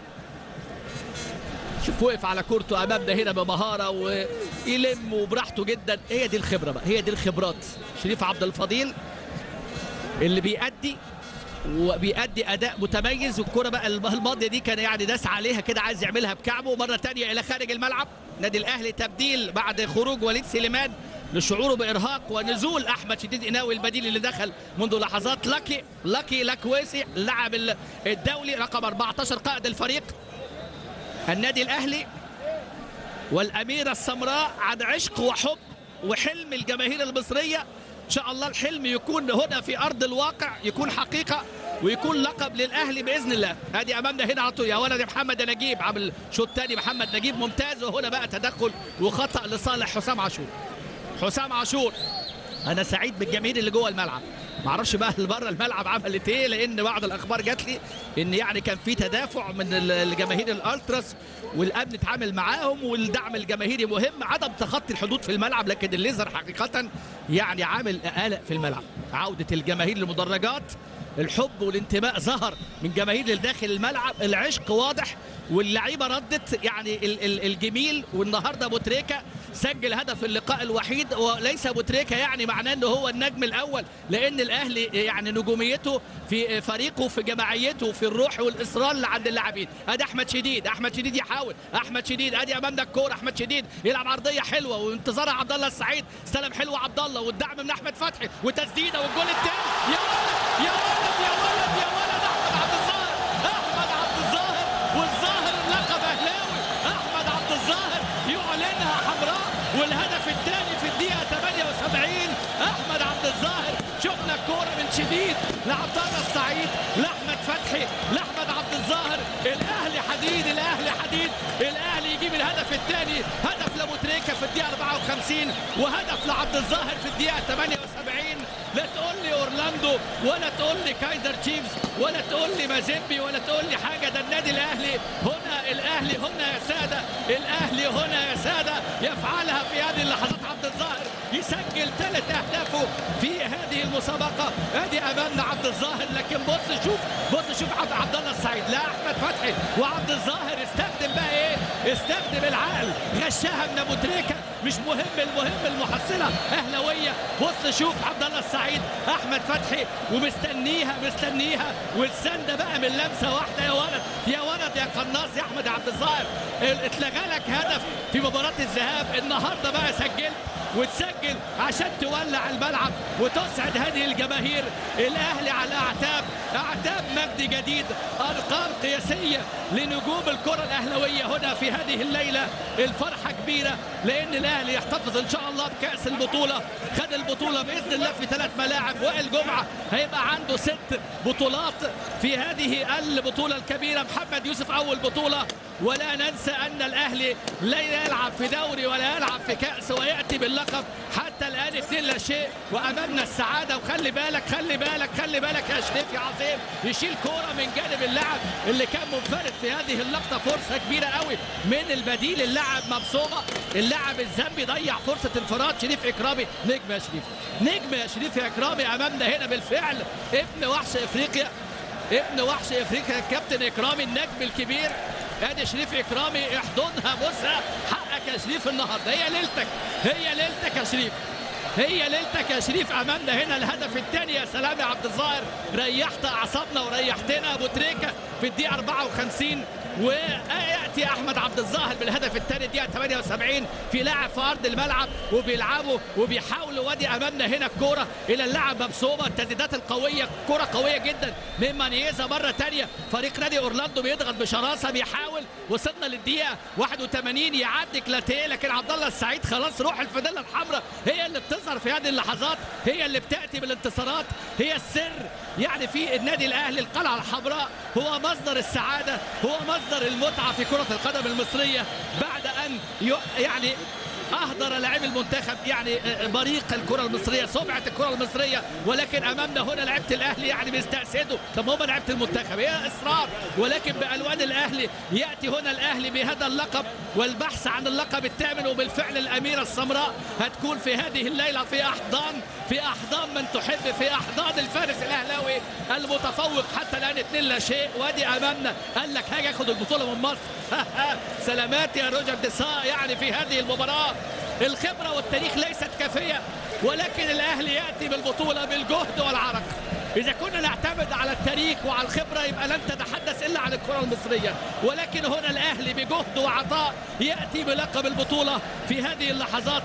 شوف وقف على كورته أمامنا هنا بمهارة ويلم وبراحته جدا. هي دي الخبرة بقى هي دي الخبرات. شريف عبد الفضيل اللي بيأدي وبيأدي أداء متميز. والكرة بقى الماضية دي كان يعني داس عليها كده عايز يعملها بكعبه. مره تانية إلى خارج الملعب. نادي الأهلي تبديل بعد خروج وليد سليمان لشعوره بإرهاق ونزول أحمد شديد قناوي البديل اللي دخل منذ لحظات. لاكي لاكي لاكويسي اللاعب الدولي رقم 14 قائد الفريق. النادي الأهلي والأميرة السمراء عن عشق وحب وحلم الجماهير المصرية. إن شاء الله الحلم يكون هنا في أرض الواقع يكون حقيقة ويكون لقب للأهلي بإذن الله. ادي أمامنا هنا على يا ولد محمد نجيب عامل شوط تاني. محمد نجيب ممتاز. وهنا بقى تدخل وخطأ لصالح حسام عاشور. حسام عاشور أنا سعيد بالجماهير اللي جوه الملعب. ما أعرفش بقى اللي بره الملعب عملت إيه لأن بعض الأخبار جات لي إن يعني كان في تدافع من الجماهير الألتراس والأمن اتعامل معاهم والدعم الجماهيري مهم عدم تخطي الحدود في الملعب لكن الليزر حقيقه يعني عامل قلق في الملعب. عودة الجماهير للمدرجات الحب والانتماء ظهر من جماهير داخل الملعب. العشق واضح واللعيبة ردت يعني الجميل. والنهاردة أبو تريكة سجل هدف اللقاء الوحيد. وليس أبو تريكة يعني معناه إنه هو النجم الأول لأن الأهلي يعني نجوميته في فريقه في جماعيته في الروح والإصرار اللي عند اللاعبين. أدي أحمد شديد أحمد شديد يحاول. أحمد شديد أدي أمامنا الكوره أحمد شديد يلعب عرضية حلوة. وانتظارها عبد الله السعيد. استلم حلو عبد الله والدعم من أحمد فتحي وتسديدة والجول الثاني يا ولد يا ولد والهدف الثاني في الدقيقه 78 أحمد عبد الظاهر. شفنا الكوره من عبد الله السعيد لأحمد فتحي لاحمد عبد الظاهر. الاهلي حديد الاهلي حديد الاهلي يجيب الهدف الثاني هدف لابو تريكه في الدقيقة 54 وهدف لعبد الظاهر في الدقيقه 78 لا تقول لي أورلاندو ولا تقول لي كايزر تشيفز ولا تقول لي مازيمبي ولا تقول لي حاجة. ده النادي الأهلي هنا الأهلي هنا يا سادة الأهلي هنا يا سادة يفعلها في هذه اللحظات الظاهر يسجل ثلاث اهدافه في هذه المسابقة. ادي امامنا عبد الظاهر لكن بص شوف بص شوف عبد, عبد الله السعيد لا أحمد فتحي وعبد الظاهر استخدم بقى إيه؟ استخدم العقل غشها من أبو تريكة. مش مهم المهم المحصلة أهلاوية. بص شوف عبد الله السعيد أحمد فتحي ومستنيها مستنيها. والسنده بقى من لمسة واحدة. يا ولد يا ولد يا قناص يا أحمد عبد الظاهر اتلغى لك هدف في مباراة الذهاب. النهارده بقى سجلت وتسجل عشان تولع الملعب وتسعد هذه الجماهير. الأهلي على أعتاب أعتاب مجد جديد أرقام قياسية لنجوم الكرة الأهلاوية هنا في هذه الليلة. الفرحة كبيرة لأن الأهلي يحتفظ إن شاء الله بكأس البطولة. خد البطولة بإذن الله في ثلاث ملاعب. وائل جمعة هيبقى عنده ست بطولات في هذه البطولة الكبيرة. محمد يوسف أول بطولة. ولا ننسى أن الأهلي لا يلعب في دوري ولا يلعب في كأس ويأتي باللقب حتى الآن اثنين لا شيء. وأمامنا السعادة. وخلي بالك خلي بالك خلي بالك يا شريف عظيم. يشيل كورة من جانب اللاعب اللي كان منفرد في هذه اللقطة. فرصة كبيرة قوي من البديل. اللاعب مبسوطة. اللاعب الزامبي ضيع فرصة انفراد. شريف إكرامي. نجم يا شريف. نجم يا شريف إكرامي أمامنا هنا بالفعل. ابن وحش إفريقيا. ابن وحش افريقيا الكابتن اكرامي النجم الكبير. ادي شريف اكرامي احضنها بصها حقك يا شريف النهارده. هي ليلتك هي ليلتك يا شريف. هي ليلتك يا شريف أمامنا هنا الهدف الثاني يا سلام يا عبد الظاهر. ريحت أعصابنا وريحتنا أبو تريكة في الدقيقة 54 ويأتي أحمد عبد الظاهر بالهدف الثاني الدقيقة 78 في لاعب في أرض الملعب وبيلعبوا وبيحاولوا وادي أمامنا هنا الكورة إلى اللاعب مبسومه التسديدات القوية كره قوية جدا. من مانيزا مرة ثانية فريق نادي أورلاندو بيضغط بشراسة بيحاول. وصلنا للدقيقة 81 يعدي كلاتيه لكن عبد الله السعيد خلاص روح الفانيلا الحمراء هي اللي بتظهر. في هذه اللحظات هي اللي بتأتي بالانتصارات هي السر. يعني في النادي الأهلي القلعة الحمراء هو مصدر السعادة هو مصدر المتعة في كرة القدم المصرية بعد أن يعني اهدر لاعبي المنتخب يعني بريق الكرة المصرية سمعة الكرة المصرية ولكن أمامنا هنا لعيبة الأهلي يعني بيستأسدوا. طب هم لعيبة المنتخب. هي إصرار. ولكن بألوان الأهلي يأتي هنا الأهلي بهذا اللقب والبحث عن اللقب الثامن وبالفعل الأميرة السمراء هتكون في هذه الليلة في أحضان في أحضان من تحب في أحضان الفارس الأهلاوي المتفوق. حتى الآن اتنين لا شيء. وأدي أمامنا. قال لك هاجي أخد البطولة من مصر. سلامات يا روجر ديسا يعني في هذه المباراة الخبرة والتاريخ ليست كافية ولكن الأهلي يأتي بالبطولة بالجهد والعرق. إذا كنا نعتمد على التاريخ وعلى الخبرة يبقى لن تتحدث إلا عن الكرة المصرية. ولكن هنا الأهلي بجهد وعطاء يأتي بلقب البطولة في هذه اللحظات.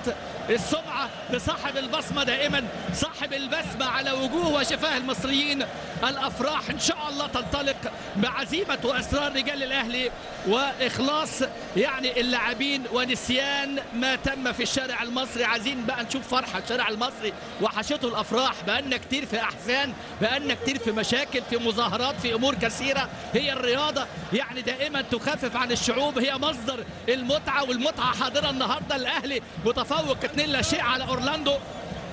السمعة لصاحب البصمة دائما صاحب البسمة على وجوه وشفاه المصريين. الأفراح إن شاء الله تنطلق بعزيمة وإصرار رجال الأهلي وإخلاص يعني اللاعبين ونسيان ما تم في الشارع المصري. عايزين بقى نشوف فرحة الشارع المصري وحشته الأفراح بقالنا كتير في أحزان بقالنا كتير في مشاكل في مظاهرات في أمور كثيرة. هي الرياضة يعني دائما تخفف عن الشعوب. هي مصدر المتعة والمتعة حاضرة النهاردة. الأهلي متفوق 2 لا شيء على أورلاندو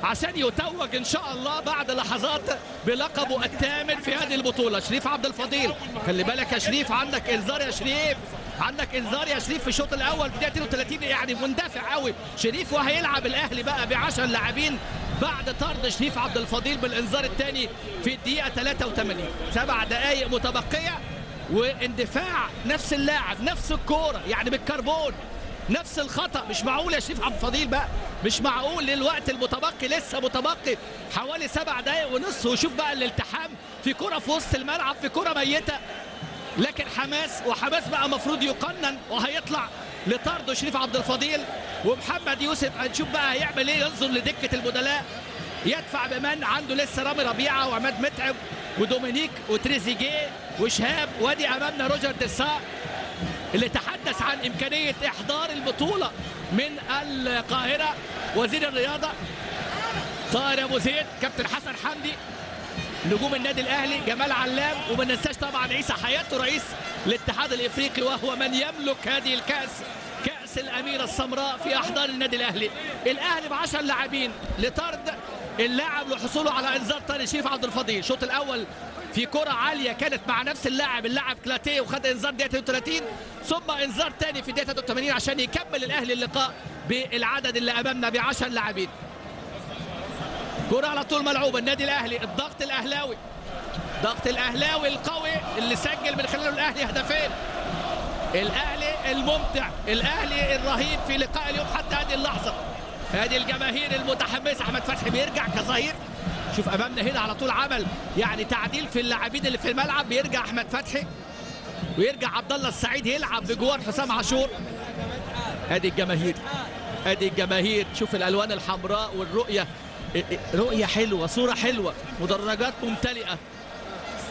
عشان يتوج إن شاء الله بعد لحظات بلقبه الثامن في هذه البطولة. شريف عبد الفضيل خلي بالك يا شريف عندك إنذار يا شريف. عندك إنذار يا شريف في الشوط الأول بداية 32 يعني مندفع قوي شريف وهيلعب الأهلي بقى ب 10 لاعبين. بعد طرد شريف عبد الفضيل بالإنذار الثاني في الدقيقة 83 سبع دقائق متبقية واندفاع نفس اللاعب نفس الكورة يعني بالكربون. نفس الخطأ. مش معقول يا شريف عبد الفضيل بقى؟ مش معقول للوقت المتبقي لسه متبقي حوالي سبع دقائق ونص. وشوف بقى الالتحام في كرة في وسط الملعب في كرة ميتة. لكن حماس وحماس بقى مفروض يقنن وهيطلع لطرد شريف عبد الفضيل ومحمد يوسف. هنشوف بقى هيعمل إيه ينظر لدكة البدلاء يدفع بمن عنده لسه رامي ربيعة وعماد متعب ودومينيك وتريزيجيه وشهاب. وأدي أمامنا روجر ديسا اللي تحدث عن إمكانية إحضار البطولة من القاهرة. وزير الرياضة طاهر أبو زيد. كابتن حسن حمدي نجوم النادي الأهلي جمال علام وما ننساش طبعا عيسى حياته رئيس الاتحاد الإفريقي وهو من يملك هذه الكأس كأس الأميرة السمراء في أحضان النادي الأهلي الأهلي ب 10 لاعبين لطرد اللاعب لحصوله على إنذار طارق شريف عبد الفضيل الشوط الأول في كرة عالية كانت مع نفس اللاعب اللاعب كلاتيه وخد إنذار دقيقة 32 ثم إنذار ثاني في دقيقة 83 عشان يكمل الأهلي اللقاء بالعدد اللي أمامنا ب 10 لاعبين. كرة على طول ملعوبة. النادي الأهلي الضغط الأهلاوي. ضغط الأهلاوي القوي اللي سجل من خلاله الأهلي هدفين. الأهلي الممتع الأهلي الرهيب في لقاء اليوم حتى هذه اللحظة. هذه الجماهير المتحمسة. أحمد فتحي بيرجع كظهير. شوف أمامنا هنا على طول عمل يعني تعديل في اللاعبين اللي في الملعب. بيرجع أحمد فتحي. ويرجع عبد الله السعيد يلعب بجوار حسام عاشور. ادي الجماهير ادي الجماهير. شوف الألوان الحمراء والرؤية. رؤية حلوة صورة حلوة مدرجات ممتلئة.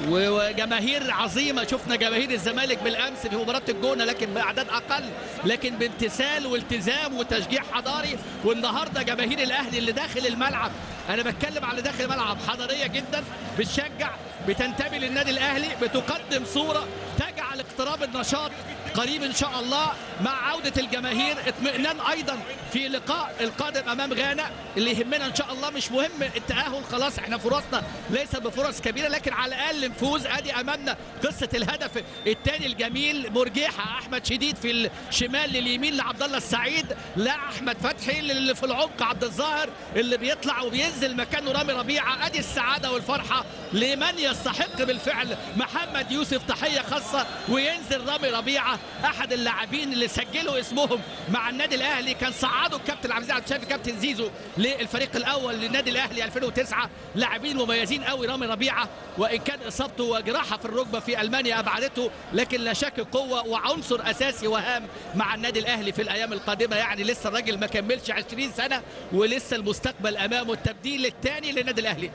وجماهير عظيمة شفنا جماهير الزمالك بالأمس في مباراة الجونة لكن بأعداد أقل لكن بامتثال والتزام وتشجيع حضاري. والنهاردة جماهير الأهلي اللي داخل الملعب أنا بتكلم على داخل الملعب حضارية جدا بتشجع بتنتمي للنادي الأهلي بتقدم صورة تجعل اقتراب النشاط قريب إن شاء الله مع عودة الجماهير. اطمئنان أيضا في لقاء القادم أمام غانا اللي يهمنا إن شاء الله. مش مهم التأهل خلاص إحنا فرصنا ليس بفرص كبيرة لكن على الأقل نفوز. أدي أمامنا قصة الهدف الثاني الجميل مرجيحة أحمد شديد في الشمال لليمين لعبد الله السعيد لا أحمد فتحي اللي في العمق عبد الظاهر اللي بيطلع وبينزل مكانه رامي ربيعة. أدي السعادة والفرحة لمن يستحق بالفعل. محمد يوسف تحية خاصة وينزل رامي ربيعة. احد اللاعبين اللي سجلوا اسمهم مع النادي الاهلي كان صعدوا الكابتن عبد العزيز عبد كابتن زيزو للفريق الأول للنادي الاهلي 2009 لاعبين مميزين قوي رامي ربيعة وإن كان إصابته وجراحة في الركبة في ألمانيا أبعدته لكن لا شك قوة وعنصر أساسي وهام مع النادي الأهلي في الأيام القادمة. يعني لسه الراجل ما كملش 20 سنة ولسه المستقبل أمامه. التبديل الثاني للنادي الأهلي.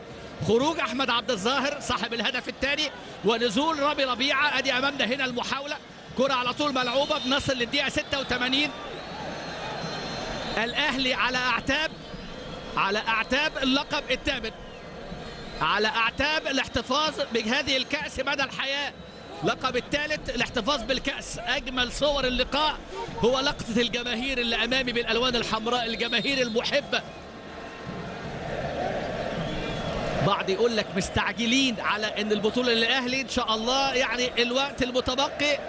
خروج أحمد عبد الظاهر صاحب الهدف الثاني ونزول رامي ربيعة. أدي أمامنا هنا المحاولة. كرة على طول ملعوبة بنصل للدقيقة 86 الأهلي على أعتاب على أعتاب اللقب الثامن على أعتاب الاحتفاظ بهذه الكأس مدى الحياة. لقب الثالث الاحتفاظ بالكأس. أجمل صور اللقاء هو لقطة الجماهير اللي أمامي بالألوان الحمراء الجماهير المحبة. بعض يقول لك مستعجلين على إن البطولة للأهلي إن شاء الله يعني الوقت المتبقي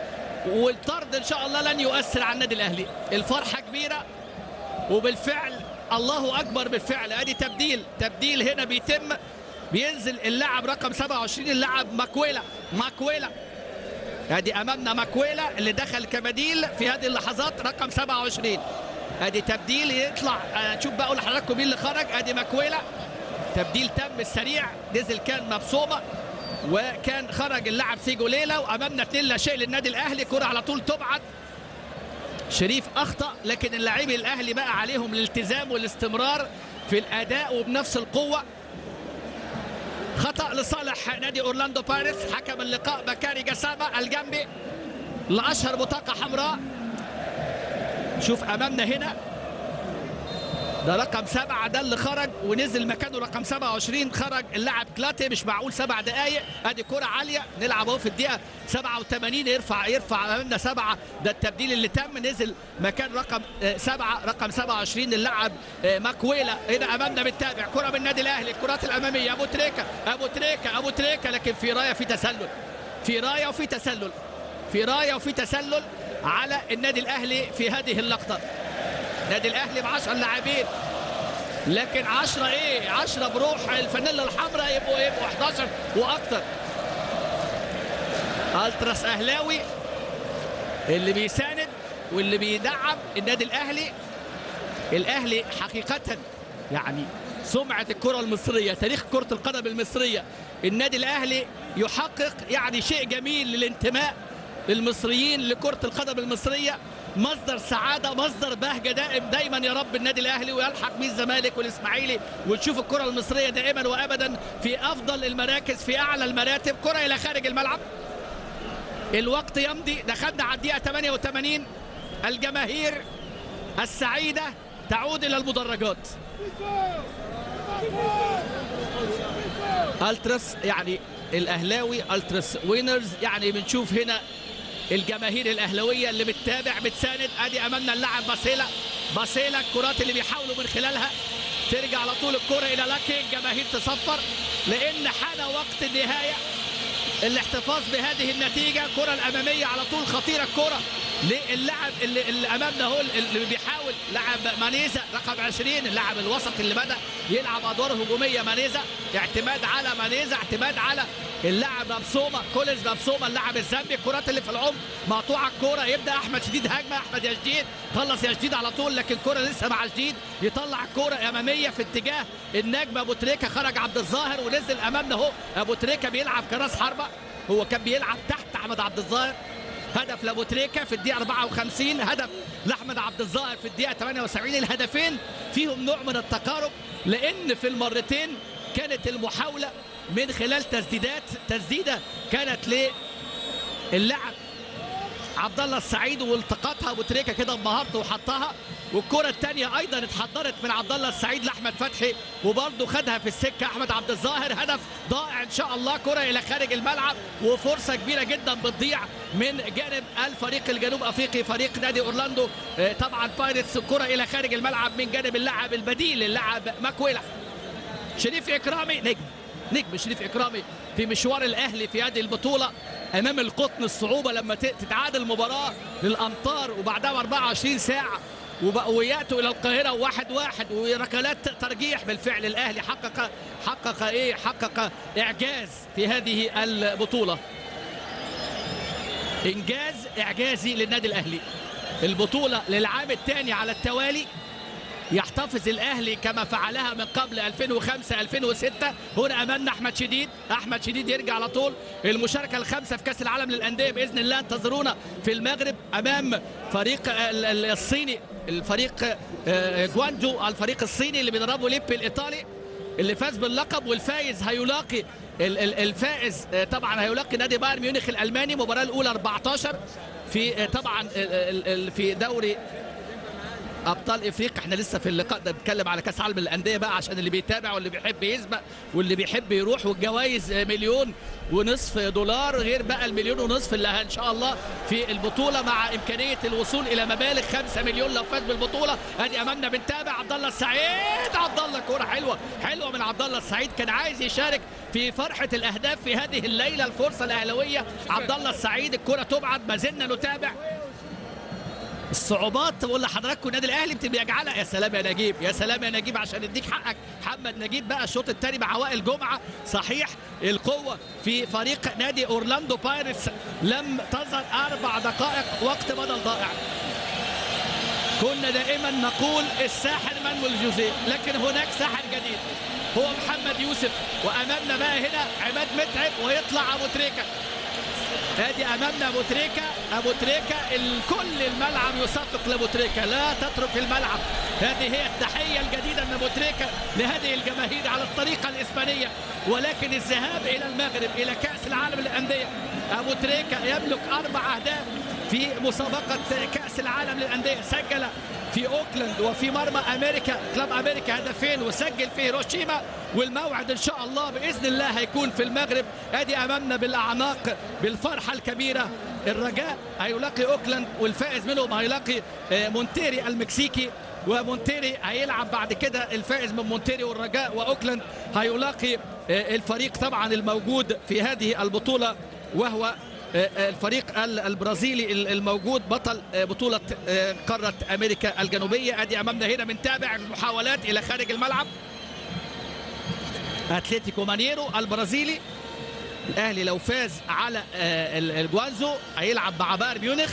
والطرد إن شاء الله لن يؤثر على النادي الأهلي. الفرحة كبيرة وبالفعل الله أكبر بالفعل. أدي تبديل تبديل هنا بيتم. بينزل اللاعب رقم 27 اللاعب ماكويلا. ماكويلا. أدي أمامنا ماكويلا اللي دخل كبديل في هذه اللحظات رقم 27 أدي تبديل يطلع. شوف بقى أقول لحضراتكم مين اللي خرج. أدي ماكويلا. تبديل تم السريع. نزل كان مبسومه وكان خرج اللاعب سيجو ليلا وأمامنا 2 لا شيء للنادي الأهلي. كرة على طول تبعد. شريف أخطأ لكن اللاعبي الأهلي بقى عليهم الالتزام والاستمرار في الأداء وبنفس القوة. خطأ لصالح نادي أورلاندو باريس. حكم اللقاء بكاري جسامه الجنبي لأشهر بطاقة حمراء. شوف أمامنا هنا. ده رقم سبعة ده اللي خرج ونزل مكانه رقم 27 خرج اللاعب كلاتي مش معقول سبع دقايق. ادي كرة عالية نلعب اهو في الدقيقة 87 يرفع يرفع امامنا سبعة. ده التبديل اللي تم. نزل مكان رقم سبعة رقم 27 اللاعب ماكويلا. هنا امامنا بنتابع. كرة من النادي الاهلي الكرات الامامية. ابو تريكة ابو تريكة ابو تريكة. لكن في راية في تسلل. في راية وفي تسلل. في راية وفي تسلل على النادي الاهلي في هذه اللقطة. نادي الأهلي ب 10 لاعبين. لكن 10 إيه؟ 10 بروح الفانيلا الحمراء يبقوا يبقوا 11 وأكثر ألتراس أهلاوي اللي بيساند واللي بيدعم النادي الأهلي. الأهلي حقيقه يعني سمعة الكرة المصرية تاريخ كرة القدم المصرية. النادي الأهلي يحقق يعني شيء جميل للانتماء للمصريين لكرة القدم المصرية. مصدر سعادة مصدر بهجة دائم دايما يا رب النادي الأهلي ويلحق بيه الزمالك والإسماعيلي وتشوف الكرة المصرية دائما وابدا في أفضل المراكز في أعلى المراتب. كرة إلى خارج الملعب. الوقت يمضي. دخلنا على الدقيقة 88 الجماهير السعيدة تعود إلى المدرجات. التراس يعني الأهلاوي التراس وينرز يعني بنشوف هنا الجماهير الاهلاويه اللي بتتابع بتساند. أدي أمامنا اللاعب باسيلا. باسيلا الكرات اللي بيحاولوا من خلالها ترجع على طول الكرة إلى لاكي الجماهير تصفر لأن حان وقت النهاية. الاحتفاظ بهذه النتيجة كرة الأمامية على طول خطيرة الكرة للاعب اللي, اللي أمامنا هو اللي بيحاول لاعب مانيزا رقم 20 اللاعب الوسط اللي بدأ يلعب ادوار هجومية مانيزا. اعتماد على مانيزا اعتماد على اللاعب مبسومه كولينز مبسومه اللاعب الزامبي الكرات اللي في العمق مقطوعه الكورة يبدأ أحمد شديد هجمة أحمد يا شديد خلص يا شديد على طول لكن الكوره لسه مع شديد يطلع الكورة أمامية في اتجاه النجم أبو تريكة خرج عبد الظاهر ونزل أمامنا أهو أبو تريكة بيلعب كراس حربة هو كان بيلعب تحت أحمد عبد الظاهر هدف لأبو تريكة في الدقيقة 54 هدف لأحمد عبد الظاهر في الدقيقة 78 الهدفين فيهم نوع من التقارب لأن في المرتين كانت المحاولة من خلال تسديدات تسديدة كانت للاعب عبد الله السعيد والتقطها أبو تريكة كده بمهارته وحطها. والكرة الثانية أيضا اتحضرت من عبد الله السعيد لأحمد فتحي وبرضه خدها في السكة أحمد عبد الظاهر. هدف ضائع إن شاء الله كرة إلى خارج الملعب وفرصة كبيرة جدا بتضيع من جانب الفريق الجنوب أفريقي فريق نادي أورلاندو. طبعا بايرتس كرة إلى خارج الملعب من جانب اللاعب البديل اللاعب ماكويلا. شريف إكرامي نجم. نجم شريف إكرامي في مشوار الأهلي في هذه البطولة أمام القطن الصعوبة لما تتعادل المباراة للأمطار وبعدها 24 ساعة ويأتوا إلى القاهرة واحد واحد وركلات ترجيح بالفعل الأهلي حقق حقق إيه؟ حقق إعجاز في هذه البطولة. إنجاز إعجازي للنادي الأهلي. البطولة للعام الثاني على التوالي. يحتفظ الأهلي كما فعلها من قبل 2005 2006 هنا امامنا أحمد شديد. أحمد شديد يرجع على طول. المشاركة الخامسة في كأس العالم للأندية بإذن الله. انتظرونا في المغرب أمام فريق الصيني الفريق جوانجو الفريق الصيني اللي بيدربه ليبي الإيطالي اللي فاز باللقب. والفايز هيلاقي الفائز طبعا هيلاقي نادي بايرن ميونخ الألماني. المباراه الأولى 14 في طبعا في دوري أبطال إفريقيا. إحنا لسه في اللقاء ده بنتكلم على كأس عالم الأندية بقى عشان اللي بيتابع واللي بيحب يسبق واللي بيحب يروح. والجوائز مليون ونصف دولار غير بقى المليون ونصف اللي إن شاء الله في البطولة مع إمكانية الوصول إلى مبالغ 5 مليون لو فاز بالبطولة. أدي أمامنا بنتابع عبد الله السعيد. عبد الله كوره حلوة حلوة من عبد الله السعيد. كان عايز يشارك في فرحة الأهداف في هذه الليلة الفرصة الأهلاوية. عبد الله السعيد الكرة تبعد ما زلنا نتابع. الصعوبات. بقول لحضراتكم النادي الأهلي بيجعلها. يا سلام يا نجيب يا سلام يا نجيب عشان اديك حقك. محمد نجيب بقى الشوط الثاني مع وائل جمعة. صحيح القوة في فريق نادي أورلاندو بايرتس لم تظهر أربع دقائق وقت بدل ضائع. كنا دائما نقول الساحر مانويل جوزيه لكن هناك ساحر جديد. هو محمد يوسف وأمامنا بقى هنا عماد متعب ويطلع أبو تريكة. ادي امامنا أبو تريكة. أبو تريكة الكل الملعب يصفق لأبو تريكة. لا تترك الملعب. هذه هي التحية الجديدة من أبو تريكة لهذه الجماهير على الطريقة الإسبانية. ولكن الذهاب إلى المغرب إلى كأس العالم للأندية. أبو تريكة يملك أربع أهداف في مسابقة كأس العالم للأندية. سجل في أوكلاند وفي مرمى أمريكا. كلاب أمريكا هدفين وسجل في هيروشيما. والموعد إن شاء الله بإذن الله هيكون في المغرب. أدي أمامنا بالاعناق بالفرحة الكبيرة. الرجاء هيلاقي أوكلاند والفائز منهم هيلاقي مونتيري المكسيكي. ومونتيري هيلعب بعد كده الفائز من مونتيري والرجاء وأوكلاند. هيلاقي الفريق طبعا الموجود في هذه البطولة وهو الفريق البرازيلي الموجود بطل بطولة قارة أمريكا الجنوبية. أدي أمامنا هنا بنتابع المحاولات إلى خارج الملعب. أتلتيكو مينيرو البرازيلي. الأهلي لو فاز على الجوانزو هيلعب مع بايرن ميونخ.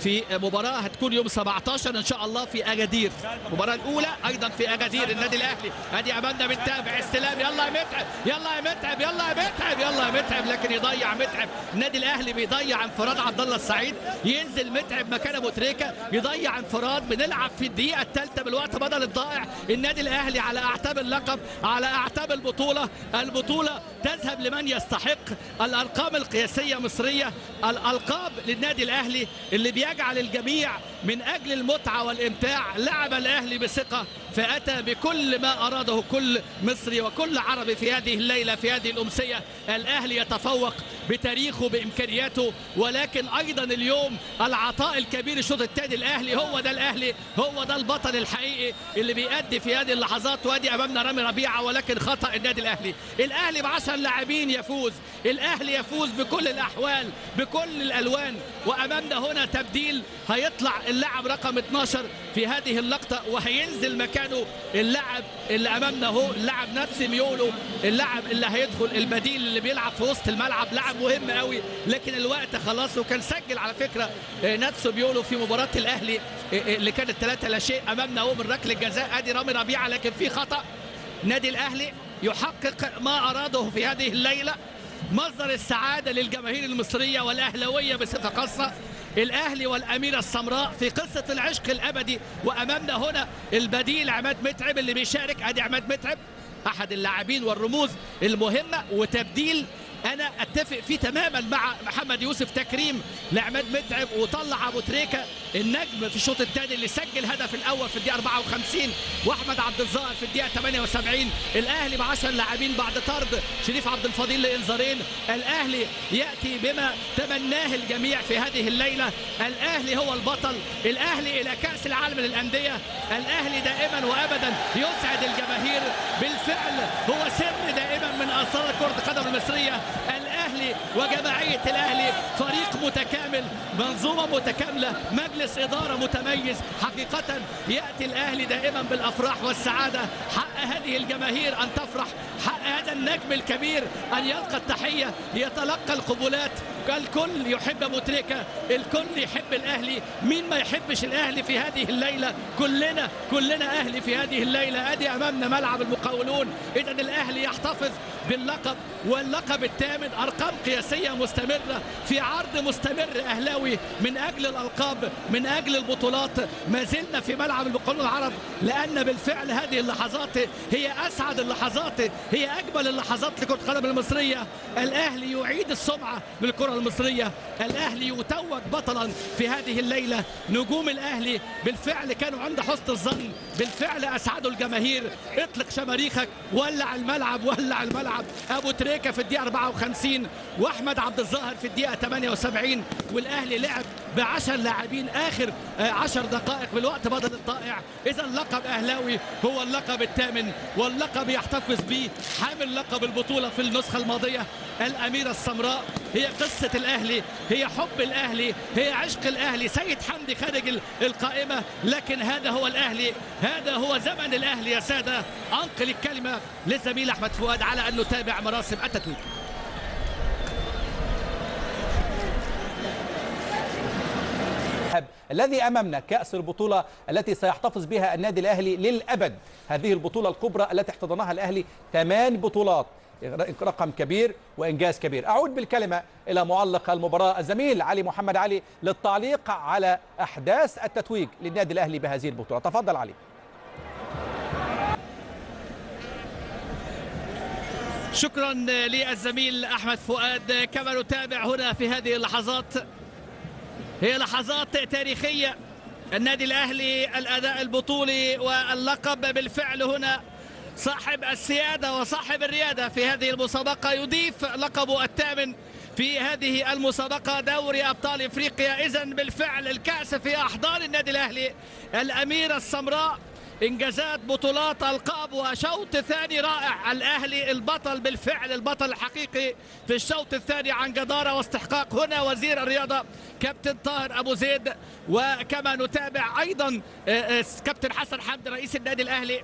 في مباراة هتكون يوم 17 إن شاء الله في أجادير. المباراة الأولى أيضا في أجادير النادي الأهلي. ادي امامنا بنتابع استلام. يلا يا متعب يلا يا متعب يلا يا متعب يلا يا متعب. لكن يضيع متعب. النادي الأهلي بيضيع انفراد عبد الله السعيد. ينزل متعب مكان أبو تريكة. يضيع انفراد. بنلعب في الدقيقة الثالثة بالوقت بدل الضائع. النادي الأهلي على أعتاب اللقب على أعتاب البطولة. البطولة تذهب لمن يستحق. الأرقام القياسية مصرية. الألقاب للنادي الأهلي اللي بي يجعل الجميع من أجل المتعة والإمتاع لعب الأهلي بثقة فأتى بكل ما أراده كل مصري وكل عربي في هذه الليلة في هذه الأمسية. الأهلي يتفوق بتاريخه بإمكانياته ولكن أيضا اليوم العطاء الكبير الشوط الثاني الأهلي هو ده الأهلي هو ده البطل الحقيقي اللي بيأدي في هذه اللحظات وأدي أمامنا رامي ربيعة ولكن خطأ النادي الأهلي. الأهلي بعشر لاعبين يفوز الأهلي يفوز بكل الأحوال بكل الألوان وأمامنا هنا تبديل هيطلع اللاعب رقم 12 في هذه اللقطة وهينزل مكانه اللاعب اللي أمامنا هو اللاعب نفسي ميولو اللاعب اللي هيدخل البديل اللي بيلعب في وسط الملعب لاعب مهم قوي لكن الوقت خلاص وكان سجل على فكرة نفسه بيولو في مباراة الأهلي اللي كانت 3 لا شيء أمامنا هو من ركلة جزاء أدي رامي ربيعة لكن في خطأ نادي الأهلي يحقق ما أراده في هذه الليلة مصدر السعادة للجماهير المصرية والأهلوية بصفة خاصة. الأهلي والأميرة السمراء في قصة العشق الأبدي. وأمامنا هنا البديل عماد متعب اللي بيشارك. أدي عماد متعب. أحد اللاعبين والرموز المهمة. وتبديل أنا أتفق فيه تماما مع محمد يوسف تكريم لعماد متعب وطلع أبو تريكة النجم في الشوط الثاني اللي سجل هدف الأول في الدقيقة 54 وأحمد عبد الظاهر في الدقيقة 78 الأهلي ب 10 لاعبين بعد طرد شريف عبد الفضيل لإنذارين. الأهلي يأتي بما تمناه الجميع في هذه الليلة. الأهلي هو البطل. الأهلي إلى كأس العالم للأندية. الأهلي دائما وابدا يسعد الجماهير. بالفعل هو سر اسرار كرة القدم المصرية. الأهلي وجماعيه الأهلي فريق متكامل منظومة متكاملة مجلس إدارة متميز. حقيقة يأتي الأهلي دائما بالأفراح والسعادة. حق هذه الجماهير أن تفرح. حق هذا النجم الكبير أن يلقى التحية يتلقى القبولات. الكل يحب ابو تريكه الكل يحب الأهلي. مين ما يحبش الأهلي في هذه الليلة؟ كلنا كلنا أهلي في هذه الليلة. أدي أمامنا ملعب المقاولون. اذا الأهلي يحتفظ باللقب واللقب الثامن. أرقام قياسية مستمرة. في عرض مستمر أهلاوي من أجل الألقاب من أجل البطولات. ما زلنا في ملعب المقاولون العرب لأن بالفعل هذه اللحظات هي أسعد اللحظات هي أجمل اللحظات لكرة القدم المصرية. الأهلي يعيد السمعة بالكره المصرية. الأهلي يتوج بطلا في هذه الليلة. نجوم الأهلي بالفعل كانوا عند حسن الظن. بالفعل أسعدوا الجماهير. اطلق شماريخك. ولع الملعب ولع الملعب. أبو تريكة في الدقيقة 54 وأحمد عبد الظاهر في الدقيقة 78 والأهلي لعب ب 10 لاعبين آخر 10 دقائق بالوقت بدل الضائع. إذا لقب أهلاوي هو اللقب الثامن واللقب يحتفظ به حامل لقب البطولة في النسخة الماضية الأميرة السمراء. هي قصة الأهلي هي حب الأهلي هي عشق الأهلي. سيد حمدي خارج القائمة لكن هذا هو الأهلي هذا هو زمن الأهلي يا سادة. أنقل الكلمة للزميل أحمد فؤاد على أن نتابع مراسم التتويج. الذي أمامنا كأس البطولة التي سيحتفظ بها النادي الأهلي للأبد. هذه البطولة الكبرى التي احتضنها الأهلي ثمان بطولات. رقم كبير وإنجاز كبير. أعود بالكلمة إلى معلق المباراة الزميل علي محمد علي للتعليق على أحداث التتويج للنادي الأهلي بهذه البطولة. تفضل علي. شكرا للزميل أحمد فؤاد. كما نتابع هنا في هذه اللحظات هي لحظات تاريخية. النادي الأهلي الأداء البطولي واللقب بالفعل هنا. صاحب السيادة وصاحب الريادة في هذه المسابقة يضيف لقبه الثامن في هذه المسابقة دوري أبطال إفريقيا. إذا بالفعل الكأس في أحضان النادي الأهلي. الأميرة السمراء انجازات بطولات القاب وشوط ثاني رائع. الأهلي البطل بالفعل البطل الحقيقي في الشوط الثاني عن جدارة واستحقاق هنا وزير الرياضة كابتن طاهر أبو زيد. وكما نتابع أيضا كابتن حسن حمدي رئيس النادي الأهلي.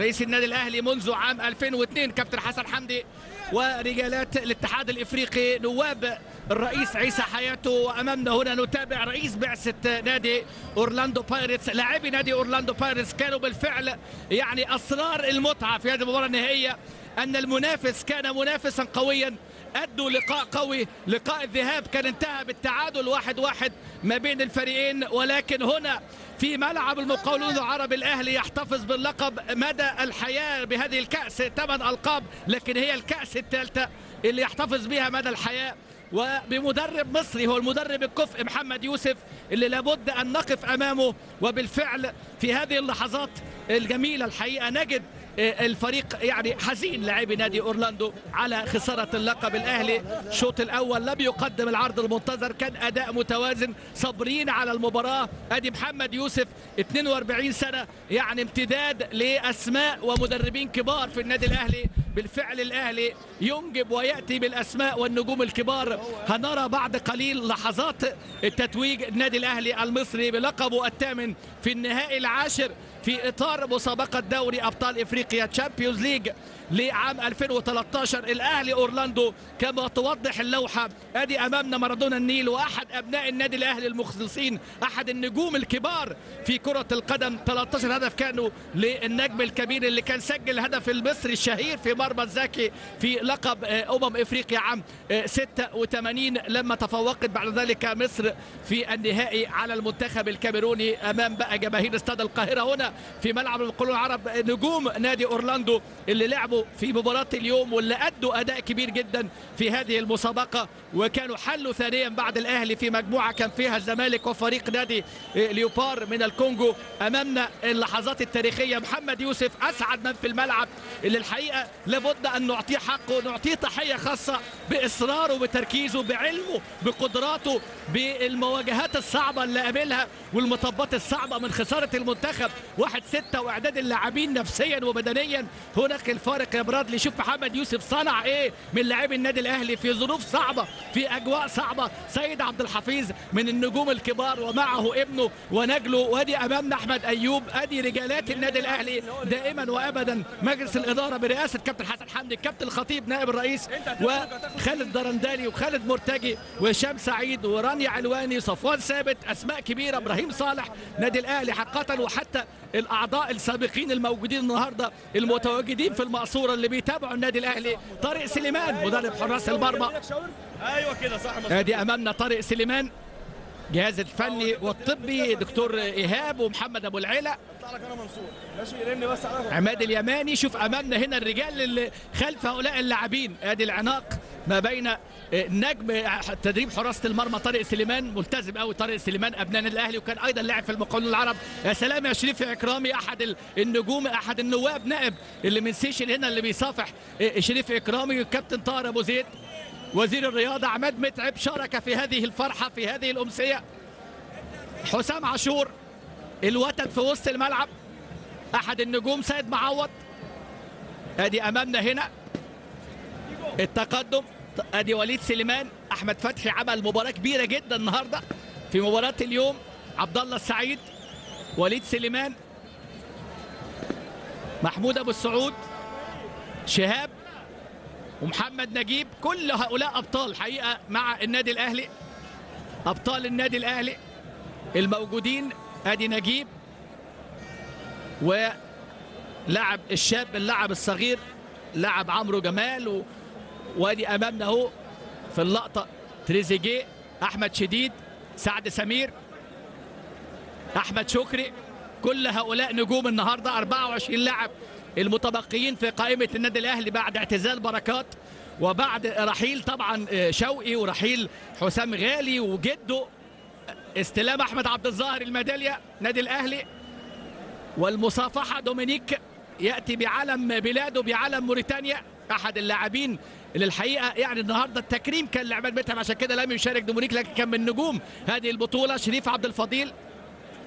رئيس النادي الأهلي منذ عام 2002 كابتن حسن حمدي. ورجالات الاتحاد الإفريقي نواب الرئيس عيسى حياته وأمامنا هنا نتابع رئيس بعثة نادي أورلاندو بايرتس. لاعبي نادي أورلاندو بايرتس كانوا بالفعل يعني أسرار المتعة في هذه المباراة النهائية أن المنافس كان منافسا قويا أدوا لقاء قوي لقاء الذهاب كان انتهى بالتعادل واحد واحد ما بين الفريقين ولكن هنا في ملعب المقاولون العرب الأهلي يحتفظ باللقب. مدى الحياة بهذه الكأس؟ ثمان ألقاب لكن هي الكأس الثالثة اللي يحتفظ بها مدى الحياة. وبمدرب مصري هو المدرب الكفء محمد يوسف اللي لابد أن نقف أمامه. وبالفعل في هذه اللحظات الجميلة الحقيقة نجد الفريق يعني حزين لاعبي نادي أورلاندو على خسارة اللقب الأهلي. الشوط الأول لم يقدم العرض المنتظر كان أداء متوازن صابرين على المباراة. أدي محمد يوسف 42 سنة يعني امتداد لأسماء ومدربين كبار في النادي الأهلي. بالفعل الأهلي ينجب ويأتي بالأسماء والنجوم الكبار. هنرى بعد قليل لحظات التتويج النادي الأهلي المصري بلقبه الثامن في النهائي العاشر. في إطار مسابقة دوري أبطال إفريقيا Champions League لعام 2013 الأهلي أورلاندو كما توضح اللوحة أدي أمامنا مارادونا النيل وأحد أبناء النادي الأهلي المخلصين أحد النجوم الكبار في كرة القدم. 13 هدف كانوا للنجم الكبير اللي كان سجل الهدف المصري الشهير في مرمى الزاكي في لقب أمم إفريقيا عام 86 لما تفوقت بعد ذلك مصر في النهائي على المنتخب الكاميروني أمام بقى جماهير استاد القاهرة. هنا في ملعب المقاولون العرب نجوم نادي أورلاندو اللي لعبوا في مباراة اليوم واللي أدوا أداء كبير جدا في هذه المسابقة وكانوا حلوا ثانيا بعد الأهلي في مجموعة كان فيها الزمالك وفريق نادي ليوبار من الكونغو أمامنا اللحظات التاريخية. محمد يوسف أسعد من في الملعب اللي الحقيقة لابد أن نعطيه حقه نعطيه تحية خاصة بإصراره بتركيزه بعلمه بقدراته بالمواجهات الصعبة اللي قابلها والمطبات الصعبة من خسارة المنتخب. واحد ستة وإعداد اللاعبين نفسيا وبدنيا. هناك الفارق يا برادلي. شوف محمد يوسف صنع إيه من لاعبي النادي الأهلي في ظروف صعبة في أجواء صعبة. سيد عبد الحفيظ من النجوم الكبار ومعه ابنه ونجله وأدي أمامنا أحمد أيوب أدي رجالات النادي الأهلي دائما وابدا. مجلس الإدارة برئاسة كابتن حسن حمدي الكابتن الخطيب نائب الرئيس وخالد درندالي وخالد مرتجي وهشام سعيد ورانيا علواني صفوان ثابت أسماء كبيرة إبراهيم صالح. نادي الأهلي حقيقه وحتى الأعضاء السابقين الموجودين النهارده المتواجدين في المقصوره اللي بيتابعوا النادي الأهلي. طارق سليمان مدرب حراس المرمى أيوه كده صح ادي أمامنا طارق سليمان. الجهاز الفني والطبي دكتور إيهاب ومحمد أبو على عماد اليماني شوف أمامنا هنا الرجال اللي خلف هؤلاء اللاعبين. أدي العناق ما بين نجم تدريب حراسة المرمى طارق سليمان ملتزم قوي طارق سليمان أبناء الأهلي وكان أيضا لاعب في المقاولون العرب. يا سلام يا شريف إكرامي أحد النجوم أحد النواب نائب اللي من سيشن هنا اللي بيصافح شريف إكرامي والكابتن طاهر أبو زيد. وزير الرياضة عماد متعب شارك في هذه الفرحة في هذه الأمسية. حسام عاشور الوتد في وسط الملعب. أحد النجوم سيد معوض. أدي أمامنا هنا التقدم. أدي وليد سليمان. أحمد فتحي عمل مباراة كبيرة جدا النهارده. في مباراة اليوم عبد الله السعيد وليد سليمان محمود أبو السعود شهاب ومحمد نجيب كل هؤلاء أبطال حقيقة مع النادي الأهلي. أبطال النادي الأهلي الموجودين أدي نجيب ولعب الشاب اللاعب الصغير لاعب عمرو جمال و... وأدي أمامنا أهو في اللقطة تريزيجيه أحمد شديد سعد سمير أحمد شكري. كل هؤلاء نجوم النهارده 24 لاعب. المتبقيين في قائمة النادي الأهلي بعد اعتزال بركات وبعد رحيل طبعا شوقي ورحيل حسام غالي وجدو استلام أحمد عبد الظاهر الميدالية نادي الأهلي. والمصافحة دومينيك يأتي بعلم بلاده بعلم موريتانيا. أحد اللاعبين اللي الحقيقة يعني النهارده التكريم كان لعماد متعب عشان كده لم يشارك دومينيك لكن كان من نجوم هذه البطولة شريف عبد الفضيل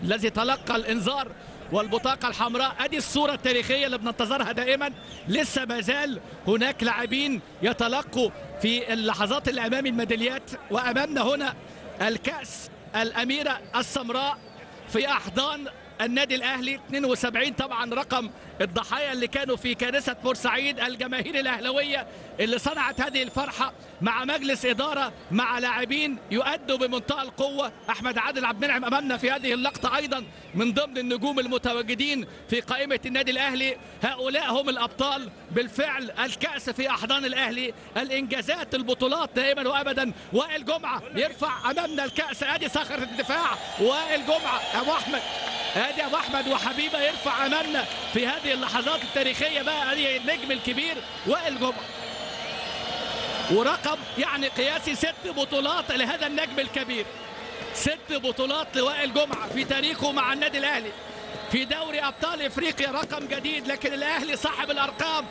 الذي تلقى الإنذار والبطاقة الحمراء. أدي الصورة التاريخية اللي بننتظرها دائما. لسه ما زال هناك لاعبين يتلقوا في اللحظات اللي أمام الميداليات. وأمامنا هنا الكأس الأميرة السمراء في أحضان النادي الأهلي. 72 طبعا رقم الضحايا اللي كانوا في كارثه بورسعيد الجماهير الأهلاوية. اللي صنعت هذه الفرحة مع مجلس إدارة مع لاعبين يؤدوا بمنتهى القوة. أحمد عادل عبد المنعم أمامنا في هذه اللقطة أيضا من ضمن النجوم المتواجدين في قائمة النادي الأهلي. هؤلاء هم الأبطال بالفعل الكأس في أحضان الأهلي. الإنجازات البطولات دائما وابدا. وائل جمعة يرفع أمامنا الكأس. ادي صخره الدفاع. وائل جمعة أبو أحمد. ادي أبو أحمد وحبيبة يرفع أمامنا في هذه اللحظات التاريخية بقى. ادي النجم الكبير وائل جمعة. ورقم يعني قياسي ست بطولات لهذا النجم الكبير. ست بطولات لوائل جمعه في تاريخه مع النادي الأهلي. في دوري أبطال إفريقيا رقم جديد لكن الأهلي صاحب الأرقام.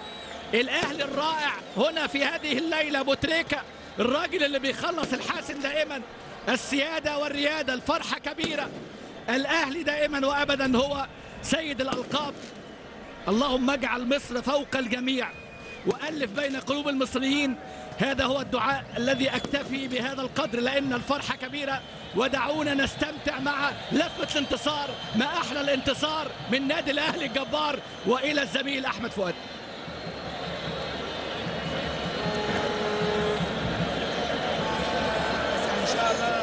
الأهلي الرائع هنا في هذه الليلة أبو تريكة الراجل اللي بيخلص الحاسم دائما. السيادة والريادة الفرحة كبيرة. الأهلي دائما وابدا هو سيد الألقاب. اللهم اجعل مصر فوق الجميع. وألف بين قلوب المصريين هذا هو الدعاء الذي أكتفي بهذا القدر لأن الفرحة كبيرة ودعونا نستمتع مع لفة الانتصار ما أحلى الانتصار من نادي الأهلي الجبار وإلى الزميل أحمد فؤاد ان شاء الله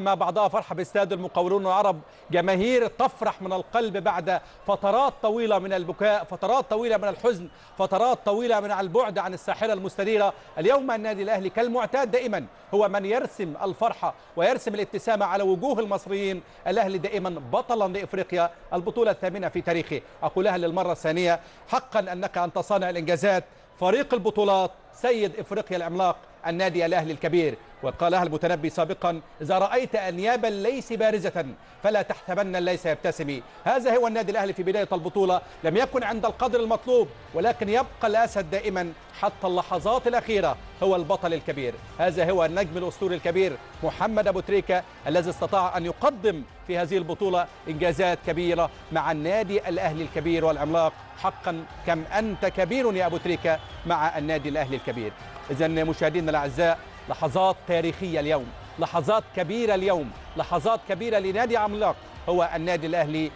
ما بعضها فرحة باستاد المقاولون العرب جماهير تفرح من القلب بعد فترات طويلة من البكاء فترات طويلة من الحزن فترات طويلة من البعد عن الساحرة المستديرة اليوم النادي الأهلي كالمعتاد دائما هو من يرسم الفرحة ويرسم الابتسامة على وجوه المصريين. الأهلي دائما بطلا لإفريقيا البطولة الثامنة في تاريخه. أقولها للمرة الثانية حقا أنك أنت صانع الإنجازات فريق البطولات سيد إفريقيا العملاق النادي الأهلي الكبير. وقالها المتنبي سابقا إذا رأيت أنيابا ليس بارزة فلا تحسبن ليس يبتسم هذا هو النادي الأهلي في بداية البطولة. لم يكن عند القدر المطلوب ولكن يبقى الأسد دائما حتى اللحظات الأخيرة هو البطل الكبير. هذا هو النجم الأسطوري الكبير محمد أبو تريكة الذي استطاع أن يقدم في هذه البطولة إنجازات كبيرة مع النادي الأهلي الكبير والعملاق. حقا كم أنت كبير يا أبو تريكة مع النادي الأهلي الكبير. إذا مشاهدينا الأعزاء لحظات تاريخية اليوم لحظات كبيرة اليوم لحظات كبيرة لنادي عملاق هو النادي الأهلي.